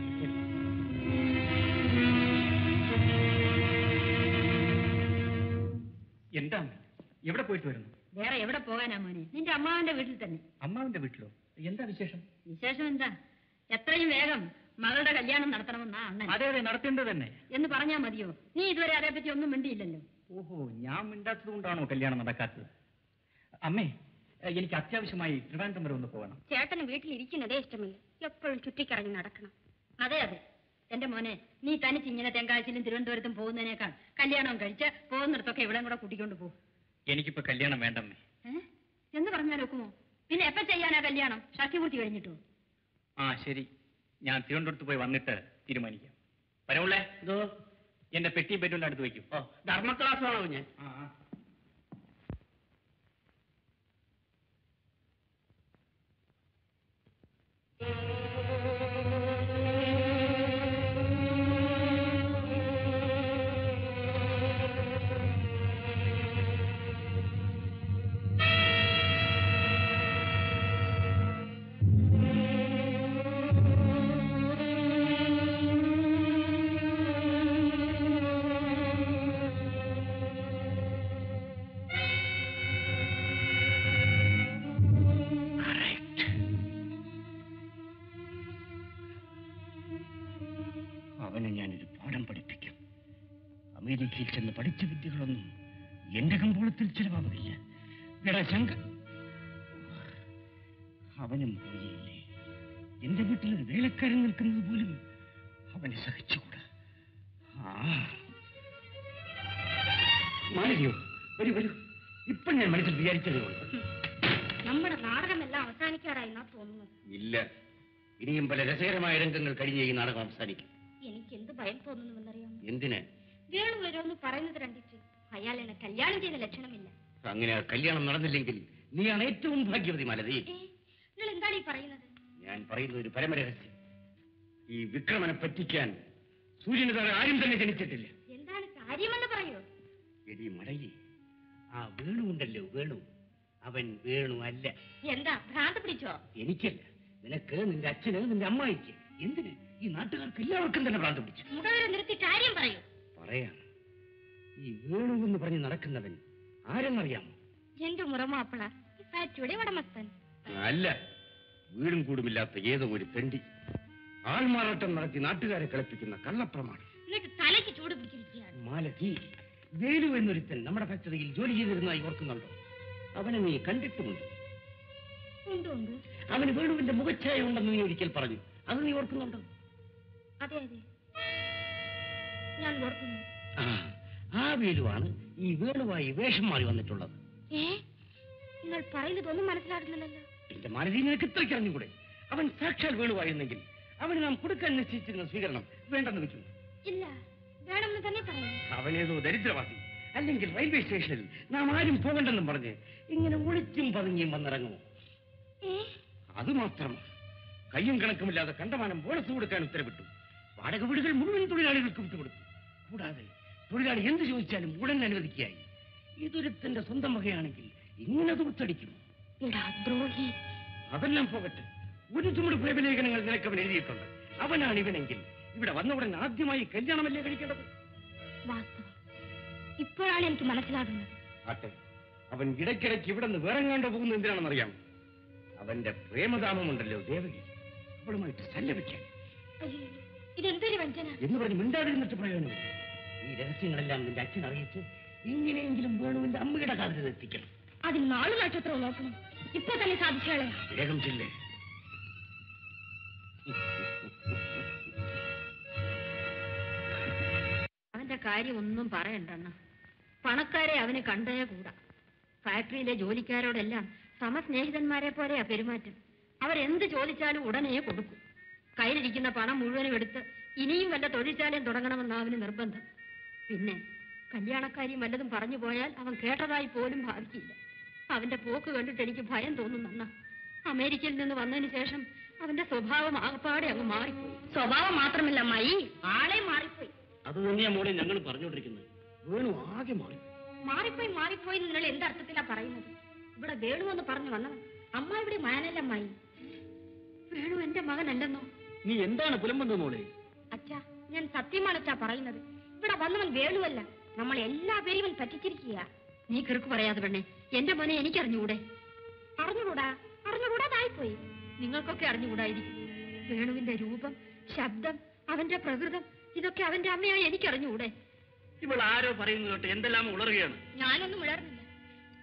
എന്താ? എവിടെ പോയിട്ട് വരുന്നു? വേറെ എവിടെ പോകാനാ മോനെ? നിന്റെ അമ്മാവന്റെ വീട്ടിൽ തന്നെ. അമ്മാവിന്റെ വീട്ടിലോ? എന്താ വിശേഷം? വിശേഷം എന്താ? എത്രയും വേഗം മകളുടെ കല്യാണം നടത്തണമെന്നാ അണ്ണൻ. അതെ അതെ നടത്തേണ്ടത് തന്നെ. എന്ന് പറഞ്ഞാ മതിയോ? നീ ഇതുവരെ അതേപ്പറ്റി ഒന്നും മിണ്ടിയില്ലല്ലോ. ഓഹോ ഞാൻ മിണ്ടാത്തത് കൊണ്ടാണോ കല്യാണം നടക്കാത്തത്? അമ്മേ എനിക്ക് അത്യാവശ്യമായി ട്രിവാൻഡ്രം വരെ ഒന്ന് പോകണം. ചേട്ടന് വീട്ടിലിരിക്കുന്നതേ ഇഷ്ടമില്ല. എപ്പോഴും ചുറ്റിക്കറങ്ങി നടക്കണം. അതെ അതെ. എന്റെ മോനെ നീ തനിച്ച് ഇങ്ങനെ തെങ്കാഴ്ചയിലും തിരുവനന്തപുരത്തും പോകുന്നതിനേക്കാൾ കല്യാണം കഴിച്ച് പോകുന്നിടത്തൊക്കെ ഇവിടെ കൂടെ കൂട്ടിക്കൊണ്ട് പോകും എനിക്കിപ്പോ കല്യാണം വേണ്ടമ്മേ. എന്ന് പറഞ്ഞാൽ ഒക്കുമോ? പിന്നെ എപ്പോ ചെയ്യാനാ കല്യാണം? ശക്തി പൂർത്തി കഴിഞ്ഞിട്ടോ? ആ ശരി. ഞാൻ തിരുവനന്തപുരത്ത് പോയി വന്നിട്ട് തീരുമാനിക്കാം. വരവുള്ളേ? എന്റെ പെട്ടിയും പെറ്റുകൊണ്ട് അടുത്ത് വയ്ക്കും ഓ ധർമ്മ ക്ലാസ് ആണോ ഞാൻ ഇനിയും പല രസകരമായ രംഗങ്ങൾ കഴിഞ്ഞ ഈ നാടകം അവസാനിക്കും. എനിക്ക് എന്ത് ഭയം തോന്നുന്നുവെന്നറിയാം എന്തിന്? വേണു വരുമെന്ന് പറയുന്നത് കണ്ടിട്ട് അയാൾ എന്നെ കല്യാണം ചെയ്ത ലക്ഷണമില്ല. അങ്ങനെ കല്യാണം നടന്നില്ലെങ്കിൽ നീയാണ് ഏറ്റവും ഭാഗ്യവതി മാലതി നിങ്ങൾ എന്താണ് ഈ പറയുന്നത്? ഞാൻ പറയുന്നത് ഒരു പരമരഹസ്യം ഈ വിക്രമനെ പറ്റിക്കാൻ സൂര്യന് താഴെ ആരും തന്നെ ജനിച്ചിട്ടില്ല. എന്താണ് കാര്യമെന്ന് പറയൂ. എടി മടങ്ങി. ആ വേണു ഉണ്ടല്ലോ വേണു. അവൻ വേണു അല്ല. എന്താ ഭ്രാന്ത് പിടിച്ചോ? എനിക്കല്ല. നിനക്ക് നിന്റെ അച്ഛന് നിന്റെ അമ്മായിക്ക് എന്തിന് ഈ നാട്ടുകാർക്ക് എല്ലാവർക്കും തന്നെ ഭ്രാന്ത് പിടിച്ചു? മുടവരെ നിർത്തി കാര്യം പറയൂ. പറയാം. ഈ വേണു എന്ന് പറഞ്ഞ് നടക്കുന്നവൻ ആരെന്നറിയാമോ? എന്റെ മുറമാപ്പിള ഉടമസ്ഥൻ. അല്ല വീടും കൂടുമില്ലാത്ത ഏതോ ഒരു തെണ്ടി. ആൾമാറാട്ടം നടത്തി നാട്ടുകാരെ കളിപ്പിക്കുന്ന കള്ളപ്രമാണം. തലയ്ക്ക് ചൂട് പിടിച്ചിരിക്കുകയാണ്. മാലതി വേലു എന്നൊരുത്തൻ നമ്മുടെ ഫാക്ടറിയിൽ ജോലി ചെയ്തിരുന്നതായി ഓർക്കുന്നുണ്ടോ? അവനെ നീ കണ്ടിട്ടുമുണ്ട്? ഉണ്ട്? അവന് വേണുവിന്റെ മുഖച്ഛായ ഉണ്ടെന്ന് നീ ഒരിക്കൽ പറഞ്ഞു. അത് നീ ഓർക്കുന്നുണ്ടോ? അതെ അതെ. ഞാൻ ഓർക്കുന്നു. ആ ആ വീടുവാണ് ഈ വേണുവായി വേഷം മാറി വന്നിട്ടുള്ളത്. നിങ്ങൾ പറയുന്നതൊന്നും മനസ്സിലാകുന്നില്ലല്ലോ. എന്റെ മാലതി നിനക്ക് ഇത്രയ്ക്ക് അറിഞ്ഞുകൂടെ? അവൻ സാക്ഷാൽ വേണുവായിരുന്നെങ്കിൽ അവന് നാം കൊടുക്കാൻ നിശ്ചയിച്ചിരുന്ന സ്വീകരണം വേണ്ടെന്ന് വെച്ചു. ഇല്ല വേണമെന്ന് തന്നെ പറയുന്നു അവനേതോ ദരിദ്രവാസി. അല്ലെങ്കിൽ റെയിൽവേ സ്റ്റേഷനിൽ നാം ആരും പോകണ്ടെന്നും പറഞ്ഞ് ഇങ്ങനെ ഒളിച്ചും പതുങ്ങിയും വന്നിറങ്ങുമോ? ഏ അത് മാത്രം കയ്യും കണക്കുമില്ലാതെ കണ്ടമാനം ബോണസ് കൊടുക്കാൻ ഉത്തരവിട്ടു. വാടക വീടുകൾ മുഴുവൻ തൊഴിലാളികൾക്ക് വിട്ടുകൊടുത്തു കൂടാതെ തൊഴിലാളി എന്ത് ചോദിച്ചാലും ഉടൻ അനുവദിക്കായി ഇതൊരുത്തന്റെ സ്വന്തം വകയാണെങ്കിൽ ഇങ്ങനെ ദ്രോഹി. അതെല്ലാം പോകട്ടെ. ഒരു ചുമട് പ്രേമലേഖനങ്ങൾ നിനക്കവൻ എഴുതിയിട്ടുണ്ട്. അവനാണ് ഇവനെങ്കിൽ ഇവിടെ വന്ന ഉടൻ ആദ്യമായി കല്യാണമല്ലേ കഴിക്കേണ്ടത്? വാസ്തവം. ഇപ്പോഴാണ് എനിക്ക് മനസ്സിലാകുന്നത്. ആട്ടെ അവൻ ഇടയ്ക്കിടയ്ക്ക് ഇവിടെ നിന്ന് വേറെങ്ങാണ്ടോ പോകുന്നത് എന്തിനാണെന്നറിയാം അവന്റെ പ്രേമദാമമുണ്ടല്ലോ ദേവകി. അവളുമായിട്ട് സല്ലപിക്കാൻ ഇതെന്തൊരു വഞ്ചന? എന്ന് പറഞ്ഞ് മിണ്ടാതിരുന്നിട്ട് പ്രയോജനമില്ല ഈ രഹസ്യങ്ങളെല്ലാം നിന്റെ അച്ഛൻ അറിയിച്ച് ഇങ്ങനെയെങ്കിലും വേണുവിന്റെ അമ്മയുടെ കാതിൽ എത്തിക്കണം. അതിന് നാളെ നക്ഷത്രം നോക്കണം? ഇപ്പൊ തന്നെ സാധിച്ചാളെ വേഗം ചെല്ലേ? അവന്റെ കാര്യം ഒന്നും പറയണ്ടെന്ന് പണക്കാരെ അവനെ കണ്ടേ കൂടാ. ഫാക്ടറിയിലെ ജോലിക്കാരോടെല്ലാം സമസ്നേഹിതന്മാരെ പോലെയാ പെരുമാറ്റം. അവരെന്ത് ചോദിച്ചാലും ഉടനെ കൊടുക്കും. കയ്യിലിരിക്കുന്ന പണം മുഴുവനും എടുത്ത് ഇനിയും വല്ല തൊഴിൽശാലയും തുടങ്ങണമെന്ന് അവന് നിർബന്ധം. പിന്നെ കല്യാണക്കാരിയും വല്ലതും പറഞ്ഞു പോയാൽ അവൻ കേട്ടതായി പോലും ഭാവിക്കില്ല. അവന്റെ പോക്ക് കണ്ടിട്ട് എനിക്ക് ഭയം തോന്നുന്നണ്ണ അമേരിക്കയിൽ നിന്ന് വന്നതിന് ശേഷം അവന്റെ സ്വഭാവം ആകപ്പാടെ അങ്ങ് മാറിപ്പോയി. സ്വഭാവം മാത്രമല്ല മൈ ആളെ മാറിപ്പോയി. അത് തന്നെയാ മോളെ ഞങ്ങൾ പറഞ്ഞുകൊണ്ടിരിക്കുന്നത്. വേണു ആകെ മാറി മാറിപ്പോയി മാറിപ്പോയി നിങ്ങൾ എന്തർത്ഥത്തിലാ പറയുന്നത്? ഇവിടെ വേണു എന്ന് പറഞ്ഞു വന്നവൻ. അമ്മ ഇവിടെ മാനല്ലമ്മായി വേണു എന്റെ മകനല്ലെന്നോ? നീ എന്താണ് പുലമ്പെന്ന് മോളെ? അച്ഛാ ഞാൻ സത്യമാണ് അച്ഛാ പറയുന്നത്. ഇവിടെ വന്നവൻ വേണുവല്ല. നമ്മൾ എല്ലാ പേരും പറ്റിച്ചിരിക്കുക നീ കിറുക്ക് പറയാതെ പെണ്ണെ. എന്റെ മോനെ എനിക്കറിഞ്ഞുകൂടെ? അറിഞ്ഞുകൂടാ. അറിഞ്ഞുകൂടാതായിപ്പോയി നിങ്ങൾക്കൊക്കെ അറിഞ്ഞുകൂടായിരിക്കും. വേണുവിന്റെ രൂപം ശബ്ദം അവന്റെ പ്രകൃതം ഇതൊക്കെ അവന്റെ അമ്മയായി എനിക്കറിഞ്ഞുകൂടെ? ഇവൾ ആരോ പറയുന്നത് കേട്ട് എന്തെല്ലാം ഉളറുകയാണ് ഞാനൊന്നും ഉളർന്നില്ല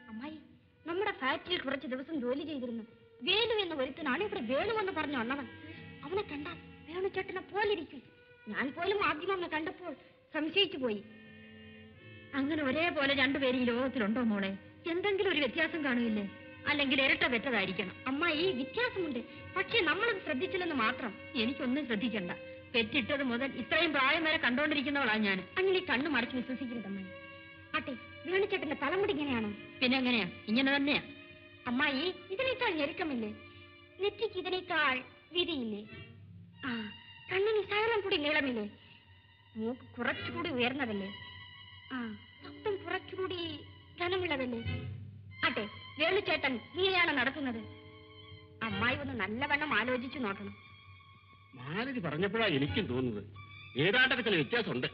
അമ്മായി നമ്മുടെ ഫാക്ടറിയിൽ കുറച്ച് ദിവസം ജോലി ചെയ്തിരുന്നു. വേണു എന്ന ഒരുത്തനാണ് ഇവിടെ വേണു എന്ന് പറഞ്ഞു വന്നവൻ അവനെ കണ്ടാൽ വേണു ചേട്ടനെ പോലിരിക്കും ഞാൻ പോലും ആദ്യം അവനെ കണ്ടപ്പോൾ സംശയിച്ചു പോയി. അങ്ങനെ ഒരേപോലെ രണ്ടുപേരും ഈ ലോകത്തിലുണ്ടോ മോളെ? എന്തെങ്കിലും ഒരു വ്യത്യാസം കാണുകയില്ലേ? അല്ലെങ്കിൽ ഇരട്ട പെറ്റതായിരിക്കണം. ഈ വ്യത്യാസമുണ്ട്. പക്ഷെ നമ്മളത് ശ്രദ്ധിച്ചില്ലെന്ന് മാത്രം. എനിക്കൊന്നും ശ്രദ്ധിക്കണ്ട. പെറ്റിട്ടത് മുതൽ ഇത്രയും പ്രായം വരെ കണ്ടോണ്ടിരിക്കുന്നവളാ ഞാൻ അങ്ങനെ ഈ കണ്ണു മറച്ച് വിശ്വസിക്കരുതമ്മ അട്ടെ ആട്ടെ വേണിച്ചേട്ടന്റെ തലമുടി ഇങ്ങനെയാണോ? പിന്നെ എങ്ങനെയാ? ഇങ്ങനെ തന്നെയാ. അമ്മായി ഇതിനേക്കാൾ ഞെരുക്കമില്ലേ? നെറ്റിക്ക് ഇതിനേക്കാൾ വിരിയില്ലേ ആ കണ്ണിന് ശകലം കൂടി നീളമില്ലേ? മൂക്ക് കുറച്ചുകൂടി ഉയർന്നതല്ലേ? ആ മൊത്തം കുറച്ചുകൂടി ധനമുള്ളതല്ലേ? ആട്ടെ വേണുചേട്ടൻ ഇങ്ങനെയാണ് നടക്കുന്നത് അമ്മായി ഒന്ന് നല്ലവണ്ണം ആലോചിച്ചു നോക്കണം. മാലതി പറഞ്ഞപ്പോഴാ എനിക്കും തോന്നുന്നത്. ഏതാണ്ടൊക്കെ ചില വ്യത്യാസമുണ്ട്.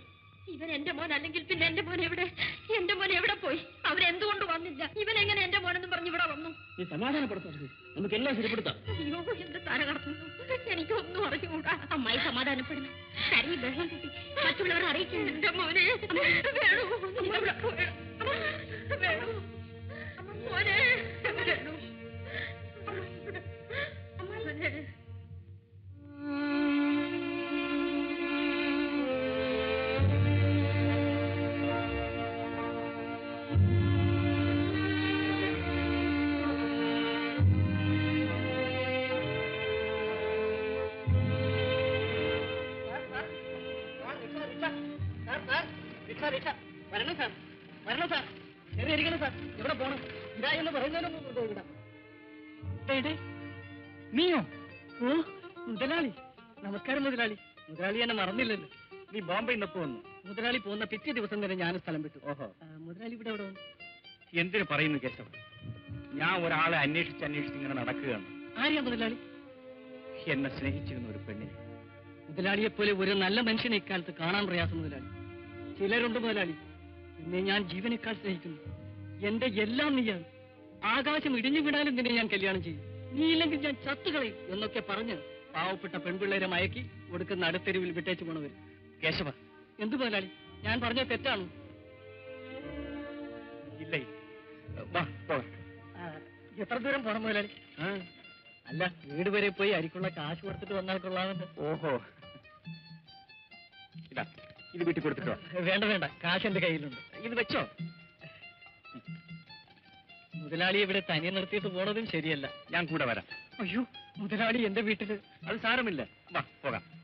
ഇവൻ എന്റെ മോൻ അല്ലെങ്കിൽ പിന്നെ എന്റെ മോൻ എവിടെ? എന്റെ മോൻ എവിടെ പോയി? അവരെന്തുകൊണ്ട് വന്നില്ല? ഇവൻ എങ്ങനെ എന്റെ മോനെന്ന് പറഞ്ഞ് ഇവിടെ വന്നു? നീ സമാധാനപ്പെടുത്തരുത് നമുക്ക് എല്ലാം ശരിപ്പെടുത്താം. അയ്യോ എന്ത് തല കടത്തുന്നു? എനിക്കൊന്നും അറിഞ്ഞുകൂടാ. അമ്മായി സമാധാനപ്പെടണം. ശരി ബഹളം കിട്ടി. മറ്റുള്ളവരെ അറിയിക്കുന്നു എന്റെ മോനെ വേണു? വേണോ? മോനെ മുതലാളി എന്നെ മറന്നില്ലല്ലോ. നീ ബോംബെ നിന്നപ്പോ വന്നു. മുതലാളി പോകുന്ന പിറ്റേ ദിവസം തന്നെ ഞാൻ സ്ഥലം വിട്ടു. ഓഹോ. മുതലാളി ഇവിടെ എവിടെ വന്നു? എന്തിനു പറയുന്നു കേശവ? ഞാൻ ഒരാളെ അന്വേഷിച്ച് അന്വേഷിച്ച് ഇങ്ങനെ നടക്കുകയാണ്. ആരെയാ മുതലാളി? എന്നെ സ്നേഹിച്ചിരുന്ന ഒരു പെണ്ണിനെ. മുതലാളിയെ പോലെ ഒരു നല്ല മനുഷ്യനെ ഇക്കാലത്ത് കാണാൻ പ്രയാസം മുതലാളി. ചിലരുണ്ട് മുതലാളി. നിന്നെ ഞാൻ ജീവനേക്കാൾ സ്നേഹിക്കുന്നു. എന്റെ എല്ലാം നീയാണ്. ആകാശം ഇടിഞ്ഞു വിടാനും നിന്നെ ഞാൻ കല്യാണം ചെയ്യും. നീ ഇല്ലെങ്കിൽ ഞാൻ ചത്തുകളയും എന്നൊക്കെ പറഞ്ഞ് പാവപ്പെട്ട പെൺപിള്ളേരെ മയക്കി ഒടുക്കുന്ന അടുത്തെരുവിൽ വിട്ടേച്ചു പോണവർ കേശവ എന്തു മുതലാളി? ഞാൻ പറഞ്ഞ തെറ്റാണ്? ഇല്ല വാ പോകാം എത്ര ദൂരം പോണം മുതലാളി? അല്ല വീട് വരെ പോയി അരിക്കുള്ള കാശ് കൊടുത്തിട്ട് വന്നാൽ കൊള്ളാമെന്ന്. ഓഹോ. ഇതാ ഇത് വീട്ടിൽ കൊടുത്തിട്ടോ? വേണ്ട വേണ്ട. കാശ് എന്റെ കയ്യിലുണ്ട്. ഇത് വെച്ചോ? മുതലാളി ഇവിടെ തനിയെ നിർത്തിയിട്ട് പോണതും ശരിയല്ല. ഞാൻ കൂടെ വരാം. അയ്യോ മുതലാളി എന്റെ വീട്ടിൽ. അത് സാരമില്ല. വാ പോകാം.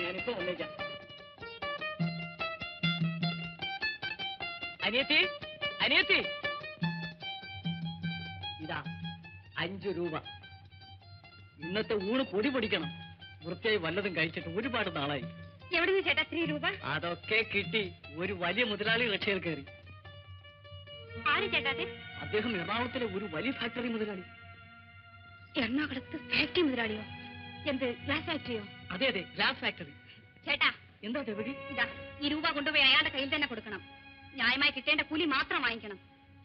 ഞാനിപ്പോ വന്നേക്കാം അനിയത്തി അനിയത്തി. അഞ്ചു രൂപ. ഇന്നത്തെ ഊണ് പൊടി പൊടിക്കണം. വൃത്തിയായി വല്ലതും കഴിച്ചിട്ട് ഒരുപാട് നാളായി. എവിടുന്ന് ചേട്ടാ ത്രീ രൂപ? അതൊക്കെ കിട്ടി. ഒരു വലിയ മുതലാളി രക്ഷയിൽ കയറി. ആര് അദ്ദേഹം എറണാകുളത്തിലെ ഒരു വലിയ ഫാക്ടറി മുതലാളി. എറണാകുളത്ത് ഫാക്ടറി മുതലാളിയോ? എന്ത് ഗ്ലാസ് ഫാക്ടറിയോ അതെ അതെ ഗ്ലാസ് ഫാക്ടറി ചേട്ടാ എന്താ ദേവകി ഇതാ ഈ രൂപ കൊണ്ടുപോയി അയാളുടെ കയ്യിൽ തന്നെ കൊടുക്കണം. ന്യായമായി കിട്ടേണ്ട കൂലി മാത്രം വാങ്ങിക്കണം.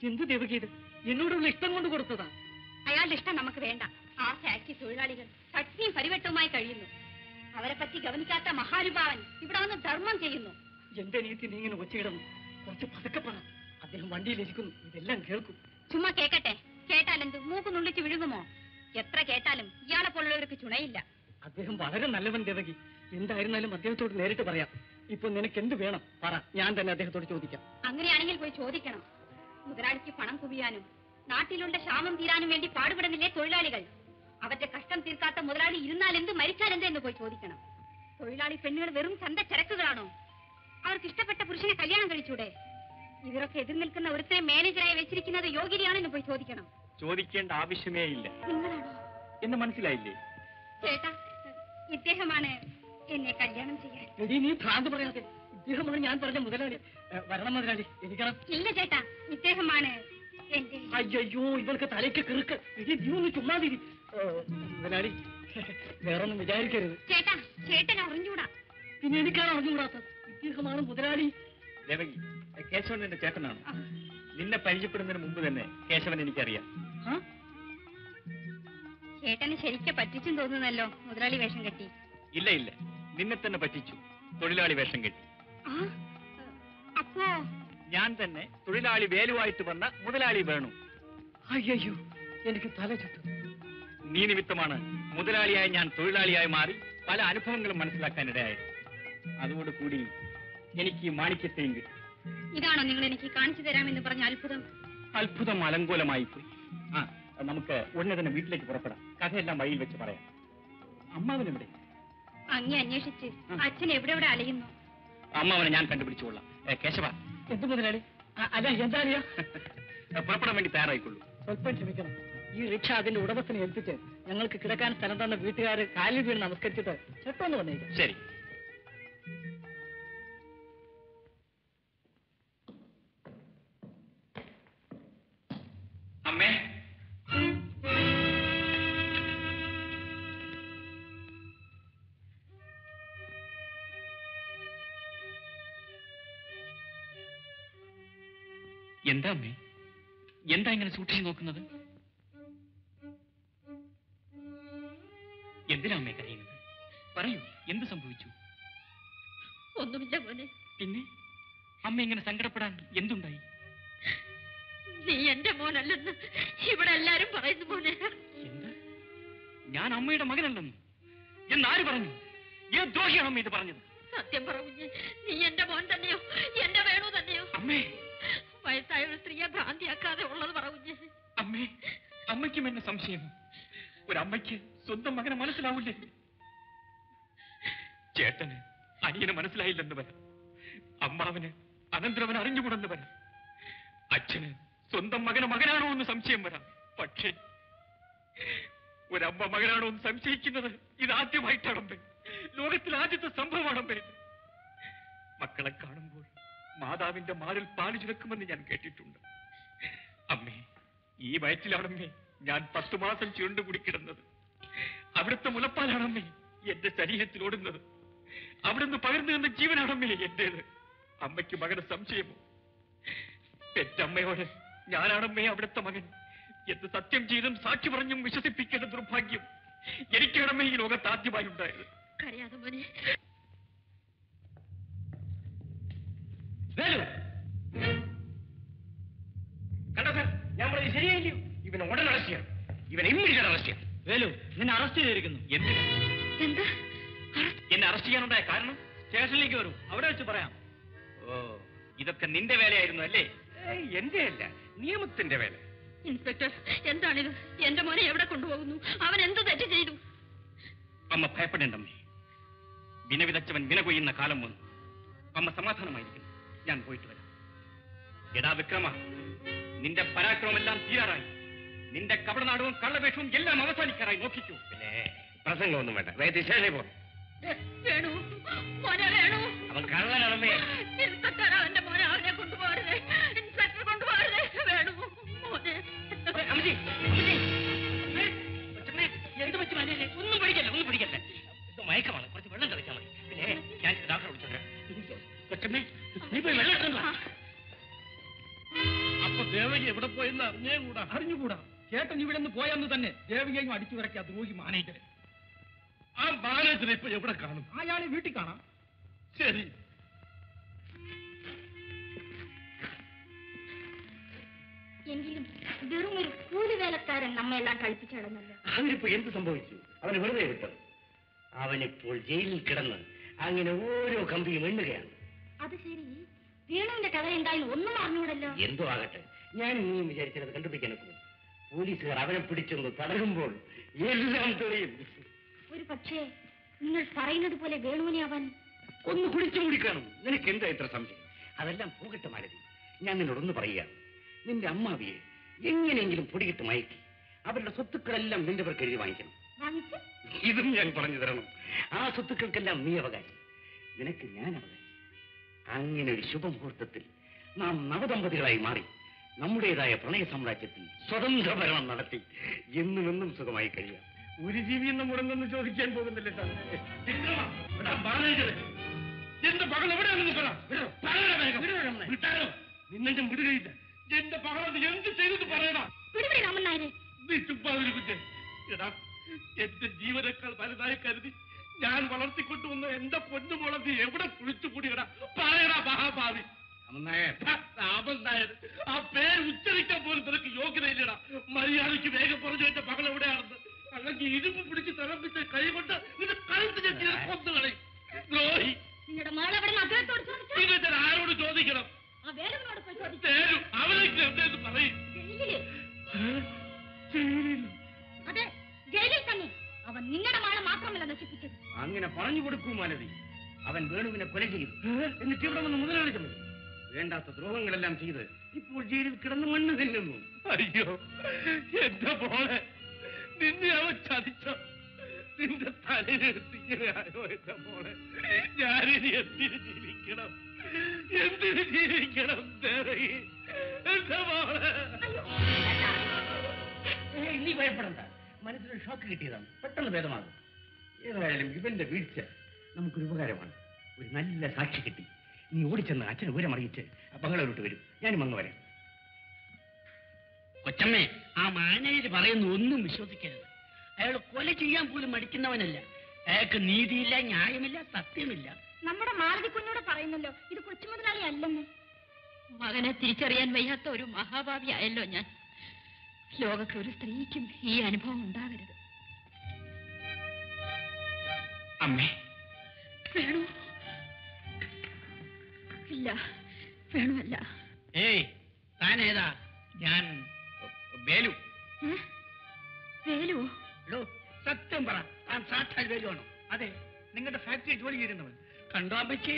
എന്ത് ദേവകി ഇത്? എന്നോടുള്ള ഇഷ്ടം കൊണ്ട് കൊടുത്തതാ. അയാളുടെ ഇഷ്ടം നമുക്ക് വേണ്ട. ആ ഫാക്ടറി തൊഴിലാളികൾ പട്ടിയും പരിവട്ടവുമായി കഴിയുന്നു. അവരെ പറ്റി ഗവനിക്കാത്ത മഹാനുഭാവൻ ഇവിടെ വന്ന് ധർമ്മം ചെയ്യുന്നു. എന്റെ നീതി നീ ഇങ്ങനെ ഒച്ചയിടുന്നു. കുറച്ച് പതുക്കെ പറ. അദ്ദേഹം വണ്ടിയിലിരിക്കുന്നു. ഇതെല്ലാം കേൾക്കും. ചുമ്മാ കേക്കട്ടെ. കേട്ടാലെന്ത്? മൂക്ക് നുള്ളിച്ച് വിഴുങ്ങുമോ? എത്ര കേട്ടാലും ഇയാളെ പോലുള്ളവർക്ക് ചുണയില്ല. അദ്ദേഹം വളരെ നല്ലവൻ ദേവകി. എന്തായിരുന്നാലും അദ്ദേഹത്തോട് നേരിട്ട് പറയാം. ഇപ്പൊ നിനക്ക് എന്ത് വേണം? പറ. ഞാൻ തന്നെ അദ്ദേഹത്തോട് ചോദിക്കാം. അങ്ങനെയാണെങ്കിൽ പോയി ചോദിക്കണം. മുതലാളിക്ക് പണം കുവിയാനും നാട്ടിലുള്ള ക്ഷാമം തീരാനും വേണ്ടി പാടുപെടുന്നില്ലേ തൊഴിലാളികൾ? അവരുടെ കഷ്ടം തീർക്കാത്ത മുതലാളി ഇരുന്നാൽ എന്ത് മരിച്ചാൽ എന്ത് എന്ന് പോയി ചോദിക്കണം. തൊഴിലാളി പെണ്ണുകൾ വെറും ചന്ത ചരക്കുകളാണോ അവർക്ക് ഇഷ്ടപ്പെട്ട പുരുഷനെ കല്യാണം കഴിച്ചൂടെ? ഇവരൊക്കെ എതിർ നിൽക്കുന്ന ഒരുത്തനെ മാനേജറായി വെച്ചിരിക്കുന്നത് യോഗ്യതയാണെന്ന് പോയി ചോദിക്കണം. ചോദിക്കേണ്ട ആവശ്യമേ ഇല്ല. എന്ന് മനസ്സിലായില്ലേ? ചേട്ടാ ഇദ്ദേഹമാണ് എന്നെ കല്യാണം ചെയ്യാൻ. എടീ നീ ഭ്രാന്ത് പറയാതെ. ഇദ്ദേഹമാണ് ഞാൻ പറഞ്ഞ മുതലാളി. വരണം മുതലാളി ഇരിക്കണം ഇല്ല ചേട്ടാ ഇദ്ദേഹമാണ് അയ്യോ ഇവൾക്ക് തലയ്ക്ക് കിറുക്ക്. നീ ഒന്ന് ചുമ്മാതിരി. മുതലാളി വേറൊന്നും വിചാരിക്കരുത്. ചേട്ടാ ചേട്ടൻ അറിഞ്ഞൂടാ. പിന്നെ എനിക്കാണ് അറിഞ്ഞുകൂടാത്തത്. ഇദ്ദേഹമാണ് മുതലാളി. ദേവകി കേശവൻ എന്റെ ചേട്ടനാണ് നിന്നെ പരിചയപ്പെടുന്നതിന് മുമ്പ് തന്നെ കേശവൻ എനിക്കറിയാം? ചേട്ടന് ശരിക്കും പറ്റിച്ചും തോന്നുന്നല്ലോ മുതലാളി വേഷം കെട്ടി. ഇല്ല ഇല്ല. നിന്നെ തന്നെ പറ്റിച്ചു. തൊഴിലാളി വേഷം കെട്ടി. അപ്പോ ഞാൻ തന്നെ തൊഴിലാളി വേലുവായിട്ട് വന്ന മുതലാളി വേണു. അയ്യോ എനിക്ക് തല ചുറ്റും നീ നിമിത്തമാണ് മുതലാളിയായി ഞാൻ തൊഴിലാളിയായി മാറി പല അനുഭവങ്ങളും മനസ്സിലാക്കാൻ അതോടുകൂടി അതോട് കൂടി എനിക്ക് ഈ മാണിക്യത്തെയും കിട്ടി. ഇതാണോ നിങ്ങൾ എനിക്ക് കാണിച്ചു തരാമെന്ന് പറഞ്ഞ അത്ഭുതം? അത്ഭുതം അലങ്കോലമായി പോയി ആ നമുക്ക് ഉടനെ തന്നെ വീട്ടിലേക്ക് പുറപ്പെടാം. കഥയെല്ലാം വഴിയിൽ വെച്ച് പറയാം. അമ്മാവനെവിടെ? അങ്ങേ അന്വേഷിച്ച് അച്ഛൻ എവിടെ എവിടെ അലയുന്നു? അമ്മാവനെ ഞാൻ കണ്ടുപിടിച്ചുകൊള്ളാം. ഏ, കേശവ എന്ത് മുതലാളി? അല്ല എന്താ അറിയാ പുറപ്പെടാൻ വേണ്ടി തയ്യാറായിക്കൊള്ളൂ. സ്വല്പം ക്ഷമിക്കണം. ഈ റിക്ഷ അതിന്റെ ഉടമസ്ഥനെ ഏൽപ്പിച്ച് ഞങ്ങൾക്ക് കിടക്കാൻ സ്ഥലം തന്ന വീട്ടുകാർ കാലിൽ വീണ് നമസ്കരിച്ചിട്ട് ചെട്ടൊന്ന് വന്നേക്കാം. ശരി. സൂക്ഷിച്ചു നോക്കുന്നത്? എന്തിനാ അമ്മേ കരയുന്നത്? പറയൂ എന്ത് സംഭവിച്ചു? ഒന്നുമില്ല മോനെ. പിന്നെ? അമ്മ ഇങ്ങനെ സങ്കടപ്പെടാൻ എന്തുണ്ടായി? നീ എന്റെ മോനല്ലെന്ന് ഇവിടെ എല്ലാരും പറയുന്നു മോനെ. എന്ത്? ഞാൻ അമ്മയുടെ മകനല്ലെന്ന്. എന്നാര് പറഞ്ഞു? ഏത് ദ്രോഹിയാണ് അമ്മ ഇത് പറഞ്ഞത്? സത്യം പറഞ്ഞു നീ എന്റെ മോൻ തന്നെയോ? എന്റെ വേണു തന്നെയോ? അമ്മേ. വയസ്സായ ഒരു സ്ത്രീയെ ഭ്രാന്തിയാക്കാതെ ഉള്ളത് പറ കുഞ്ഞ്. അമ്മേ എന്നെ ഒരു ഒരമ്മയ്ക്ക് സ്വന്തം മകനെ മനസ്സിലാവില്ലേ? ചേട്ടന് അനിയന് മനസ്സിലായില്ലെന്ന് വരാം. അമ്മാവന് അനന്തരവൻ അറിഞ്ഞുകൂടെന്ന് വരാം. അച്ഛന് സ്വന്തം മകന് മകനാണോ എന്ന് സംശയം വരാം. പക്ഷേ ഒരമ്മ മകനാണോ എന്ന് സംശയിക്കുന്നത് ഇതാദ്യമായിട്ടാണമ്പേ ലോകത്തിൽ ആദ്യത്തെ സംഭവമാണമ്പേ. മക്കളെ കാണുമ്പോൾ മാതാവിന്റെ മാറിൽ പാലു ചുരക്കുമെന്ന് ഞാൻ കേട്ടിട്ടുണ്ട്. അമ്മേ ഈ വയറ്റിലാണമ്മേ ഞാൻ പത്തു മാസം ചുരുണ്ടുകൂടി കിടന്നത്. അവിടുത്തെ മുലപ്പാലാണമ്മേ എന്റെ ശരീരത്തിൽ ഓടുന്നത് അവിടുന്ന് പകർന്നു തന്ന ജീവനാണമ്മേ എന്റേത്. അമ്മയ്ക്ക് മകന് സംശയമോ? പെറ്റമ്മയോട് ഞാനാണമ്മേ അവിടുത്തെ മകൻ. എന്ന് സത്യം ചെയ്തും സാക്ഷി പറഞ്ഞും വിശ്വസിപ്പിക്കേണ്ട ദുർഭാഗ്യം എനിക്കാണമ്മേ ഈ ലോകത്ത് ആദ്യമായി ഉണ്ടായത്. കരയാതെ മോനെ. കണ്ടോ സാർ ഞാൻ പറഞ്ഞത് ശരിയായില്ലയോ? ഇവനെ ഉടൻ അറസ്റ്റ് ചെയ്യണം. ഇവനെ ഇമ്മീഡിയറ്റ് അറസ്റ്റ് ചെയ്യണം. വേലു നിന്നെ അറസ്റ്റ് ചെയ്തിരിക്കുന്നു. എന്തിന്? എന്താ? എന്നെ അറസ്റ്റ് ചെയ്യാനുണ്ടായ കാരണം? സ്റ്റേഷനിലേക്ക് വരൂ. അവിടെ വെച്ച് പറയാം. ഓ ഇതൊക്കെ നിന്റെ വേലയായിരുന്നു അല്ലേ? എന്റെ അല്ല നിയമത്തിന്റെ വേല. ഇൻസ്പെക്ടർ എന്താണിത്? എന്റെ മോനെ എവിടെ കൊണ്ടുപോകുന്നു? അവൻ എന്ത് തെറ്റ് ചെയ്തു? അമ്മ ഭയപ്പെടേണ്ടമ്മേ. വിനവിതച്ചവൻ വിന കൊയ്യുന്ന കാലം വന്നു. അമ്മ സമാധാനമായിരിക്കുന്നു. ഞാൻ പോയിട്ട് വരാം. എടാ വിക്രമ നിന്റെ പരാക്രമമെല്ലാം തീരാറായി. നിന്റെ കപടനാടവും കള്ളവേഷവും എല്ലാം അവസാനിക്കാറായി നോക്കിക്കൂ. പിന്നെ പ്രസംഗമൊന്നും വേണ്ട. സ്റ്റേഷനിൽ പോ വേണു. മോനെ വേണു. അവൻ കള്ളനാണമ്മേ ഇൻസ്പെക്ടർ അവന്റെ മോനെ അവനെ കൊണ്ടുപോകരുത്. ഇൻസ്പെക്ടർ കൊണ്ടുപോകരുത്. വേണു മോനെ. കൊച്ചമ്മേ, എന്ത് പറ്റി മനസ്സിലെ ഒന്നും പിടിക്കല്ല ഒന്നും പിടിക്കല്ല? ഇത് മയക്കമാണ്. കുറച്ച് വെള്ളം തളിച്ചാൽ മതി. പിന്നെ ഞാൻ ഡോക്ടറെ വിളിച്ചോട്ടെ കൊച്ചമ്മേ നീ പോയി വെള്ളം. അപ്പൊ ദേവകി എവിടെ പോയെന്ന് അറിഞ്ഞേ കൂടാ. അറിഞ്ഞുകൂടാ. ചേട്ടൻ ഇവിടെ നിന്ന് പോയെന്ന് തന്നെ ദേവികയും അടിച്ചു വരയ്ക്കാ ദ്രോഹി മാനേജരെ. ആ മാനേജറെ ഇപ്പൊ എവിടെ കാണും? അയാളെ വീട്ടിൽ കാണാം. ശരി. എങ്കിലും വെറും ഒരു കൂലിവേലക്കാരൻ നമ്മയെല്ലാം കളിപ്പിച്ചടന്നല്ലോ അവനിപ്പോ എന്ത് സംഭവിച്ചു? അവന് വെറുതെ വിട്ടത് അവനിപ്പോൾ ജയിലിൽ കിടന്ന് അങ്ങനെ ഓരോ കമ്പിയും എണ്ണുകയാണ്. അത് ശരി. വീണുവിന്റെ കഥ എന്തായാലും ഒന്നും അറിഞ്ഞൂടല്ലോ. എന്തോ ആകട്ടെ. ഞാൻ ഇനിയും വിചാരിച്ചത് കണ്ടുപിടിക്കാൻ പോലീസുകാർ അവനെ പിടിച്ചൊന്ന് തടയുമ്പോൾ എല്ലാം തെളിയും. ഒരു പക്ഷേ നിങ്ങൾ പറയുന്നത് പോലെ വേണുവിനെ അവൻ ഒന്ന് കുടിച്ചു കുടിക്കണം. നിനക്ക് എന്താ ഇത്ര സംശയം? അതെല്ലാം പോകട്ടെ മാലതി. ഞാൻ നിന്നോടൊന്ന് പറയുക. നിന്റെ അമ്മാവിയെ എങ്ങനെയെങ്കിലും പൊടികിട്ട് മയക്കി അവരുടെ സ്വത്തുക്കളെല്ലാം നിന്റെ പേർക്ക് എഴുതി വാങ്ങിക്കണം. ഇതും ഞാൻ പറഞ്ഞു തരണം. ആ സ്വത്തുക്കൾക്കെല്ലാം നീ അവകാശം. നിനക്ക് ഞാൻ അവകാശം. അങ്ങനെ ഒരു ശുഭമുഹൂർത്തത്തിൽ നാം നവദമ്പതികളായി മാറി. നമ്മുടേതായ പ്രണയ സാമ്രാജ്യത്തിൽ സ്വതന്ത്ര ഭരണം നടത്തി എന്നും എന്നും സുഖമായി കഴിയാം. ഒരു ജീവി എന്ന നമ്മോടൊന്നും ചോദിക്കാൻ പോകുന്നില്ല എന്റെ പകൽ എവിടെയാണെന്ന് പറ വിടോ. പറയടാ വേഗം. വിട്ടാലോ? നിന്നെ ഞാൻ വിടുകയില്ല. എന്റെ പകലത് എന്ത് ചെയ്തിട്ട് പറയണം എടാ എന്റെ ജീവനേക്കാൾ വലുതായി കരുതി ഞാൻ വളർത്തിക്കൊണ്ടുവന്ന എന്റെ പൊന്നുമുളത് എവിടെ കുളിച്ചു കൂടിയടാ പറയടാ മഹാഭാവി. ആ പേര് ഉച്ചരിക്കാൻ പോലും നിനക്ക് യോഗ്യതയില്ലടാ. മര്യാദയ്ക്ക് വേഗം പറഞ്ഞു വെച്ച മകൾ എവിടെയാണെന്ന്. അല്ലെങ്കിൽ ഇരുമ്പ് പിടിച്ച് തിളപ്പിച്ച കൈ കൊണ്ട് നിന്റെ കഴുത്ത് ഞാൻ കൊന്നു കളയും. ദ്രോഹി. ഇത് ഞാൻ ആരോട് ചോദിക്കണം? അവരൊക്കെ പറയും. അതെ ജയിലിൽ തന്നെ. അവൻ നിങ്ങളുടെ മാള മാത്രമല്ല നശിപ്പിച്ചത്. അങ്ങനെ പറഞ്ഞു കൊടുക്കൂ മാലതി. അവൻ വേണുവിനെ കൊല ചെയ്തു. എന്നിട്ട് ഇവിടെ വന്ന് മുതലാളി വേണ്ടാത്ത ദ്രോഹങ്ങളെല്ലാം ചെയ്ത് ഇപ്പോൾ ജയിലിൽ കിടന്ന് മണ്ണ് തിന്നുന്നു. അയ്യോ എന്റെ മോളെ നിന്നെ അവൻ ചതിച്ചോ? നിന്റെ തലയിലെത്തിക്കുകയായോ എന്റെ മോളെ? ഞാനിനി എന്തിനു ജീവിക്കണം? എന്തിനു ജീവിക്കണം ദേവകി? എന്റെ മോളെ. ഏയ്, നീ ഭയപ്പെടണ്ട. മനസ്സിന് ഷോക്ക് കിട്ടിയതാണ്. പെട്ടെന്ന് ഭേദമാകും. ഏതായാലും ഇവന്റെ വീഴ്ച നമുക്കൊരു ഉപകാരമാണ്. ഒരു നല്ല സാക്ഷി കിട്ടി. നീ ഓടിച്ചെന്ന് അച്ഛൻ വിവരം അറിയിച്ച് ബംഗളൂരിട്ട് വരും. ഞാനും അങ്ങ് വരാം. കൊച്ചമ്മേ ആ മാനേജർ പറയുന്ന ഒന്നും വിശ്വസിക്കരുത്. അയാൾ കൊല ചെയ്യാൻ പോലും മടിക്കുന്നവനല്ല. അയാൾക്ക് നീതിയില്ല ന്യായമില്ല സത്യമില്ല. നമ്മുടെ മാലതി കുഞ്ഞോട് പറയുന്നല്ലോ ഇത് കൊച്ചുമുതലാളി അല്ലെന്ന്. മകനെ തിരിച്ചറിയാൻ വയ്യാത്ത ഒരു മഹാഭാവി ആയല്ലോ ഞാൻ. ലോകത്ത് ഒരു സ്ത്രീക്കും ഈ അനുഭവം ഉണ്ടാകരുത്. അമ്മേ. വേണു? ഇല്ല വേണമല്ല. ഏയ് താൻ ഏതാ ഞാൻ വേലു. വേലു? സത്യം പറ താൻ സാക്ഷാൽ വേലുവാണോ? അതെ നിങ്ങളുടെ ഫാക്ടറി ജോലി ചെയ്യുന്നവൻ. കണ്ടോ അമ്മച്ചി?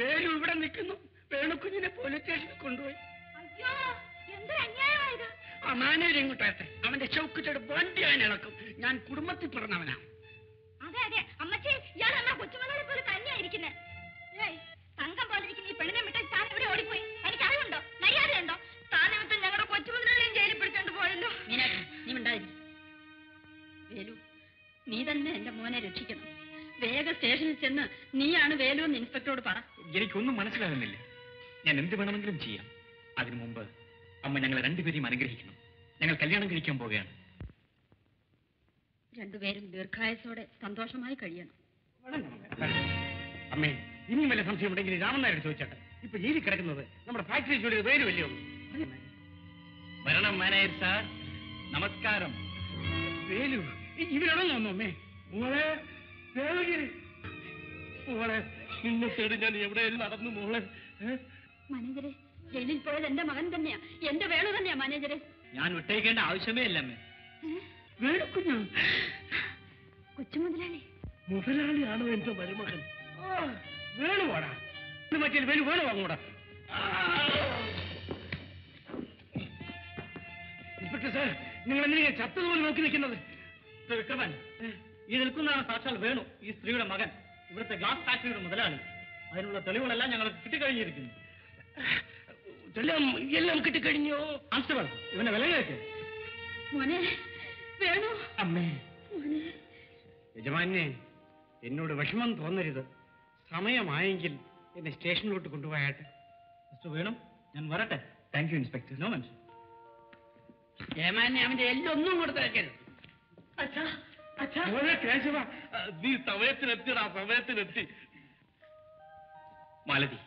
വേലു ഇവിടെ നിൽക്കുന്നു. വേണുക്കുഞ്ഞിനെ പോലീസ് സ്റ്റേഷനിൽ കൊണ്ടുപോയി. അയ്യോ എന്തൊരു അന്യായമായത്? ആ മാനേജർ ഇങ്ങോട്ടെ അവന്റെ ചൗക്കിച്ചോട് വണ്ടി അവൻ ഇളക്കും. ഞാൻ കുടുംബത്തിൽ പിറന്നവനാ. അതെ അതെ. അമ്മച്ചി ഇയാൾ കൊച്ചുമകളെ പോലെ തന്നെയായിരിക്കുന്നെ ഏയ് തങ്കം പോലിരിക്കുന്ന ഈ പെണ്ണിനെ വിട്ട് താൻ ഇവിടെ ഓടിപ്പോയി? എനിക്ക് അറിവുണ്ടോ മര്യാദയുണ്ടോ? താൻ നിമിത്തം ഞങ്ങളുടെ കൊച്ചുമുതലാളിയും ജയിലിൽ പിടിച്ചോണ്ട് പോയല്ലോ. നീ മിണ്ടാതിരി. വേലു നീ തന്നെ എന്റെ മോനെ രക്ഷിക്കണം. വേഗം സ്റ്റേഷനിൽ ചെന്ന് നീയാണ് വേലു എന്ന് ഇൻസ്പെക്ടറോട് പറ. എനിക്കൊന്നും മനസ്സിലാകുന്നില്ല. ഞാൻ എന്ത് വേണമെങ്കിലും ചെയ്യാം. അതിനു മുമ്പ് അമ്മ ഞങ്ങളെ രണ്ടുപേരെയും അനുഗ്രഹിക്കണം. ഞങ്ങൾ കല്യാണം കഴിക്കാൻ പോവുകയാണ്. രണ്ടുപേരും ദീർഘായസോടെ സന്തോഷമായി കഴിയണം. അമ്മേ ഇനിയും വല്ല സംശയം ഉണ്ടെങ്കിൽ രാമൻ നായർ ചോദിച്ചട്ടെ. ഇപ്പൊ ജയിലിൽ കിടക്കുന്നത് നമ്മുടെ ഫാക്ടറി ജോലി പേര് വലിയ വരണം മാനേജർ സാർ. നമസ്കാരം. വേലു ഇവരാണോ തോന്നുന്നു അമ്മേ? മോളെ മോളെ നിന്നെ തേടി ഞാൻ എവിടെയും നടന്നു മോളെ. മാനേജരെ ജയിലിൽ പോയത് എന്റെ മകൻ തന്നെയാ. എന്റെ വേണു തന്നെയാ മാനേജരെ. ഞാൻ വിട്ടേക്കേണ്ട ആവശ്യമേ ഇല്ല അമ്മേ. കുഞ്ഞു. കൊച്ചു മുതലാളി മുതലാളിയാണോ എന്റെ മരുമകൻ? ആ, പോടാ മറ്റേ വേണു വേണു വാങ്ങൂടാ ഇൻസ്പെക്ടർ സാർ നിങ്ങൾ എന്തിനാ ചത്തതുപോലെ നോക്കി നിൽക്കുന്നത്? വിക്രമൻ ഈ നിൽക്കുന്നതാണ് സാക്ഷാൽ വേണു ഈ സ്ത്രീയുടെ മകൻ. ഇവിടുത്തെ ഗ്ലാസ് ഫാക്ടറിയുടെ മുതലാളി. അതിനുള്ള തെളിവുകളെല്ലാം ഞങ്ങൾ കിട്ടിക്കഴിഞ്ഞിരിക്കുന്നു. എല്ലാം എല്ലാം കിട്ടിക്കഴിഞ്ഞോ? കോൺസ്റ്റബിൾ ഇവനെ വില കേൾക്ക് മോനെ വേണു. അമ്മേ. മോനെ. യജമാനെ എന്നോട് വിഷമം തോന്നരുത്. സമയമായെങ്കിൽ എന്നെ സ്റ്റേഷനിലോട്ട് കൊണ്ടുപോയാട്ടെ. മിസ്റ്റർ വേണം ഞാൻ വരട്ടെ. താങ്ക് യു ഇൻസ്പെക്ടർ നോ മനുഷ്യൻ ഏമാനെ അവന്റെ എല്ലൊന്നും കൊടുത്തേക്കരുത് മോനെ കേശവ നീ സമയത്തിനെത്തിയടാ സമയത്തിനെത്തി. മാലതി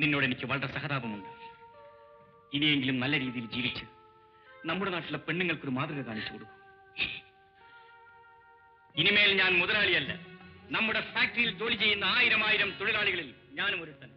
നിന്നോട് എനിക്ക് വളരെ സഹതാപമുണ്ട്. ഇനിയെങ്കിലും നല്ല രീതിയിൽ ജീവിച്ച് നമ്മുടെ നാട്ടിലെ പെണ്ണുങ്ങൾക്കൊരു മാതൃക കാണിച്ചു കൊടുക്കും. ഇനിമേൽ ഞാൻ മുതലാളിയല്ല. നമ്മുടെ ഫാക്ടറിയിൽ ജോലി ചെയ്യുന്ന ആയിരം ആയിരം തൊഴിലാളികളിൽ ഞാനും ഒരുത്തൻ.